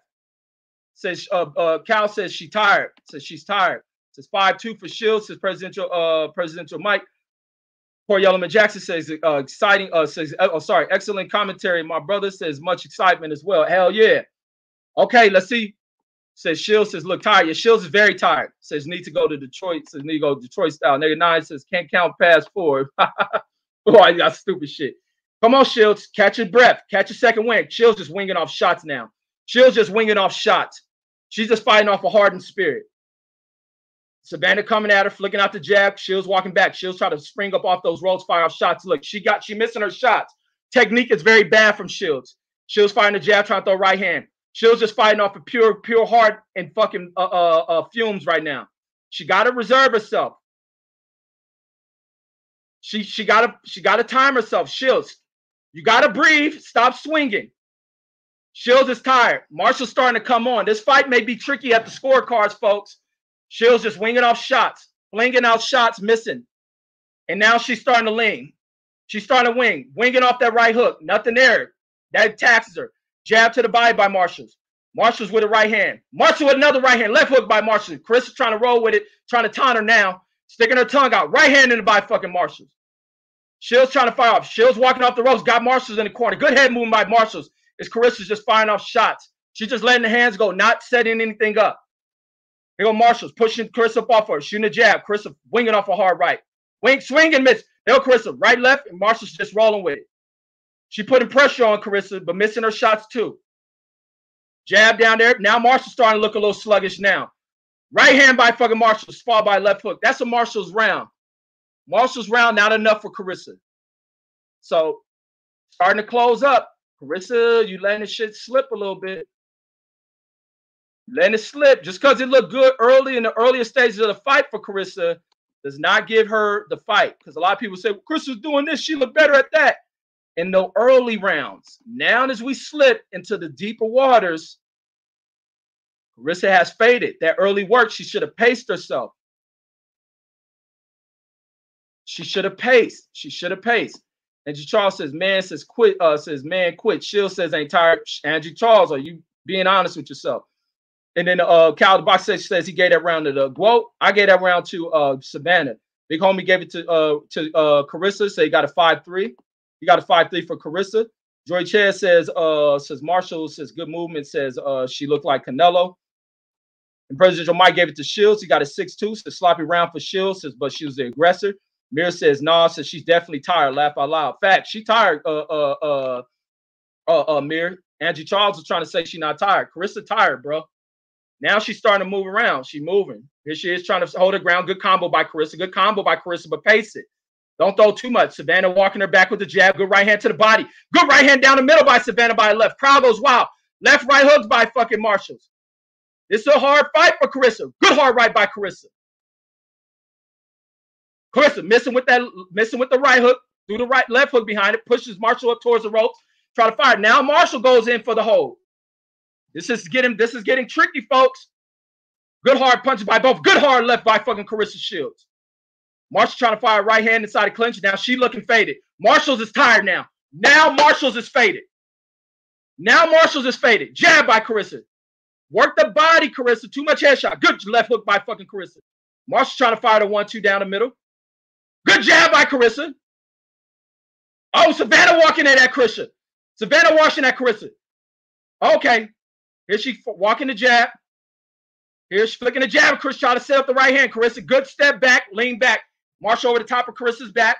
Says uh, uh Cal says she tired. Says she's tired. Says five two for Shield. Says presidential uh presidential Mike. Poor Yellowman Jackson says uh, exciting. Uh, says oh sorry, excellent commentary. My brother says much excitement as well. Hell yeah. Okay, let's see. Says Shields says look tired. Yeah, Shields is very tired. Says need to go to Detroit. Says need to go Detroit style. Nigga nine says can't count past four. Boy, you got stupid shit. Come on, Shields. Catch your breath. Catch your second wing. Shields just winging off shots now. Shields just winging off shots. She's just fighting off a hardened spirit. Savannah coming at her, flicking out the jab. Shields walking back. Shields try to spring up off those rolls, fire off shots. Look, she got she missing her shots. Technique is very bad from Shields. Shields firing the jab, trying to throw right hand. Shields just fighting off of pure, pure heart and fucking uh, uh, uh, fumes right now. She got to reserve herself. She she got to she got to time herself. Shields, you got to breathe. Stop swinging. Shields is tired. Marshall's starting to come on. This fight may be tricky at the scorecards, folks. Shields just winging off shots, flinging out shots, missing. And now she's starting to lean. She's starting to wing, winging off that right hook. Nothing there. That taxes her. Jab to the body by Marshalls. Marshalls with a right hand. Marshall with another right hand. Left hook by Marshall. Chris is trying to roll with it, trying to taunt her now, sticking her tongue out. Right hand in the by fucking Marshalls. Shields trying to fire off. Shields walking off the ropes. Got Marshalls in the corner. Good head movement by Marshalls. Is Claressa's just firing off shots. She's just letting the hands go, not setting anything up. Here go Marshalls pushing Chris up off her, shooting a jab. Chris winging off a hard right. Wing, swing and miss. There go Claressa, right, left, and Marshall's just rolling with it. She putting pressure on Claressa, but missing her shots too. Jab down there. Now Marshall's starting to look a little sluggish now. Right hand by fucking Marshall, fall by left hook. That's a Marshall's round. Marshall's round, not enough for Claressa. So starting to close up. Claressa, you letting the shit slip a little bit. Letting it slip. Just because it looked good early in the earlier stages of the fight for Claressa does not give her the fight. Because a lot of people say, well, Claressa's doing this, she looked better at that in the early rounds. Now, as we slip into the deeper waters, Claressa has faded. That early work, she should have paced herself. She should have paced. She should have paced. Angie Charles says, man says quit, uh, says, man, quit. Shield says ain't tired. Angie Charles, are you being honest with yourself? And then uh Cal the box says, says he gave that round to the Guo. I gave that round to uh Savannah. Big homie gave it to uh to uh Claressa, so he got a 5-3. He got a 5-3 for Claressa. Joy Chair says, uh, says Marshall says good movement, says uh she looked like Canelo. And President Mike gave it to Shields. He got a 6-2, says sloppy round for Shields, says, but she was the aggressor. Mir says, nah, says she's definitely tired. Laugh out loud. Fact, she tired, uh uh uh uh, uh Mir. Angie Charles was trying to say she's not tired. Claressa tired, bro. Now she's starting to move around. She's moving. Here she is trying to hold her ground. Good combo by Claressa. Good combo by Claressa, but pace it. Don't throw too much. Savannah walking her back with the jab. Good right hand to the body. Good right hand down the middle by Savannah by left. Crowd goes wild. Left right hooks by fucking Marshalls. This is a hard fight for Claressa. Good hard right by Claressa. Claressa missing with that, missing with the right hook. through the right left hook behind it, pushes Marshall up towards the ropes, try to fire. Now Marshall goes in for the hold. This is getting this is getting tricky, folks. Good hard punch by both. Good hard left by fucking Claressa Shields. Marshall trying to fire right hand inside the clinch. Now she looking faded. Marshall's is tired now. Now Marshall's is faded. Now Marshall's is faded. Jab by Claressa. Work the body, Claressa. Too much headshot. Good left hook by fucking Claressa. Marshall's trying to fire the one-two down the middle. Good jab by Claressa. Oh, Savannah walking at that Claressa. Savannah watching at Claressa. Okay. Here she walking the jab. Here's flicking the jab. Chris trying to set up the right hand. Claressa, good step back, lean back. Marshall over the top of Claressa's back.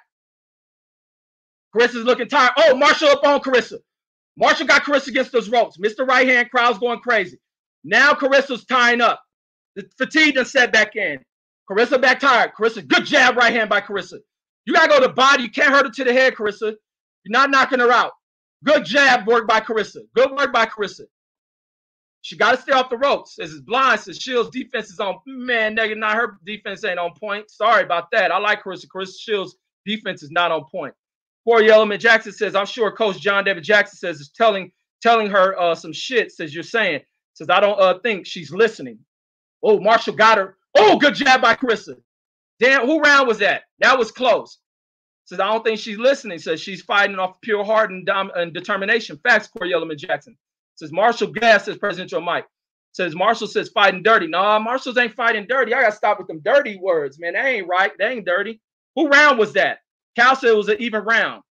Claressa's looking tired. Oh, Marshall up on Claressa. Marshall got Claressa against those ropes. Mr. Right hand, crowd's going crazy. Now Claressa's tying up. The fatigue done set back in. Claressa back tired. Claressa, good jab right hand by Claressa. You gotta go to the body. You can't hurt her to the head, Claressa. You're not knocking her out. Good jab work by Claressa. Good work by Claressa. She got to stay off the ropes. As it's blind, says Shields' defense is on. Man, nigga, not her defense ain't on point. Sorry about that. I like Chris. Chris Shields' defense is not on point. Corey Element Jackson says, I'm sure Coach John David Jackson says is telling telling her uh, some shit. Says you're saying. Says I don't uh, think she's listening. Oh, Marshall got her. Oh, good jab by Claressa. Damn, who round was that? That was close. Says I don't think she's listening. Says she's fighting off pure heart and, dom- and determination. Facts, Corey Element Jackson. Says Marshall Gas says Presidential Mike. Says Marshall says fighting dirty. No, Marshall's ain't fighting dirty. I gotta stop with them dirty words, man. They ain't right. They ain't dirty. Who round was that? Cal said it was an even round.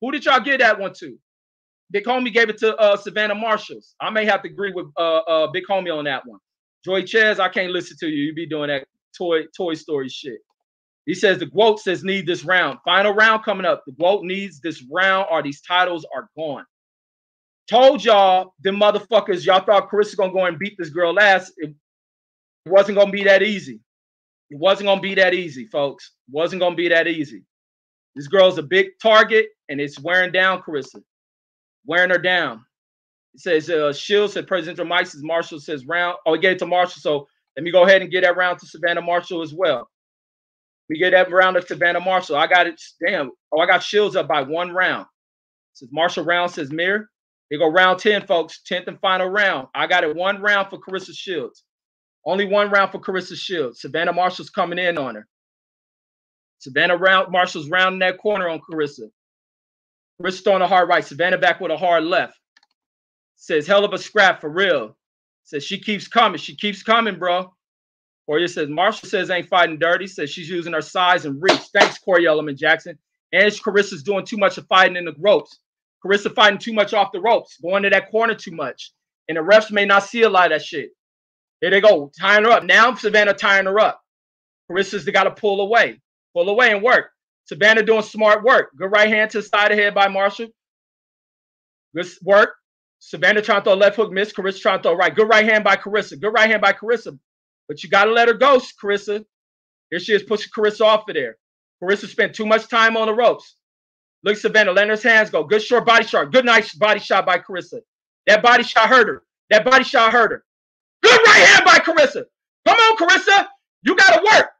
Who did y'all give that one to? Big Homie gave it to uh, Savannah Marshalls. I may have to agree with uh, uh, Big Homie on that one. Joy Ches, I can't listen to you. You be doing that toy Toy Story shit. He says the GWOAT says need this round. Final round coming up. The GWOAT needs this round or these titles are gone. Told y'all, them motherfuckers, y'all thought Chris gonna go and beat this girl ass. It wasn't gonna be that easy. It wasn't gonna be that easy, folks. It wasn't gonna be that easy. This girl's a big target, and it's wearing down Claressa, wearing her down. It says uh, Shield said Presidential Mike Marshall says round. Oh, he gave it to Marshall. So let me go ahead and get that round to Savannah Marshall as well. We get that round to Savannah Marshall. I got it. Damn. Oh, I got Shields up by one round. Says Marshall round says Mirror. They go round 10, folks. 10th and final round. I got it one round for Claressa Shields. Only one round for Claressa Shields. Savannah Marshall's coming in on her. Savannah round Marshall's rounding that corner on Claressa. Claressa throwing a hard right. Savannah back with a hard left. Says hell of a scrap for real. Says she keeps coming. She keeps coming, bro. Corey says Marshall says ain't fighting dirty. Says she's using her size and reach. Thanks, Corey Element Jackson. And Claressa's doing too much of fighting in the ropes. Claressa fighting too much off the ropes, going to that corner too much. And the refs may not see a lot of that shit. Here they go, tying her up. Now Savannah tying her up. Claressa's got to pull away, pull away and work. Savannah doing smart work. Good right hand to the side of the head by Marshall. Good work. Savannah trying to throw left hook, miss. Claressa trying to throw right. Good right hand by Claressa. Good right hand by Claressa. But you got to let her go, Claressa. Here she is pushing Claressa off of there. Claressa spent too much time on the ropes. Look, Savannah, her hands go. Good short body shot. Good nice body shot by Claressa. That body shot hurt her. That body shot hurt her. Good right hand by Claressa. Come on, Claressa. You got to work.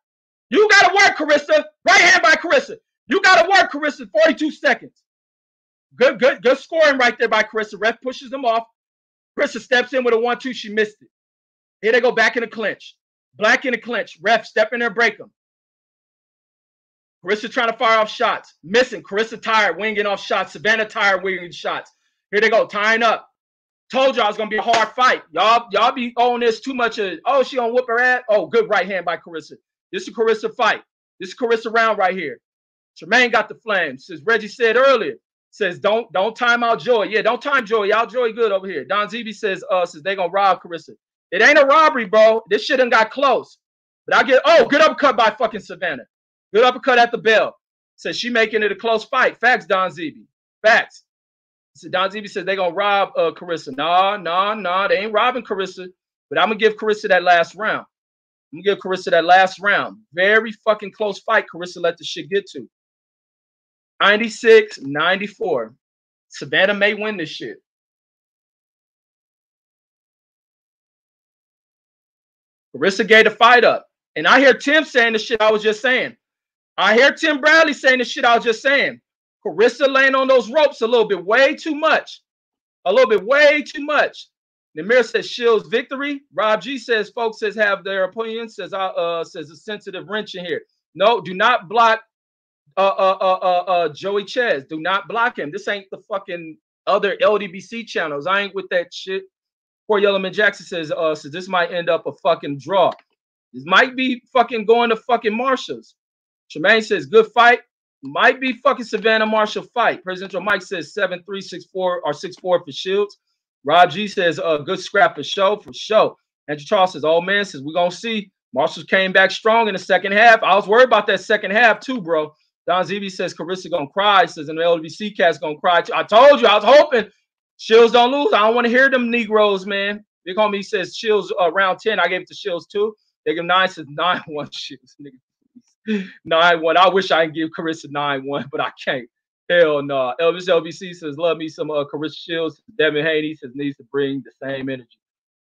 You got to work, Claressa. Right hand by Claressa. You got to work, Claressa. 42 seconds. Good, good, good scoring right there by Claressa. Ref pushes them off. Claressa steps in with a one-two. She missed it. Here they go back in the clinch. Black in the clinch. Ref step in there, break them. Claressa trying to fire off shots. Missing. Claressa tired, winging off shots. Savannah tired, winging shots. Here they go, tying up. Told y'all it's gonna be a hard fight. Y'all, y'all be on this too much of oh, she gonna whoop her ass. Oh, good right hand by Claressa. This is Claressa fight. This is Claressa round right here. Tremaine got the flames. As Reggie said earlier, says don't don't time out Joy. Yeah, don't time Joy. Y'all Joy good over here. Don Zeeby says uh says they gonna rob Claressa. It ain't a robbery, bro. This shit done got close. But I get oh good uppercut by fucking Savannah. Good uppercut at the bell. Says she making it a close fight. Facts, Don Zeeby. Facts. So Don Zeeby says they gonna rob uh, Claressa. Nah, nah, nah. They ain't robbing Claressa. But I'm gonna give Claressa that last round. I'm gonna give Claressa that last round. Very fucking close fight. Claressa let the shit get to. 96, 94. Savannah may win this shit. Claressa gave the fight up. And I hear Tim saying the shit I was just saying. I hear Tim Bradley saying the shit I was just saying. Claressa laying on those ropes a little bit, way too much. A little bit, way too much. Namir says Shields victory. Rob G says folks says have their opinions. Says uh, uh says a sensitive wrench in here. No, do not block uh uh uh uh, uh Joey Ches. Do not block him. This ain't the fucking other LDBC channels. I ain't with that shit. Poor Yellowman Jackson says uh says this might end up a fucking draw. This might be fucking going to fucking Marshalls. Tremaine says good fight. Might be fucking Savannah Marshall fight. Presidential Mike says seven three six four or six four for Shields. Rob G says, uh, good scrap for show, for show. Andrew Charles says, oh man, says, we're gonna see. Marshall came back strong in the second half. I was worried about that second half too, bro. Don ZB says Claressa gonna cry. Says an LBC cat's gonna cry. Too. I told you, I was hoping Shields don't lose. I don't want to hear them Negroes, man. Big homie says Shields uh, round 10. I gave it to Shields too. They give nine, says nine one Shields. Nigga. Nine one. I wish I could give Claressa nine one, but I can't. Hell no. Nah. Elvis LBC says, love me some uh, Claressa Shields. Devin Haney says, needs to bring the same energy.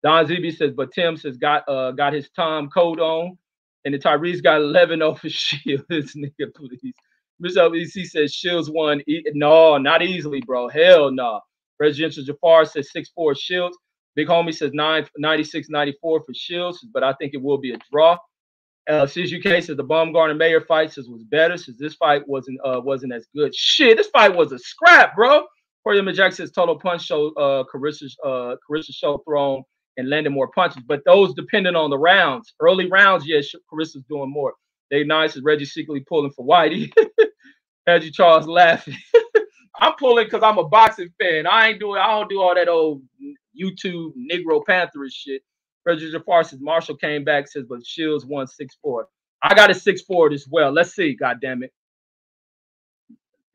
Don ZB says, but Tim says, got uh got his Tom code on. And the Tyrese got 11 over Shields. nigga, please. Miss LBC says, Shields won. E no, not easily, bro. Hell no. Nah. Presidential Jafar says 6 4 Shields. Big homie says 9, 96 94 for Shields, but I think it will be a draw. Uh, CGK says the Baumgardner Mayer fight says was better. Says this fight wasn't uh wasn't as good. Shit, this fight was a scrap, bro. Corey Jack says total punch show uh Claressa's uh Claressa show thrown and landing more punches, but those depending on the rounds. Early rounds, yes, Claressa's doing more. Dave Nice is Reggie secretly pulling for Whitey. Reggie Charles laughing. I'm pulling because I'm a boxing fan. I ain't doing. I don't do all that old YouTube Negro Panthers shit. Reggie Jafar says Marshall came back, says, but Shields won 6 4. I got a 6 4 as well. Let's see. God damn it.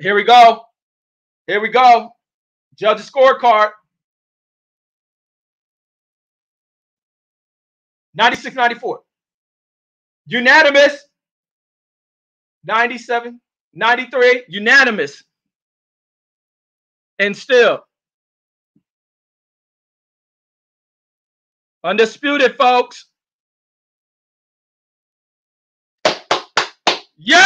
Here we go. Here we go. Judge the scorecard. 96 94. Unanimous. 97, 93, unanimous. And still, Undisputed, folks. Yeah!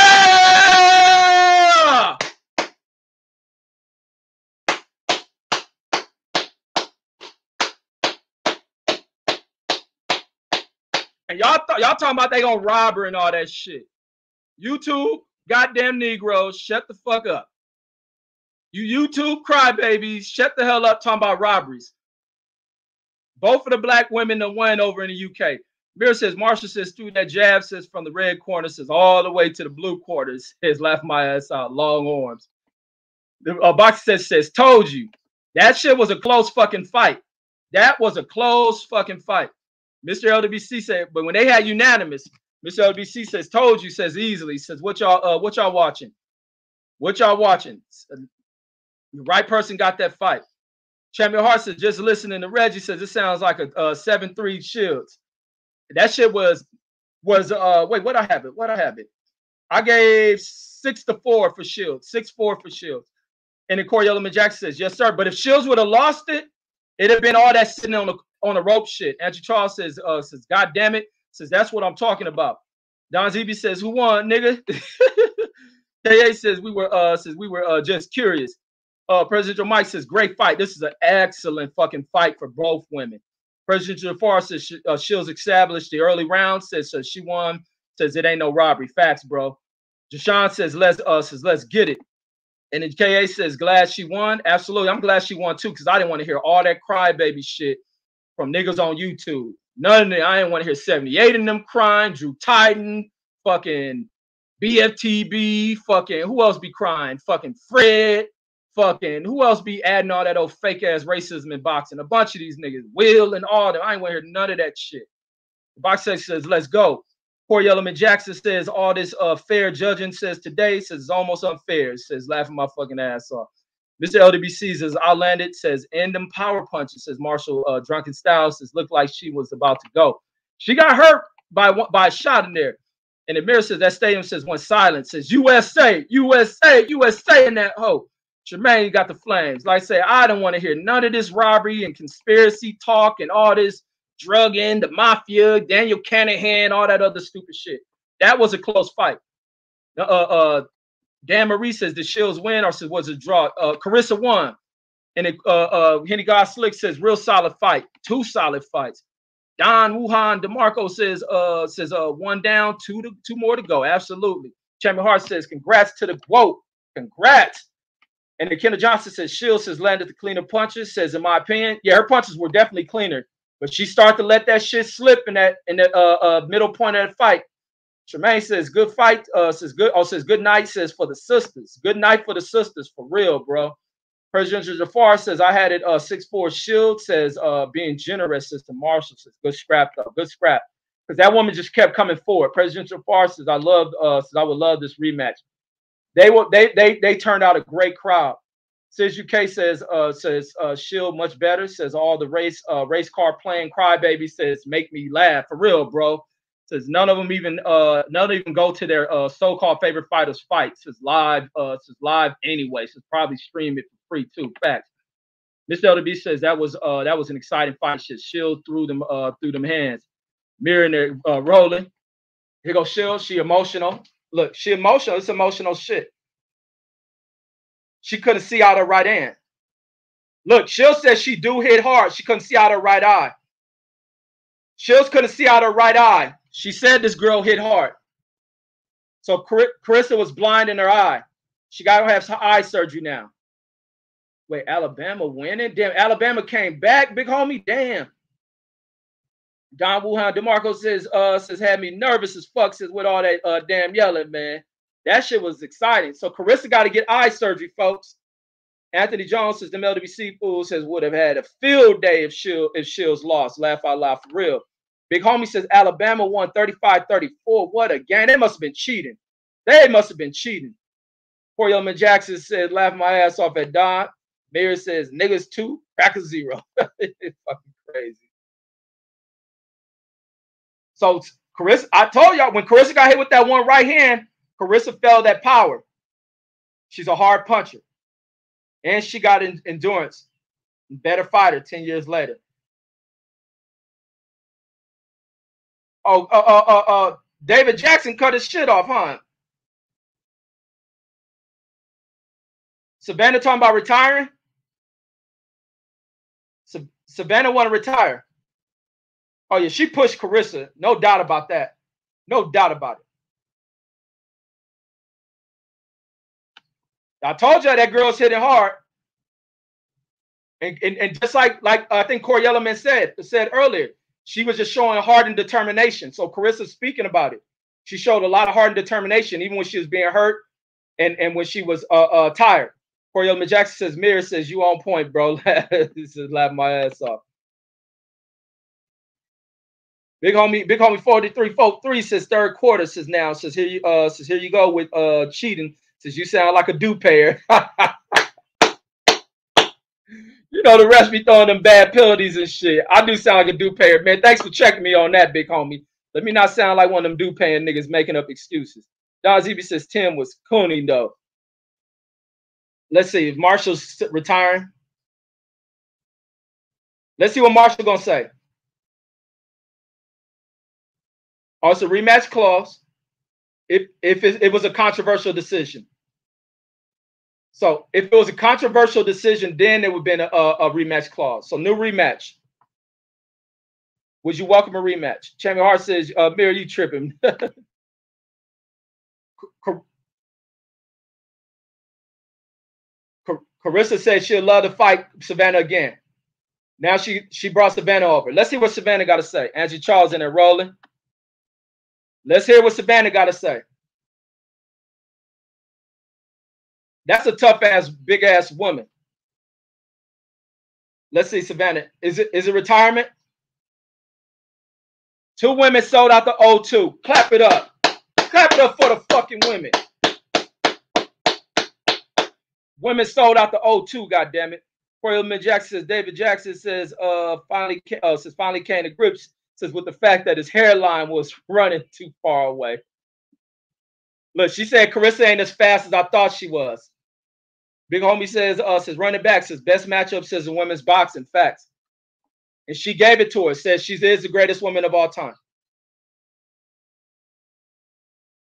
And y'all th- y'all talking about they gonna rob her and all that shit. YouTube, goddamn Negroes, shut the fuck up. You YouTube crybabies, shut the hell up talking about robberies. Both of the black women that won over in the UK. Mirror says Marshall says through that jab says from the red corner says all the way to the blue quarters has left my ass out long arms. The uh, box says says told you that shit was a close fucking fight. That was a close fucking fight. Mr. LWC said, but when they had unanimous, Mr. LBC says told you says easily says what y'all uh, what y'all watching? What y'all watching? The right person got that fight. Champion Hart says, just listening to Reggie says it sounds like a, a 7-3 Shields. That shit was was uh wait, what I have it? What I have it? I gave six to four for Shields, six four for Shields. And then Corey Yellowman Jackson says, yes, sir. But if Shields would have lost it, it'd have been all that sitting on the on the rope shit. Andrew Charles says, uh, says, God damn it, says that's what I'm talking about. Don ZB says, Who won, nigga? KA says we were uh says we were uh just curious. Uh, President Joe Mike says, great fight. This is an excellent fucking fight for both women. President Jafar says uh, Shields established the early round. Says uh, she won. Says it ain't no robbery. Facts, bro. Jashawn says let's uh says let's get it. And then KA says glad she won. Absolutely, I'm glad she won too because I didn't want to hear all that crybaby shit from niggas on YouTube. None of them. I didn't want to hear 78 of them crying. Drew Titan, fucking BFTB, fucking who else be crying? Fucking Fred, fucking who else be adding all that old fake ass racism in boxing? A bunch of these niggas, Will and all them. I ain't want to hear none of that shit. Box says, let's go. Poor Yellowman Jackson says all this uh fair judging says today says it's almost unfair. It says laughing my fucking ass off. Mr. LWC says I landed says end them power punches says Marshall uh, drunken style says looked like she was about to go. She got hurt by by a shot in there. And the mirror says that stadium says one silent says USA USA USA in that hole. Jermaine got the flames. Like I say, I don't want to hear none of this robbery and conspiracy talk and all this drugging, the mafia, Daniel Kinahan, all that other stupid shit. That was a close fight. Uh, uh, Dan Marie says the Shields win or says was a draw. Uh, Claressa won. And it, uh, uh, Henny God Slick says real solid fight. Two solid fights. Don Wuhan DeMarco says uh says uh one down, two to two more to go. Absolutely. Champion Hart says congrats to the GWOAT. Congrats. And then Kendall Johnson says Shields has landed the cleaner punches. Says in my opinion, yeah, her punches were definitely cleaner, but she started to let that shit slip in that in that uh, uh middle point of the fight. Tremaine says good fight. Uh says good. Oh says good night. Says for the sisters. Good night for the sisters for real, bro. President Jafar says I had it uh six four shield says uh being generous Sister Marshall says good scrap though good scrap because that woman just kept coming forward. President Jafar says I love. uh says I would love this rematch. They will they they they turned out a great crowd. Says UK says uh says uh Shield much better says all the race uh race car playing crybaby says make me laugh for real bro says none of them even uh none of them even go to their uh so-called favorite fighters fights says live uh says live anyway says probably stream it for free too. Facts. Mr. LDB says that was uh that was an exciting fight. Shit, Shield through them uh through them hands. Mirroring there, uh rolling. Here goes Shield. She emotional. Look, she emotional. It's emotional shit. She couldn't see out her right hand. Look, Shield says she do hit hard. She couldn't see out her right eye. Shields couldn't see out her right eye. She said this girl hit hard. So Claressa was blind in her eye. She got to have eye surgery now. Wait, Alabama winning? Damn, Alabama came back, big homie. Damn. Don Wuhan DeMarco says, uh, says had me nervous as fuck says with all that uh damn yelling, man. That shit was exciting. So Claressa got to get eye surgery, folks. Anthony Jones says the LDB Seafood says would have had a field day if Shield if Shields lost. Laugh out loud for real. Big homie says Alabama won 35-34. What a game. They must have been cheating. They must have been cheating. Poor Yeoman Jackson said, laugh my ass off at Don. Mayor says niggas two, crack a zero. fucking crazy. So Claressa, I told y'all when Claressa got hit with that one right hand, Claressa felt that power. She's a hard puncher. And she got in, endurance. Better fighter 10 years later. Oh, uh, uh, uh, uh, David Jackson cut his shit off, huh? Savannah talking about retiring? Savannah want to retire. Oh yeah, she pushed Claressa. No doubt about that. No doubt about it. I told you that girl's hitting hard. And, and, and just like like I think Corey Yellowman said said earlier, she was just showing heart and determination. So Claressa's speaking about it. She showed a lot of heart and determination, even when she was being hurt and, and when she was uh, uh, tired. Coriel Jackson says, Mirror says, you on point, bro. this is laughing my ass off. Big homie, big homie 43 folk says third quarter says now says here you uh says here you go with uh cheating says you sound like a do payer. you know the rest be throwing them bad penalties and shit. I do sound like a do payer, man. Thanks for checking me on that, big homie. Let me not sound like one of them do paying niggas making up excuses. Don ZB says Tim was cooning though let's see if Marshall's retiring. Let's see what Marshall gonna say. Also, rematch clause. If if it, it was a controversial decision. So if it was a controversial decision, then it would have been a, a, rematch clause. So new rematch. Would you welcome a rematch? Champion Hart says, uh, you tripping. Claressa said she'd love to fight Savannah again. Now she she brought Savannah over. Let's see what Savannah got to say. Angie Charles in there rolling. Let's hear what Savannah got to say. That's a tough ass, big ass woman. Let's see, Savannah. Is it is it retirement? Two women sold out the O2. Clap it up. Clap it up for the fucking women. Women sold out the O2, God damn it. Corey Jackson says David Jackson says uh finally uh, says finally came to grips says with the fact that his hairline was running too far away. Look, she said Claressa ain't as fast as I thought she was. Big homie says uh says running back says best matchup says in women's boxing facts. And she gave it to her, says she is the greatest woman of all time.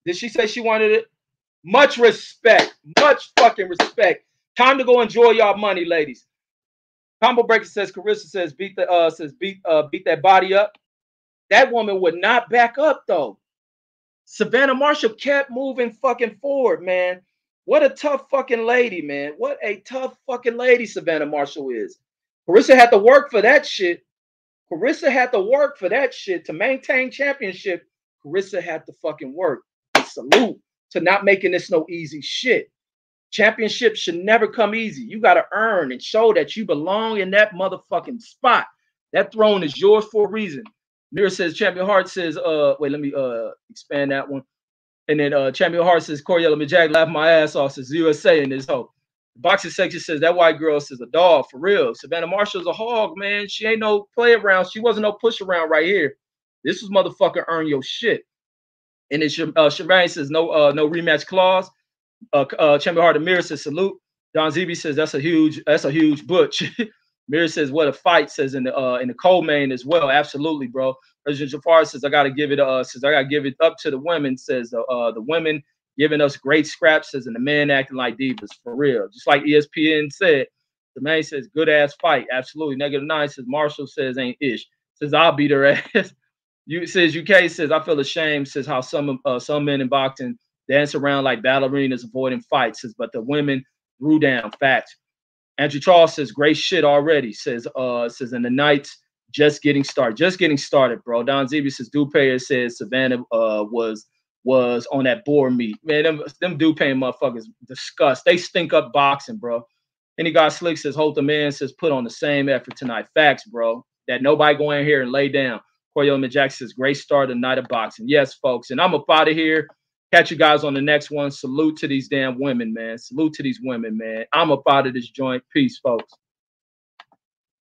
Did she say she wanted it? Much respect. Much fucking respect. Time to go enjoy y'all money, ladies. Combo Breaker says Claressa says beat the uh says beat uh beat that body up. That woman would not back up though. Savannah Marshall kept moving fucking forward, man. What a tough fucking lady, man. What a tough fucking lady Savannah Marshall is. Claressa had to work for that shit. Claressa had to work for that shit to maintain championship. Claressa had to fucking work. Salute to not making this no easy shit. Championship should never come easy. You got to earn and show that you belong in that motherfucking spot. That throne is yours for a reason. Mirror says Champion Heart says, uh, wait, let me uh expand that one. And then uh Champion Heart says Coriella Majak laugh my ass off says USA in this hoe. Boxing section says that white girl says a dog for real. Savannah Marshall's a hog, man. She ain't no play around. She wasn't no push around right here. This was motherfucker earn your shit. And then uh, Shemane says no uh no rematch clause. Uh, uh Champion Heart Amir says salute. Don Zeeby says that's a huge that's a huge butch. Mir says what a fight says in the uh in the co-main as well. Absolutely, bro. President Jafar says I gotta give it uh says I gotta give it up to the women. Says uh, uh the women giving us great scraps says and the men acting like divas for real. Just like ESPN said. The man says good ass fight. Absolutely. Negative nine says Marshall says ain't ish. Says I'll beat her ass. You says UK says I feel ashamed. Says how some uh, some men in boxing dance around like ballerinas avoiding fights. Says but the women grew down. Facts. Andrew Charles says great shit already. Says uh says in the Knights just getting started. Just getting started, bro. Don Zeeby says Dupayer says Savannah uh was was on that board meet. Man, them them Dupay motherfuckers disgust. They stink up boxing, bro. Any guy slick says hold the man says put on the same effort tonight. Facts, bro. That nobody go in here and lay down. Coriola Jackson says, great start of night of boxing. Yes, folks. And I'm up out of here. Catch you guys on the next one. Salute to these damn women, man. Salute to these women, man. I'm up out of this joint. Peace, folks.